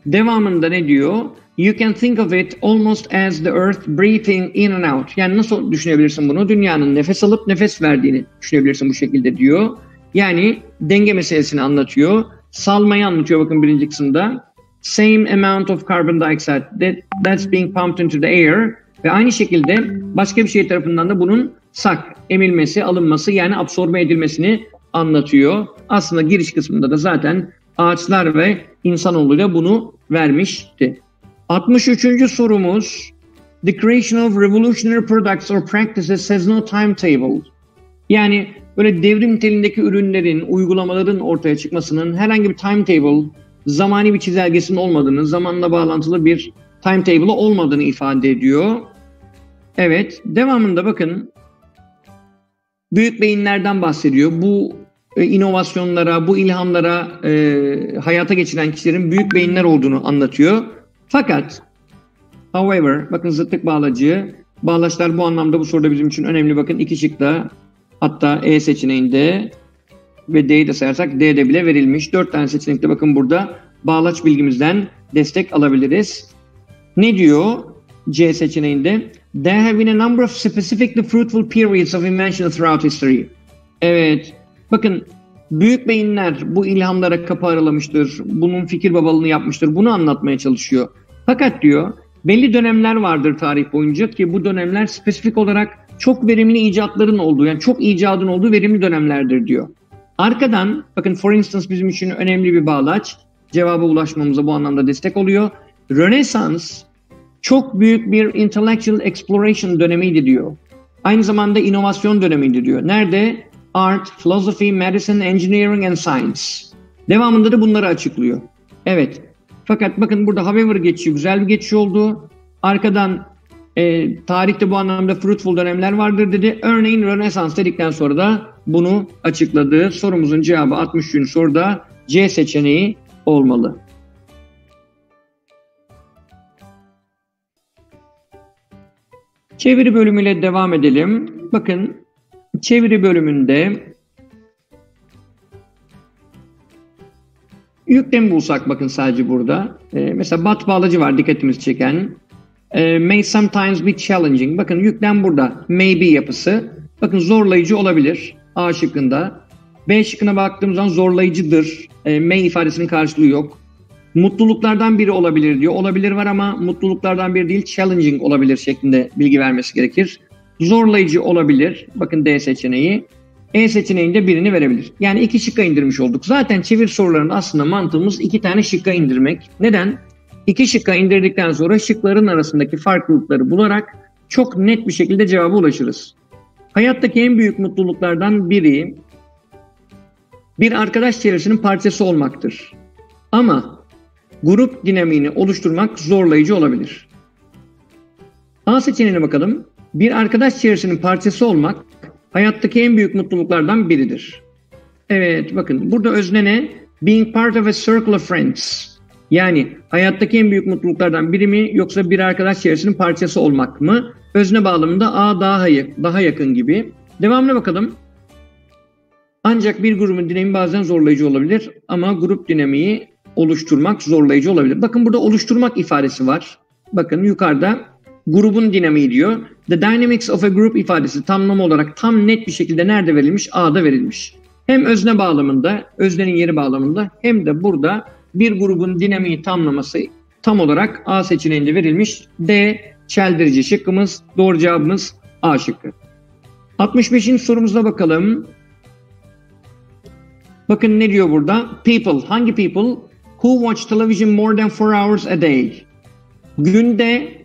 devamında ne diyor? You can think of it almost as the earth breathing in and out. Yani nasıl düşünebilirsin bunu? Dünyanın nefes alıp nefes verdiğini düşünebilirsin bu şekilde diyor. Yani denge meselesini anlatıyor. Salmayı anlatıyor bakın birinci kısımda. Same amount of carbon dioxide that, that's being pumped into the air. Ve aynı şekilde başka bir şey tarafından da bunun sak, emilmesi, alınması yani absorbe edilmesini anlatıyor. Aslında giriş kısmında da zaten ağaçlar ve insanoğluyla bunu vermişti. 63. sorumuz The creation of revolutionary products or practices has no timetable. Yani böyle devrim niteliğindeki ürünlerin, uygulamaların ortaya çıkmasının herhangi bir timetable, zamani bir çizelgesinin olmadığını, zamanla bağlantılı bir timetable olmadığını ifade ediyor. Evet, devamında bakın büyük beyinlerden bahsediyor. Bu e, inovasyonlara, bu ilhamlara e, hayata geçiren kişilerin büyük beyinler olduğunu anlatıyor. Fakat however, bakın zıtlık bağlacı, bağlaçlar bu anlamda bu soruda bizim için önemli. Bakın iki şıkta hatta E seçeneğinde ve D'yi de sayarsak D'de bile verilmiş. Dört tane seçenekte bakın burada bağlaç bilgimizden destek alabiliriz. Ne diyor C seçeneğinde? There have been a number of specifically fruitful periods of invention throughout history. Evet. Bakın büyük beyinler bu ilhamlara kapı aralamıştır. Bunun fikir babalığını yapmıştır. Bunu anlatmaya çalışıyor. Fakat diyor belli dönemler vardır tarih boyunca ki bu dönemler spesifik olarak çok verimli icatların olduğu yani çok icadın olduğu verimli dönemlerdir diyor. Arkadan bakın for instance bizim için önemli bir bağlaç. Cevaba ulaşmamıza bu anlamda destek oluyor. Rönesans çok büyük bir intellectual exploration dönemiydi diyor. Aynı zamanda inovasyon dönemiydi diyor. Nerede? Art, philosophy, medicine, engineering and science. Devamında da bunları açıklıyor. Evet. Fakat bakın burada however geçiyor. Güzel bir geçiş oldu. Arkadan e, tarihte bu anlamda fruitful dönemler vardır dedi. Örneğin Rönesans dedikten sonra da bunu açıkladı. Sorumuzun cevabı 63. soruda C seçeneği olmalı. Çeviri bölümüyle devam edelim. Bakın çeviri bölümünde yüklemi bulsak bakın sadece burada. Ee, mesela bat bağlacı var dikkatimizi çeken. Ee, may sometimes be challenging. Bakın yüklem burada. Maybe yapısı. Bakın zorlayıcı olabilir. A şıkkında. B şıkkına baktığımız zaman zorlayıcıdır. E, may ifadesinin karşılığı yok. Mutluluklardan biri olabilir diyor. Olabilir var ama mutluluklardan biri değil challenging olabilir şeklinde bilgi vermesi gerekir. Zorlayıcı olabilir. Bakın D seçeneği. E seçeneğinde birini verebilir. Yani iki şıkka indirmiş olduk. Zaten çevir sorularında aslında mantığımız iki tane şıkka indirmek. Neden? İki şıkka indirdikten sonra şıkların arasındaki farklılıkları bularak çok net bir şekilde cevaba ulaşırız. Hayattaki en büyük mutluluklardan biri bir arkadaş çevresinin parçası olmaktır. Ama grup dinamiğini oluşturmak zorlayıcı olabilir. A seçeneğine bakalım. Bir arkadaş çevresinin parçası olmak hayattaki en büyük mutluluklardan biridir. Evet bakın burada özne ne? Being part of a circle of friends. Yani hayattaki en büyük mutluluklardan biri mi yoksa bir arkadaş çevresinin parçası olmak mı? Özne bağlamında A daha, daha yakın gibi. Devamına bakalım. Ancak bir grubun dinamiği bazen zorlayıcı olabilir ama grup dinamiği oluşturmak zorlayıcı olabilir. Bakın burada oluşturmak ifadesi var. Bakın yukarıda grubun dinamiği diyor. The dynamics of a group ifadesi tamlama olarak tam net bir şekilde nerede verilmiş? A'da verilmiş. Hem özne bağlamında, öznenin yeri bağlamında hem de burada bir grubun dinamiği tamlaması tam olarak A seçeneğinde verilmiş. D çeldirici şıkkımız. Doğru cevabımız A şıkkı. 65. sorumuza bakalım. Bakın ne diyor burada? People. Hangi people? Who watch television more than 4 hours a day? Günde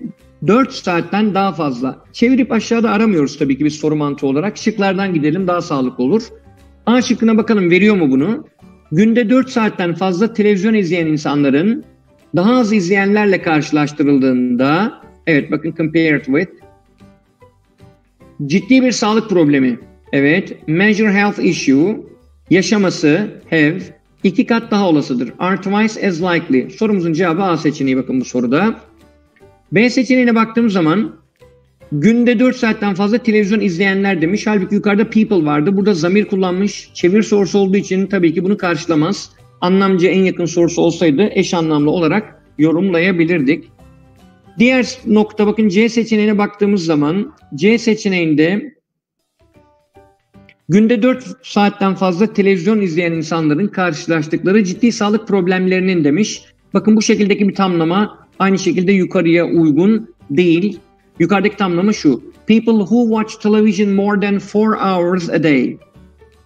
4 saatten daha fazla. Çevirip aşağıda aramıyoruz tabii ki bir soru mantığı olarak. Şıklardan gidelim daha sağlıklı olur. A şıkkına bakalım veriyor mu bunu? Günde 4 saatten fazla televizyon izleyen insanların daha az izleyenlerle karşılaştırıldığında evet bakın compared with ciddi bir sağlık problemi evet major health issue yaşaması have iki kat daha olasıdır. Are twice as likely. Sorumuzun cevabı A seçeneği bakın bu soruda. B seçeneğine baktığımız zaman günde 4 saatten fazla televizyon izleyenler demiş. Halbuki yukarıda people vardı. Burada zamir kullanmış. Çevir sorusu olduğu için tabii ki bunu karşılamaz. Anlamcı en yakın sorusu olsaydı eş anlamlı olarak yorumlayabilirdik. Diğer nokta bakın C seçeneğine baktığımız zaman C seçeneğinde günde 4 saatten fazla televizyon izleyen insanların karşılaştıkları ciddi sağlık problemlerinin demiş. Bakın bu şekildeki bir tamlama aynı şekilde yukarıya uygun değil. Yukarıdaki tamlama şu. People who watch television more than 4 hours a day.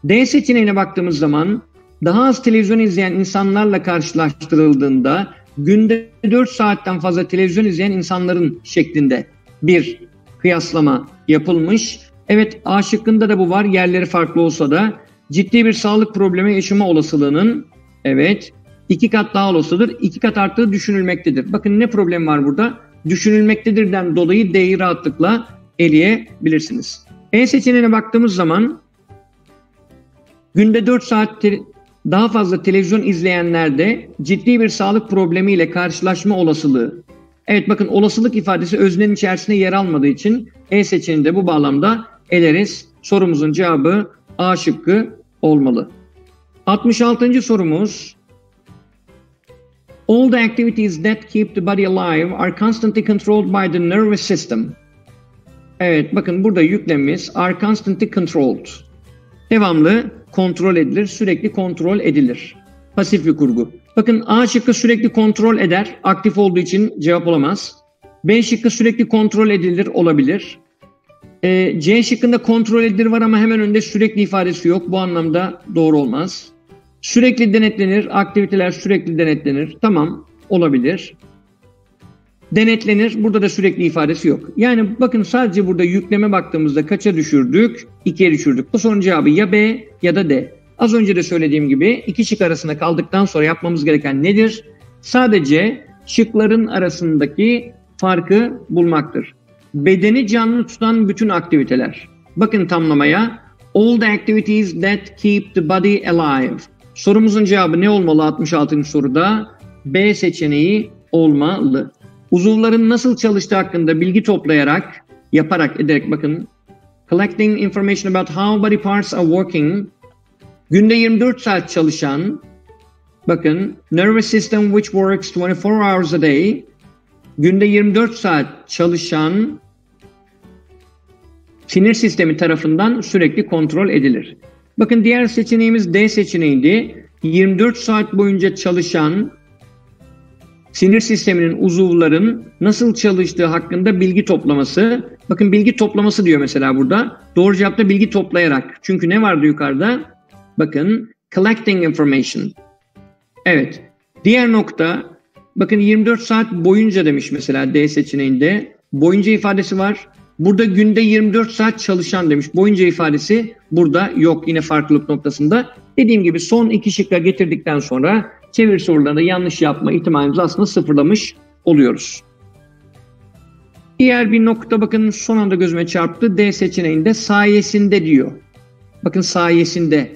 D seçeneğine baktığımız zaman daha az televizyon izleyen insanlarla karşılaştırıldığında günde 4 saatten fazla televizyon izleyen insanların şeklinde bir kıyaslama yapılmış. Evet A şıkkında da bu var. Yerleri farklı olsa da ciddi bir sağlık problemi yaşama olasılığının evet iki kat daha olasıdır. iki kat arttığı düşünülmektedir. Bakın ne problem var burada? Düşünülmektedirden dolayı D'yi rahatlıkla eleyebilirsiniz. E seçeneğine baktığımız zaman günde 4 saat daha fazla televizyon izleyenlerde ciddi bir sağlık problemiyle karşılaşma olasılığı. Evet bakın olasılık ifadesi öznenin içerisinde yer almadığı için E seçeneğinde bu bağlamda eleriz. Sorumuzun cevabı A şıkkı olmalı. 66. sorumuz All the activities that keep the body alive are constantly controlled by the nervous system. Evet bakın burada yüklemimiz are constantly controlled. Devamlı kontrol edilir, sürekli kontrol edilir. Pasif bir kurgu. Bakın A şıkkı sürekli kontrol eder, aktif olduğu için cevap olamaz. B şıkkı sürekli kontrol edilir olabilir. E, C şıkkında kontrol edilir var ama hemen önünde sürekli ifadesi yok. Bu anlamda doğru olmaz. Sürekli denetlenir, aktiviteler sürekli denetlenir. Tamam, olabilir. Denetlenir, burada da sürekli ifadesi yok. Yani bakın sadece burada yükleme baktığımızda kaça düşürdük? İkiye düşürdük. Bu sorunun cevabı ya B ya da D. Az önce de söylediğim gibi iki şık arasında kaldıktan sonra yapmamız gereken nedir? Sadece şıkların arasındaki farkı bulmaktır. Bedeni canlı tutan bütün aktiviteler. Bakın tamlamaya. All the activities that keep the body alive. Sorumuzun cevabı ne olmalı 66. soruda? B seçeneği olmalı. Uzuvların nasıl çalıştığı hakkında bilgi toplayarak, yaparak, ederek bakın. Collecting information about how body parts are working. Günde 24 saat çalışan, bakın, nervous system which works 24 hours a day. Günde 24 saat çalışan sinir sistemi tarafından sürekli kontrol edilir. Bakın diğer seçeneğimiz D seçeneğiydi. 24 saat boyunca çalışan sinir sisteminin uzuvların nasıl çalıştığı hakkında bilgi toplaması. Bakın bilgi toplaması diyor mesela burada. Doğru cevapta bilgi toplayarak. Çünkü ne vardı yukarıda? Bakın collecting information. Evet. Diğer nokta bakın 24 saat boyunca demiş mesela D seçeneğinde. Boyunca ifadesi var. Burada günde 24 saat çalışan demiş. Boyunca ifadesi burada yok yine farklılık noktasında. Dediğim gibi son iki şıkla getirdikten sonra çeviri sorularında yanlış yapma ihtimalimizi aslında sıfırlamış oluyoruz. Diğer bir nokta bakın son anda gözüme çarptı. D seçeneğinde sayesinde diyor. Bakın sayesinde.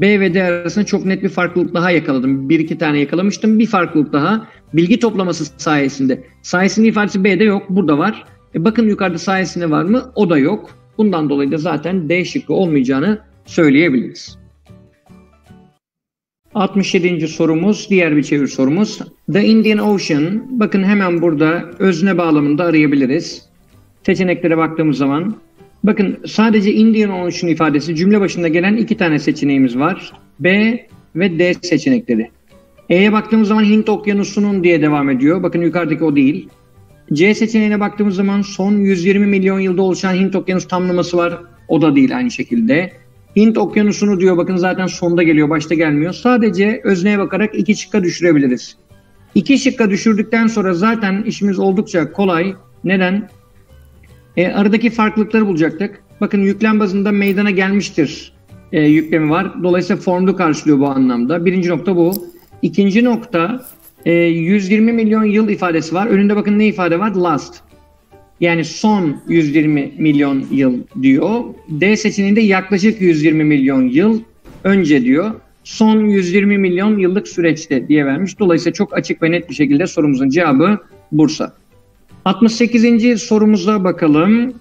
B ve D arasında çok net bir farklılık daha yakaladım. Bir iki tane yakalamıştım. Bir farklılık daha bilgi toplaması sayesinde. Sayesinde ifadesi B'de yok. Burada var. E bakın yukarıda sayesinde var mı? O da yok. Bundan dolayı da zaten D şıkkı olmayacağını söyleyebiliriz. 67. sorumuz, diğer bir çevir sorumuz. The Indian Ocean, bakın hemen burada özne bağlamında arayabiliriz. Seçeneklere baktığımız zaman, bakın sadece Indian Ocean ifadesi cümle başında gelen iki tane seçeneğimiz var. B ve D seçenekleri. E'ye baktığımız zaman Hint Okyanusu'nun diye devam ediyor. Bakın yukarıdaki o değil. C seçeneğine baktığımız zaman son 120 milyon yılda oluşan Hint Okyanusu tamlaması var. O da değil aynı şekilde. Hint Okyanusu'nu diyor bakın zaten sonda geliyor başta gelmiyor. Sadece özneye bakarak iki şıkka düşürebiliriz. İki şıkka düşürdükten sonra zaten işimiz oldukça kolay. Neden? E, aradaki farklılıkları bulacaktık. Bakın yüklem bazında meydana gelmiştir e, yüklemi var. Dolayısıyla formlu karşılıyor bu anlamda. Birinci nokta bu. İkinci nokta e, 120 milyon yıl ifadesi var. Önünde bakın ne ifade var? Last. Yani son 120 milyon yıl diyor. D seçeneğinde yaklaşık 120 milyon yıl önce diyor. Son 120 milyon yıllık süreçte diye vermiş. Dolayısıyla çok açık ve net bir şekilde sorumuzun cevabı Bursa. 68. sorumuza bakalım.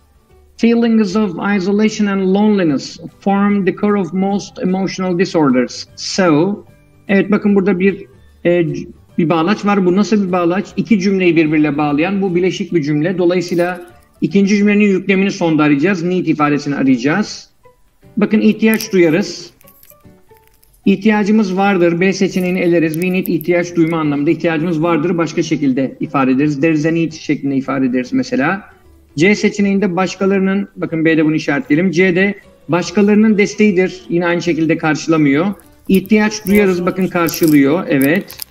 Feelings of isolation and loneliness form the core of most emotional disorders. So, evet bakın burada bir e, bir bağlaç var. Bu nasıl bir bağlaç? İki cümleyi birbirle bağlayan bu bileşik bir cümle. Dolayısıyla ikinci cümlenin yüklemini sonda arayacağız. Need ifadesini arayacağız. Bakın ihtiyaç duyarız. İhtiyacımız vardır. B seçeneğini eleriz. We need ihtiyaç duyma anlamında. ihtiyacımız vardır başka şekilde ifade ederiz. There is a need şeklinde ifade ederiz mesela. C seçeneğinde başkalarının, bakın B'de bunu işaretleyelim. C'de başkalarının desteğidir. Yine aynı şekilde karşılamıyor. İhtiyaç duyarız bakın karşılıyor. Evet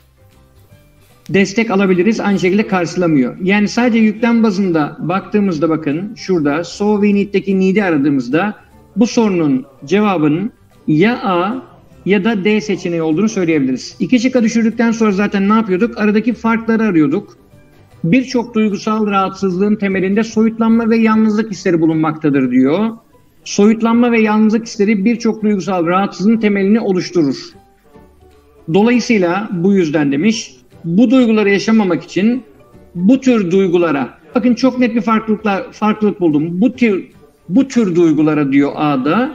destek alabiliriz aynı şekilde karşılamıyor. Yani sadece yüklem bazında baktığımızda bakın şurada so we need'deki need'i aradığımızda bu sorunun cevabının ya A ya da D seçeneği olduğunu söyleyebiliriz. İki şıkka düşürdükten sonra zaten ne yapıyorduk? Aradaki farkları arıyorduk. Birçok duygusal rahatsızlığın temelinde soyutlanma ve yalnızlık hisleri bulunmaktadır diyor. Soyutlanma ve yalnızlık hisleri birçok duygusal rahatsızlığın temelini oluşturur. Dolayısıyla bu yüzden demiş bu duyguları yaşamamak için bu tür duygulara bakın çok net bir farklılıklar farklılık buldum. Bu tür bu tür duygulara diyor A'da.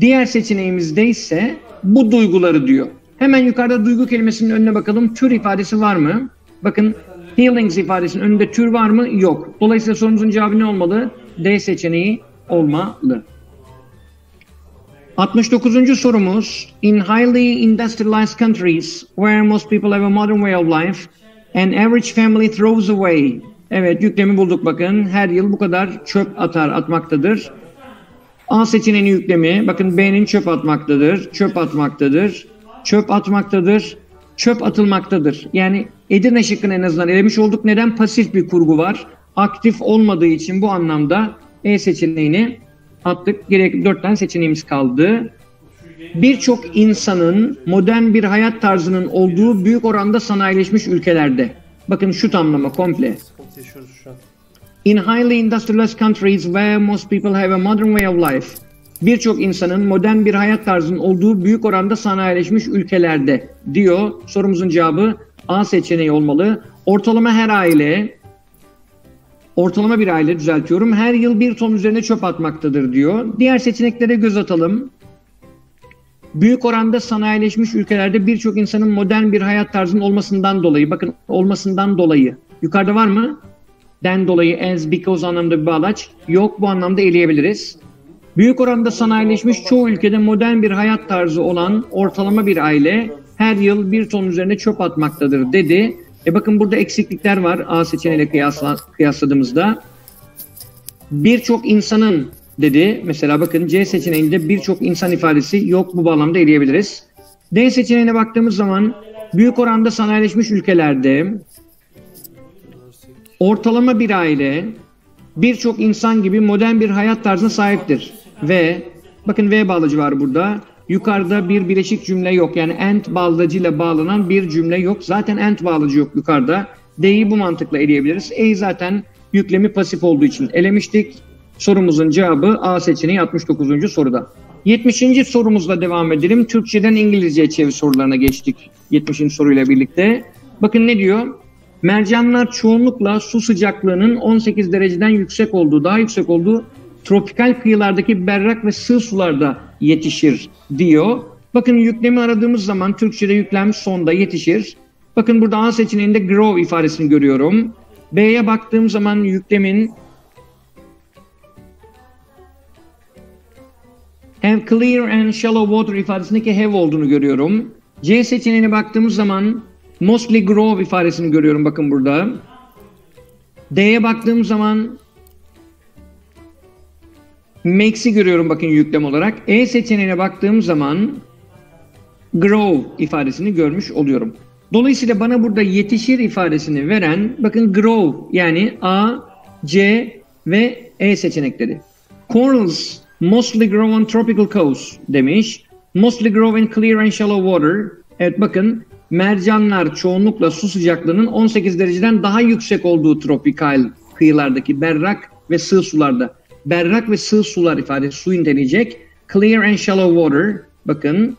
Diğer seçeneğimizde ise bu duyguları diyor. Hemen yukarıda duygu kelimesinin önüne bakalım. Tür ifadesi var mı? Bakın feelings ifadesinin önünde tür var mı? Yok. Dolayısıyla sorumuzun cevabı ne olmalı? D seçeneği olmalı. 69. sorumuz In highly industrialized countries where most people have a modern way of life an average family throws away Evet yüklemi bulduk bakın. Her yıl bu kadar çöp atar atmaktadır. A seçeneğinin yüklemi bakın B'nin çöp atmaktadır. Çöp atmaktadır. Çöp atmaktadır. Çöp atılmaktadır. Yani Edirne şıkkını en azından elemiş olduk. Neden? Pasif bir kurgu var. Aktif olmadığı için bu anlamda E seçeneğini attık. Gerekli dört tane seçeneğimiz kaldı. Birçok insanın modern bir hayat tarzının olduğu büyük oranda sanayileşmiş ülkelerde. Bakın şu tamlama komple. In highly industrialized countries where most people have a modern way of life. Birçok insanın modern bir hayat tarzının olduğu büyük oranda sanayileşmiş ülkelerde diyor. Sorumuzun cevabı A seçeneği olmalı. Ortalama her aile ortalama bir aile düzeltiyorum her yıl bir ton üzerine çöp atmaktadır diyor. Diğer seçeneklere göz atalım. Büyük oranda sanayileşmiş ülkelerde birçok insanın modern bir hayat tarzının olmasından dolayı, bakın olmasından dolayı. Yukarıda var mı? Den dolayı, as, because anlamda bir bağlaç. Yok bu anlamda eleyebiliriz. Büyük oranda sanayileşmiş çoğu ülkede modern bir hayat tarzı olan ortalama bir aile her yıl bir ton üzerine çöp atmaktadır dedi. E bakın burada eksiklikler var A seçeneğiyle kıyasla, kıyasladığımızda. Birçok insanın dedi. Mesela bakın C seçeneğinde birçok insan ifadesi yok bu bağlamda eleyebiliriz. D seçeneğine baktığımız zaman büyük oranda sanayileşmiş ülkelerde ortalama bir aile birçok insan gibi modern bir hayat tarzına sahiptir. Ve bakın V bağlacı var burada. Yukarıda bir bileşik cümle yok. Yani and bağlacıyla bağlanan bir cümle yok. Zaten and bağlacı yok yukarıda. D'yi bu mantıkla eleyebiliriz. E zaten yüklemi pasif olduğu için elemiştik. Sorumuzun cevabı A seçeneği 69. soruda. 70. sorumuzla devam edelim. Türkçeden İngilizce çeviri sorularına geçtik 70. soruyla birlikte. Bakın ne diyor? Mercanlar çoğunlukla su sıcaklığının 18 dereceden yüksek olduğu, daha yüksek olduğu tropikal kıyılardaki berrak ve sığ sularda yetişir diyor. Bakın yüklemi aradığımız zaman Türkçe'de yüklem sonda yetişir. Bakın burada A seçeneğinde grow ifadesini görüyorum. B'ye baktığım zaman yüklemin have clear and shallow water ifadesindeki have olduğunu görüyorum. C seçeneğine baktığımız zaman mostly grow ifadesini görüyorum bakın burada. D'ye baktığım zaman makes'i görüyorum bakın yüklem olarak. E seçeneğine baktığım zaman grow ifadesini görmüş oluyorum. Dolayısıyla bana burada yetişir ifadesini veren bakın grow yani A, C ve E seçenekleri. Corals mostly grow on tropical coasts demiş. Mostly grow in clear and shallow water. Evet bakın mercanlar çoğunlukla su sıcaklığının 18 dereceden daha yüksek olduğu tropikal kıyılardaki berrak ve sığ sularda. Berrak ve sığ sular ifadesi su niteleyecek. Clear and shallow water. Bakın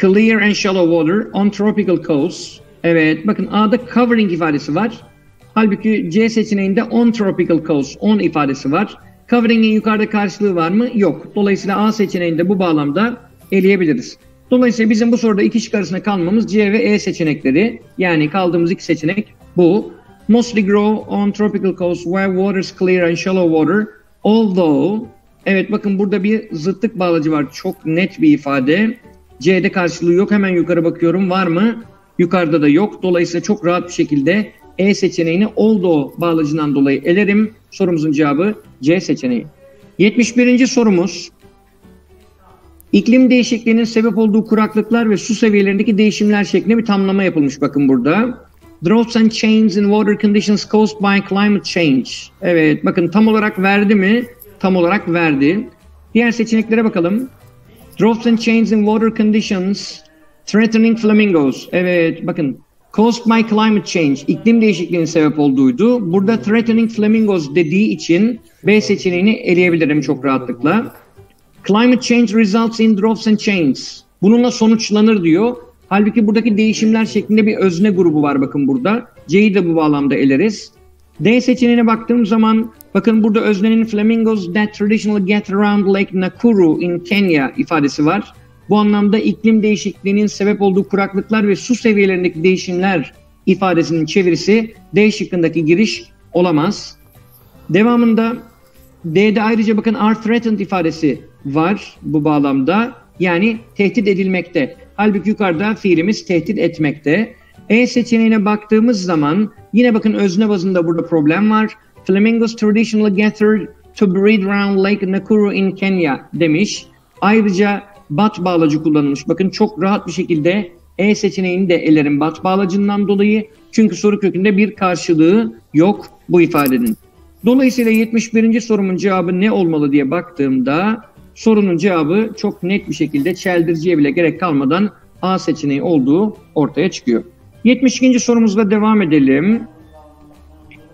clear and shallow water on tropical coasts. Evet bakın A'da covering ifadesi var. Halbuki C seçeneğinde on tropical coasts, on ifadesi var. Covering'in yukarıda karşılığı var mı? Yok. Dolayısıyla A seçeneğinde bu bağlamda eleyebiliriz. Dolayısıyla bizim bu soruda iki şık arasında kalmamız C ve E seçenekleri. Yani kaldığımız iki seçenek bu. Mostly grow on tropical coasts where water is clear and shallow water. Although, evet bakın burada bir zıtlık bağlacı var. Çok net bir ifade. C'de karşılığı yok. Hemen yukarı bakıyorum. Var mı? Yukarıda da yok. Dolayısıyla çok rahat bir şekilde E seçeneğini although bağlacından dolayı elerim. Sorumuzun cevabı C seçeneği. 71. sorumuz. İklim değişikliğinin sebep olduğu kuraklıklar ve su seviyelerindeki değişimler şeklinde bir tamlama yapılmış bakın burada. Droughts and changes in water conditions caused by climate change. Evet bakın tam olarak verdi mi? Tam olarak verdi. Diğer seçeneklere bakalım. Droughts and changes in water conditions threatening flamingos. Evet bakın caused by climate change iklim değişikliğinin sebep olduğuydu. Burada threatening flamingos dediği için B seçeneğini eleyebilirim çok rahatlıkla. Climate change results in droughts and changes. Bununla sonuçlanır diyor. Halbuki buradaki değişimler şeklinde bir özne grubu var bakın burada. C'yi de bu bağlamda eleriz. D seçeneğine baktığım zaman bakın burada öznenin flamingos that traditionally get around Lake Nakuru in Kenya ifadesi var. Bu anlamda iklim değişikliğinin sebep olduğu kuraklıklar ve su seviyelerindeki değişimler ifadesinin çevirisi D şıkkındaki giriş olamaz. Devamında D'de ayrıca bakın are threatened ifadesi var bu bağlamda. Yani tehdit edilmekte. Halbuki yukarıda fiilimiz tehdit etmekte. E seçeneğine baktığımız zaman yine bakın özne bazında burada problem var. Flamingos traditionally gathered to breed around Lake Nakuru in Kenya demiş. Ayrıca bat bağlacı kullanılmış. Bakın çok rahat bir şekilde E seçeneğini de elerim bat bağlacından dolayı. Çünkü soru kökünde bir karşılığı yok bu ifadenin. Dolayısıyla 71. sorumun cevabı ne olmalı diye baktığımda sorunun cevabı çok net bir şekilde çeldiriciye bile gerek kalmadan A seçeneği olduğu ortaya çıkıyor. 72. sorumuzla devam edelim.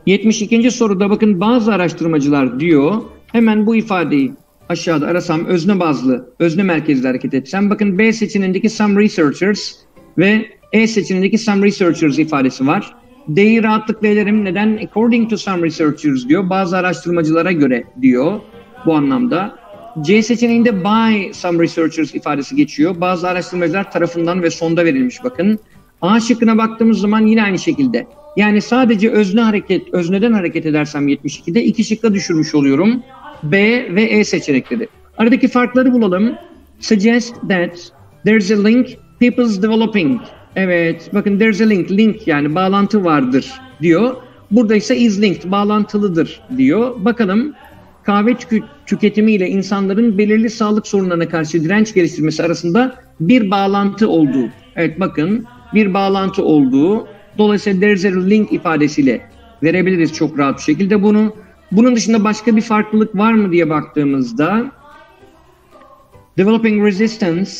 72. soruda bakın bazı araştırmacılar diyor. Hemen bu ifadeyi aşağıda arasam özne bazlı, özne merkezli hareket etsem. Bakın B seçeneğindeki some researchers ve E seçeneğindeki some researchers ifadesi var. D'yi rahatlıkla elerim. Neden? According to some researchers diyor. Bazı araştırmacılara göre diyor bu anlamda. C seçeneğinde by some researchers ifadesi geçiyor. Bazı araştırmacılar tarafından ve sonda verilmiş bakın. A şıkkına baktığımız zaman yine aynı şekilde. Yani sadece özne hareket, özneden hareket edersem 72'de iki şıkka düşürmüş oluyorum. B ve E seçenekleri. Aradaki farkları bulalım. Suggest that there's a link people's developing. Evet bakın there's a link. Link yani bağlantı vardır diyor. Burada ise is linked bağlantılıdır diyor. Bakalım kahve tükü tüketimi ile insanların belirli sağlık sorunlarına karşı direnç geliştirmesi arasında bir bağlantı olduğu. Evet bakın bir bağlantı olduğu. Dolayısıyla there's a link ifadesiyle verebiliriz çok rahat bir şekilde bunu. Bunun dışında başka bir farklılık var mı diye baktığımızda developing resistance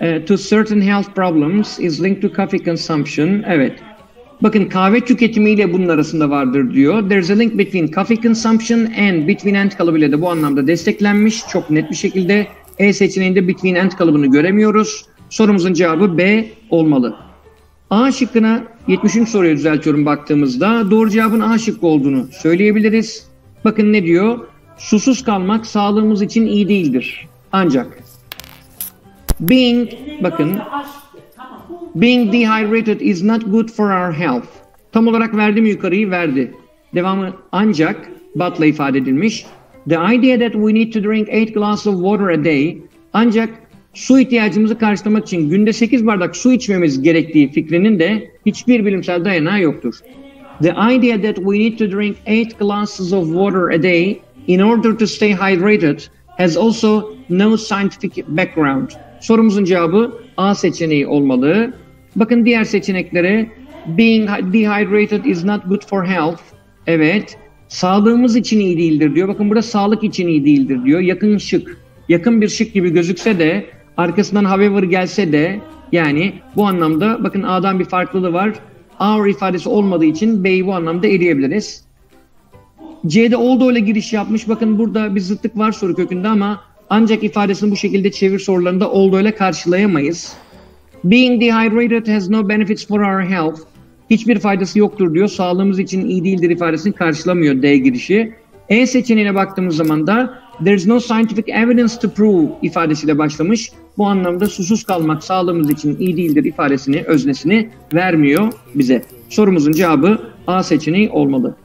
uh, to certain health problems is linked to coffee consumption. Evet. Bakın kahve tüketimiyle bunun arasında vardır diyor. There's a link between coffee consumption and between end kalıbıyla da bu anlamda desteklenmiş. Çok net bir şekilde E seçeneğinde between end kalıbını göremiyoruz. Sorumuzun cevabı B olmalı. A şıkkına 73. soruyu düzeltiyorum baktığımızda doğru cevabın A şıkkı olduğunu söyleyebiliriz. Bakın ne diyor? Susuz kalmak sağlığımız için iyi değildir. Ancak being bakın being dehydrated is not good for our health. Tam olarak verdi mi yukarıyı? Verdi. Devamı ancak but'la ifade edilmiş. The idea that we need to drink 8 glasses of water a day ancak su ihtiyacımızı karşılamak için günde 8 bardak su içmemiz gerektiği fikrinin de hiçbir bilimsel dayanağı yoktur. The idea that we need to drink 8 glasses of water a day in order to stay hydrated has also no scientific background. Sorumuzun cevabı A seçeneği olmalı. Bakın diğer seçeneklere being dehydrated is not good for health. Evet. Sağlığımız için iyi değildir diyor. Bakın burada sağlık için iyi değildir diyor. Yakın şık. Yakın bir şık gibi gözükse de arkasından however gelse de yani bu anlamda bakın A'dan bir farklılığı var. Our ifadesi olmadığı için B'yi bu anlamda eleyebiliriz. C'de oldu ile giriş yapmış. Bakın burada bir zıtlık var soru kökünde ama ancak ifadesini bu şekilde çevir sorularında oldu ile karşılayamayız. Being dehydrated has no benefits for our health. Hiçbir faydası yoktur diyor. Sağlığımız için iyi değildir ifadesini karşılamıyor D girişi. E seçeneğine baktığımız zaman da there's no scientific evidence to prove ifadesiyle başlamış. Bu anlamda susuz kalmak sağlığımız için iyi değildir ifadesini, öznesini vermiyor bize. Sorumuzun cevabı A seçeneği olmalı.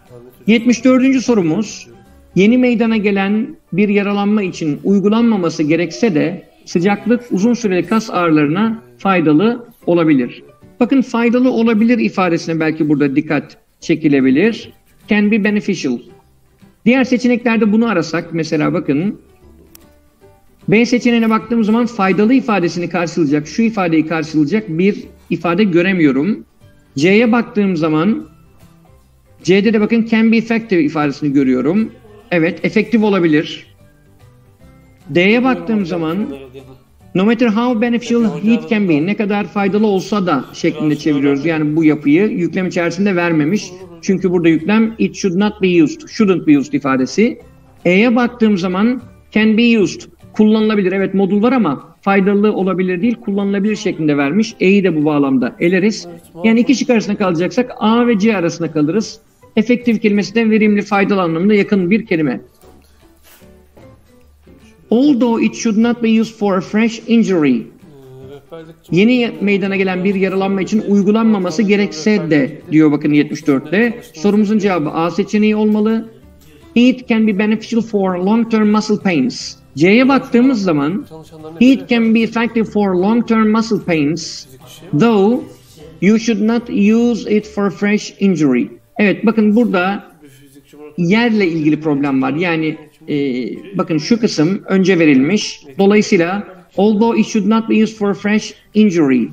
74. sorumuz yeni meydana gelen bir yaralanma için uygulanmaması gerekse de sıcaklık uzun süreli kas ağrılarına faydalı olabilir. Bakın faydalı olabilir ifadesine belki burada dikkat çekilebilir. Can be beneficial. Diğer seçeneklerde bunu arasak mesela bakın B seçeneğine baktığım zaman faydalı ifadesini karşılayacak, şu ifadeyi karşılayacak bir ifade göremiyorum. C'ye baktığım zaman C'de de bakın can be effective ifadesini görüyorum. Evet, efektif olabilir. D'ye baktığım zaman no matter how beneficial heat can be, ne kadar faydalı olsa da şeklinde çeviriyoruz. Yani bu yapıyı yüklem içerisinde vermemiş. Çünkü burada yüklem it should not be used, shouldn't be used ifadesi. E'ye baktığım zaman can be used, kullanılabilir. Evet modul var ama faydalı olabilir değil, kullanılabilir şeklinde vermiş. E'yi de bu bağlamda eleriz. Yani iki şık arasında kalacaksak A ve C arasında kalırız. Efektif kelimesi de verimli, faydalı anlamında yakın bir kelime. Although it should not be used for a fresh injury. Yeni meydana gelen bir yaralanma için uygulanmaması gerekse de diyor bakın 74'te. Sorumuzun cevabı A seçeneği olmalı. It can be beneficial for long-term muscle pains. C'ye baktığımız zaman it can be effective for long-term muscle pains though you should not use it for fresh injury. Evet bakın burada yerle ilgili problem var. Yani e, bakın şu kısım önce verilmiş. Dolayısıyla although it should not be used for fresh injury.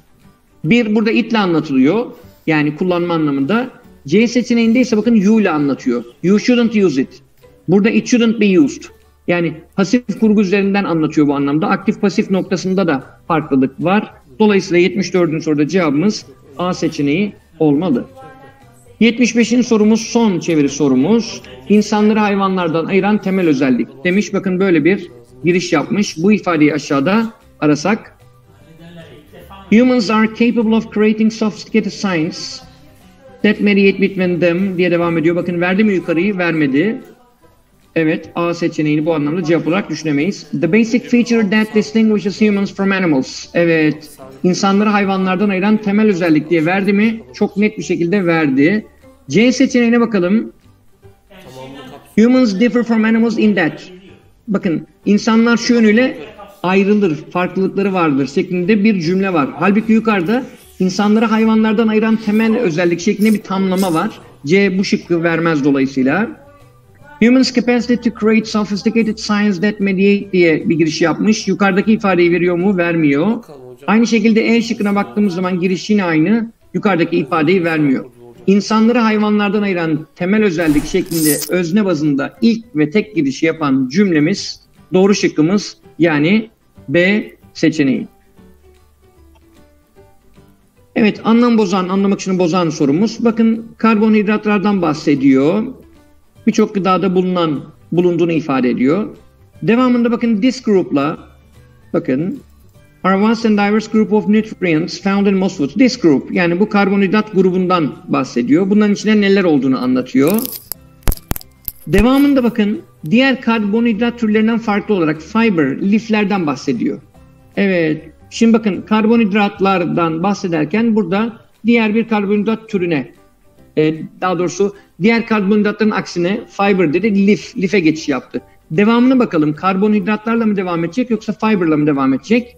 Bir burada itle anlatılıyor. Yani kullanma anlamında. C seçeneğinde ise bakın you ile anlatıyor. You shouldn't use it. Burada it shouldn't be used. Yani pasif kurgu üzerinden anlatıyor bu anlamda. Aktif pasif noktasında da farklılık var. Dolayısıyla 74. soruda cevabımız A seçeneği olmalı. 75. sorumuz son çeviri sorumuz. İnsanları hayvanlardan ayıran temel özellik. Demiş bakın böyle bir giriş yapmış. Bu ifadeyi aşağıda arasak. Humans are capable of creating sophisticated science that mediate between them diye devam ediyor. Bakın verdi mi yukarıyı? Vermedi. Evet, A seçeneğini bu anlamda cevap olarak düşünemeyiz. The basic feature that distinguishes humans from animals. Evet, insanları hayvanlardan ayıran temel özellik diye verdi mi? Çok net bir şekilde verdi. C seçeneğine bakalım. Humans differ from animals in that. Bakın, insanlar şu yönüyle ayrılır, farklılıkları vardır şeklinde bir cümle var. Halbuki yukarıda insanları hayvanlardan ayıran temel özellik şeklinde bir tamlama var. C bu şıkkı vermez dolayısıyla. Humans capacity to create sophisticated science that mediate diye bir giriş yapmış. Yukarıdaki ifadeyi veriyor mu? Vermiyor. Aynı şekilde E şıkkına baktığımız zaman giriş yine aynı. Yukarıdaki ifadeyi vermiyor. insanları hayvanlardan ayıran temel özellik şeklinde özne bazında ilk ve tek girişi yapan cümlemiz doğru şıkkımız yani B seçeneği. Evet anlam bozan, anlam akışını bozan sorumuz. Bakın karbonhidratlardan bahsediyor. Birçok gıdada bulunan bulunduğunu ifade ediyor. Devamında bakın this group'la bakın are vast and diverse group of nutrients found in most foods. This group yani bu karbonhidrat grubundan bahsediyor. Bunların içinde neler olduğunu anlatıyor. Devamında bakın diğer karbonhidrat türlerinden farklı olarak fiber, liflerden bahsediyor. Evet, şimdi bakın karbonhidratlardan bahsederken burada diğer bir karbonhidrat türüne, e, daha doğrusu diğer karbonhidratların aksine fiber dedi, lif, life geçiş yaptı. Devamına bakalım karbonhidratlarla mı devam edecek yoksa fiberla mı devam edecek?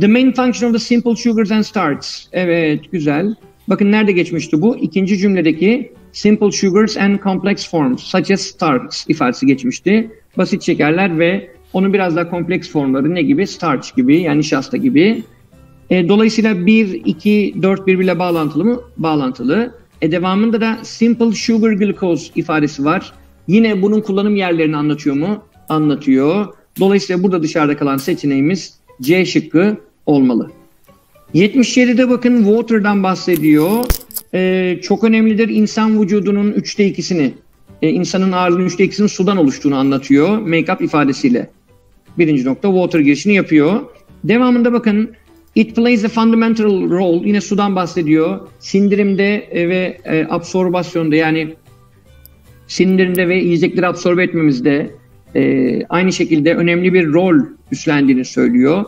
The main function of the simple sugars and starches. Evet, güzel. Bakın nerede geçmişti bu? İkinci cümledeki simple sugars and complex forms such as starch ifadesi geçmişti. Basit şekerler ve onun biraz daha kompleks formları ne gibi? Starch gibi yani nişasta gibi. E, dolayısıyla 1, 2, 4 birbiriyle bağlantılı mı? Bağlantılı. E, devamında da simple sugar glucose ifadesi var. Yine bunun kullanım yerlerini anlatıyor mu? Anlatıyor. Dolayısıyla burada dışarıda kalan seçeneğimiz C şıkkı olmalı. 77'de bakın water'dan bahsediyor. Ee, çok önemlidir. İnsan vücudunun üçte ikisini, e, insanın ağırlığının üçte ikisinin sudan oluştuğunu anlatıyor make-up ifadesiyle. Birinci nokta water girişini yapıyor. Devamında bakın It plays a fundamental role. Yine sudan bahsediyor. Sindirimde e, ve e, absorbasyonda yani sindirimde ve yiyecekleri absorbe etmemizde e, aynı şekilde önemli bir rol üstlendiğini söylüyor.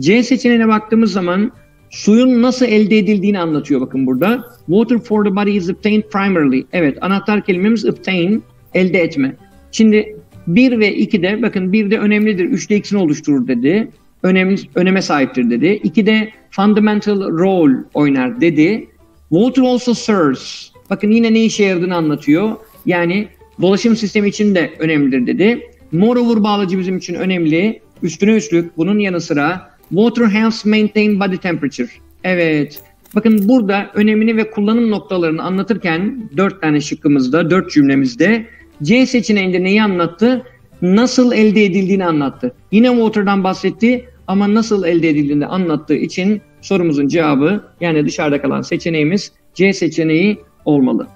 C seçeneğine baktığımız zaman suyun nasıl elde edildiğini anlatıyor bakın burada. Water for the body is obtained primarily. Evet anahtar kelimemiz obtain, elde etme. Şimdi 1 ve 2'de bakın 1 de önemlidir, 3'de ikisini oluşturur dedi. Önemli, öneme sahiptir dedi. 2'de fundamental role oynar dedi. Water also serves. Bakın yine ne işe yaradığını anlatıyor. Yani dolaşım sistemi için de önemlidir dedi. Moreover bağlacı bizim için önemli. Üstüne üstlük bunun yanı sıra water helps maintain body temperature. Evet. Bakın burada önemini ve kullanım noktalarını anlatırken dört tane şıkkımızda, dört cümlemizde C seçeneğinde neyi anlattı? Nasıl elde edildiğini anlattı. Yine water'dan bahsetti ama nasıl elde edildiğini anlattığı için sorumuzun cevabı yani dışarıda kalan seçeneğimiz C seçeneği olmalı.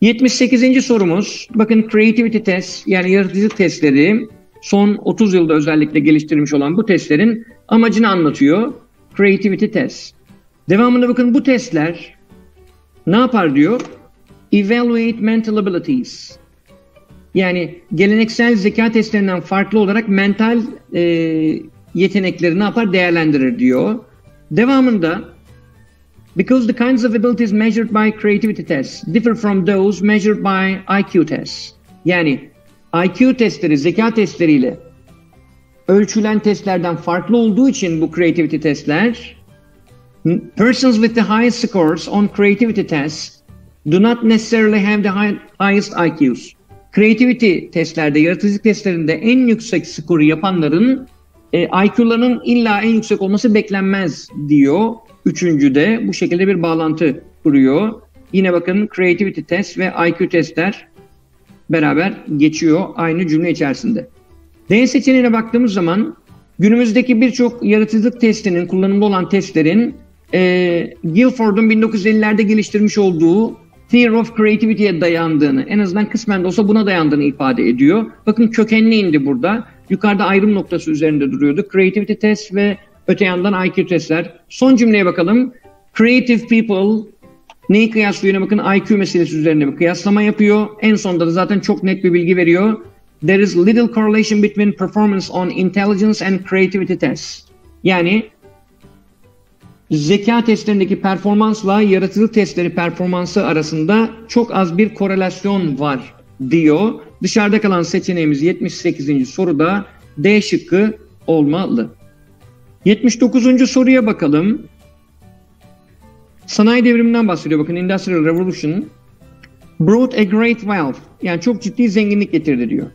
78. sorumuz bakın creativity test yani yaratıcılık testleri son 30 yılda özellikle geliştirilmiş olan bu testlerin amacını anlatıyor. Creativity test. Devamında bakın bu testler ne yapar diyor? Evaluate mental abilities. Yani geleneksel zeka testlerinden farklı olarak mental e, yetenekleri ne yapar? Değerlendirir diyor. Devamında Because the kinds of abilities measured by creativity tests differ from those measured by IQ tests. Yani IQ testleri, zeka testleriyle ölçülen testlerden farklı olduğu için bu creativity testler persons with the highest scores on creativity tests do not necessarily have the high, highest IQs. Creativity testlerde, yaratıcılık testlerinde en yüksek skoru yapanların e, IQ'larının illa en yüksek olması beklenmez diyor. Üçüncüde bu şekilde bir bağlantı kuruyor. Yine bakın creativity test ve IQ testler beraber geçiyor aynı cümle içerisinde. D seçeneğine baktığımız zaman günümüzdeki birçok yaratıcılık testinin, kullanımda olan testlerin e, Guilford'un 1950'lerde geliştirmiş olduğu Theory of Creativity'ye dayandığını, en azından kısmen de olsa buna dayandığını ifade ediyor. Bakın kökenli indi burada. Yukarıda ayrım noktası üzerinde duruyordu. Creativity test ve öte yandan IQ testler. Son cümleye bakalım. Creative people neyi kıyaslıyor? Bakın IQ meselesi üzerinde bir kıyaslama yapıyor. En sonunda da zaten çok net bir bilgi veriyor. There is little correlation between performance on intelligence and creativity tests. Yani zeka testlerindeki performansla yaratıcılık testleri performansı arasında çok az bir korelasyon var diyor. Dışarıda kalan seçeneğimiz 78. soruda D şıkkı olmalı. 79. soruya bakalım. Sanayi devriminden bahsediyor. Bakın Industrial Revolution brought a great wealth. Yani çok ciddi zenginlik getirdi diyor.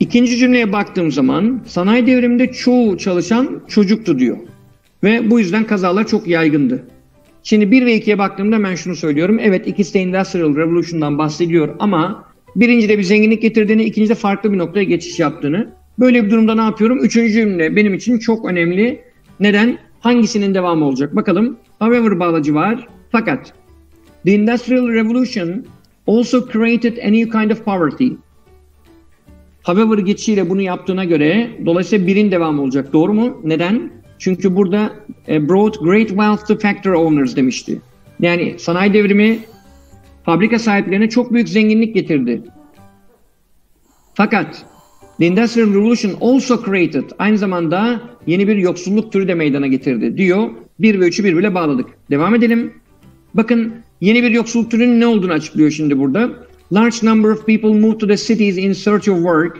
İkinci cümleye baktığım zaman sanayi devriminde çoğu çalışan çocuktu diyor. Ve bu yüzden kazalar çok yaygındı. Şimdi 1 ve 2'ye baktığımda ben şunu söylüyorum. Evet ikisi de Industrial Revolution'dan bahsediyor ama birincide bir zenginlik getirdiğini, ikincide farklı bir noktaya geçiş yaptığını. Böyle bir durumda ne yapıyorum? Üçüncü cümle benim için çok önemli. Neden? Hangisinin devamı olacak? Bakalım. However bağlacı var. Fakat The Industrial Revolution also created a new kind of poverty. However geçişiyle bunu yaptığına göre dolayısıyla birin devamı olacak. Doğru mu? Neden? Çünkü burada e, brought great wealth to factory owners demişti. Yani sanayi devrimi fabrika sahiplerine çok büyük zenginlik getirdi. Fakat The Industrial Revolution also created aynı zamanda yeni bir yoksulluk türü de meydana getirdi diyor. 1 ve 3'ü birbirine bağladık. Devam edelim. Bakın yeni bir yoksulluk türünün ne olduğunu açıklıyor şimdi burada. Large number of people moved to the cities in search of work.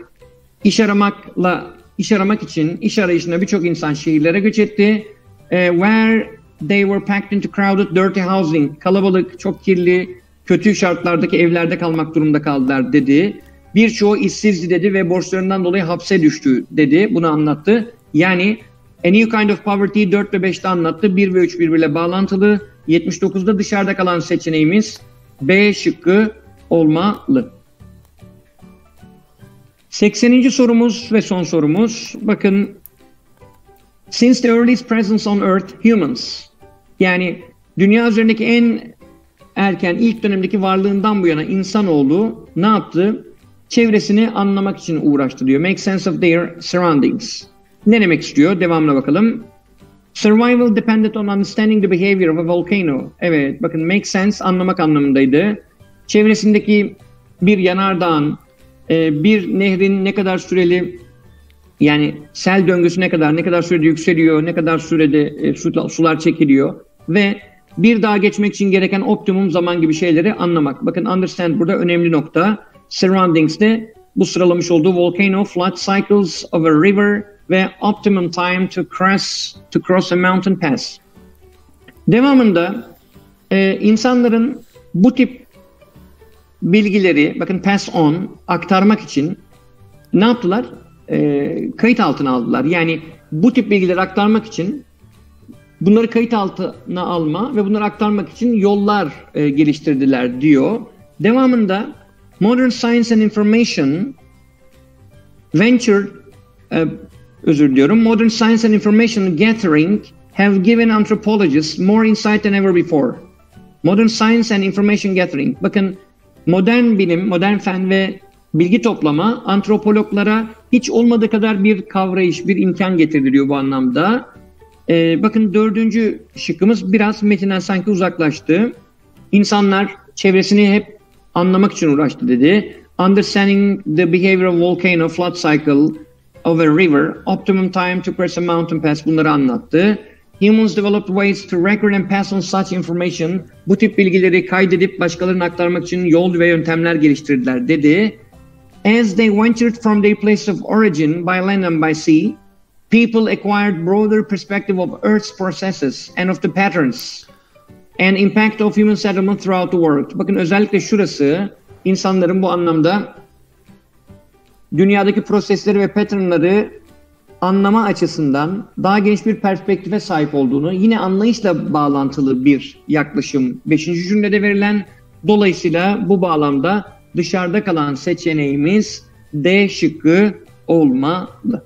İş aramakla iş aramak için iş arayışında birçok insan şehirlere göç etti. Uh, where they were packed into crowded dirty housing. Kalabalık, çok kirli, kötü şartlardaki evlerde kalmak durumunda kaldılar dedi. Birçoğu işsizdi dedi ve borçlarından dolayı hapse düştü dedi. Bunu anlattı. Yani A New Kind of Poverty 4 ve 5'te anlattı. 1 ve 3 birbiriyle bağlantılı. 79'da dışarıda kalan seçeneğimiz B şıkkı olmalı. 80. sorumuz ve son sorumuz. Bakın Since the earliest presence on Earth, humans. Yani dünya üzerindeki en erken ilk dönemdeki varlığından bu yana insanoğlu ne yaptı? Çevresini anlamak için uğraştı diyor. Make sense of their surroundings. Ne demek istiyor? Devamına bakalım. Survival depended on understanding the behavior of a volcano. Evet bakın make sense anlamak anlamındaydı. Çevresindeki bir yanardağın, e, bir nehrin ne kadar süreli yani sel döngüsü ne kadar, ne kadar sürede yükseliyor, ne kadar sürede e, sular çekiliyor ve bir daha geçmek için gereken optimum zaman gibi şeyleri anlamak. Bakın understand burada önemli nokta. Surroundings'te bu sıralamış olduğu volcano, flood cycles of a river ve optimum time to cross to cross a mountain pass. Devamında e, insanların bu tip bilgileri bakın pass on aktarmak için ne yaptılar? E, kayıt altına aldılar. Yani bu tip bilgileri aktarmak için bunları kayıt altına alma ve bunları aktarmak için yollar e, geliştirdiler diyor. Devamında Modern Science and Information Venture e, özür diliyorum. Modern Science and Information Gathering have given anthropologists more insight than ever before. Modern Science and Information Gathering. Bakın modern bilim, modern fen ve bilgi toplama antropologlara hiç olmadığı kadar bir kavrayış, bir imkan getiriliyor bu anlamda. Ee, bakın dördüncü şıkkımız biraz metinden sanki uzaklaştı. İnsanlar çevresini hep anlamak için uğraştı dedi. Understanding the behavior of volcano, flood cycle of a river, optimum time to cross a mountain pass bunları anlattı. Humans developed ways to record and pass on such information. Bu tip bilgileri kaydedip başkalarına aktarmak için yol ve yöntemler geliştirdiler dedi. As they ventured from their place of origin by land and by sea, people acquired broader perspective of Earth's processes and of the patterns and impact of human settlement throughout the world. Bakın özellikle şurası insanların bu anlamda dünyadaki prosesleri ve patternları anlama açısından daha geniş bir perspektife sahip olduğunu, yine anlayışla bağlantılı bir yaklaşım 5. cümlede verilen. Dolayısıyla bu bağlamda dışarıda kalan seçeneğimiz D şıkkı olmalı.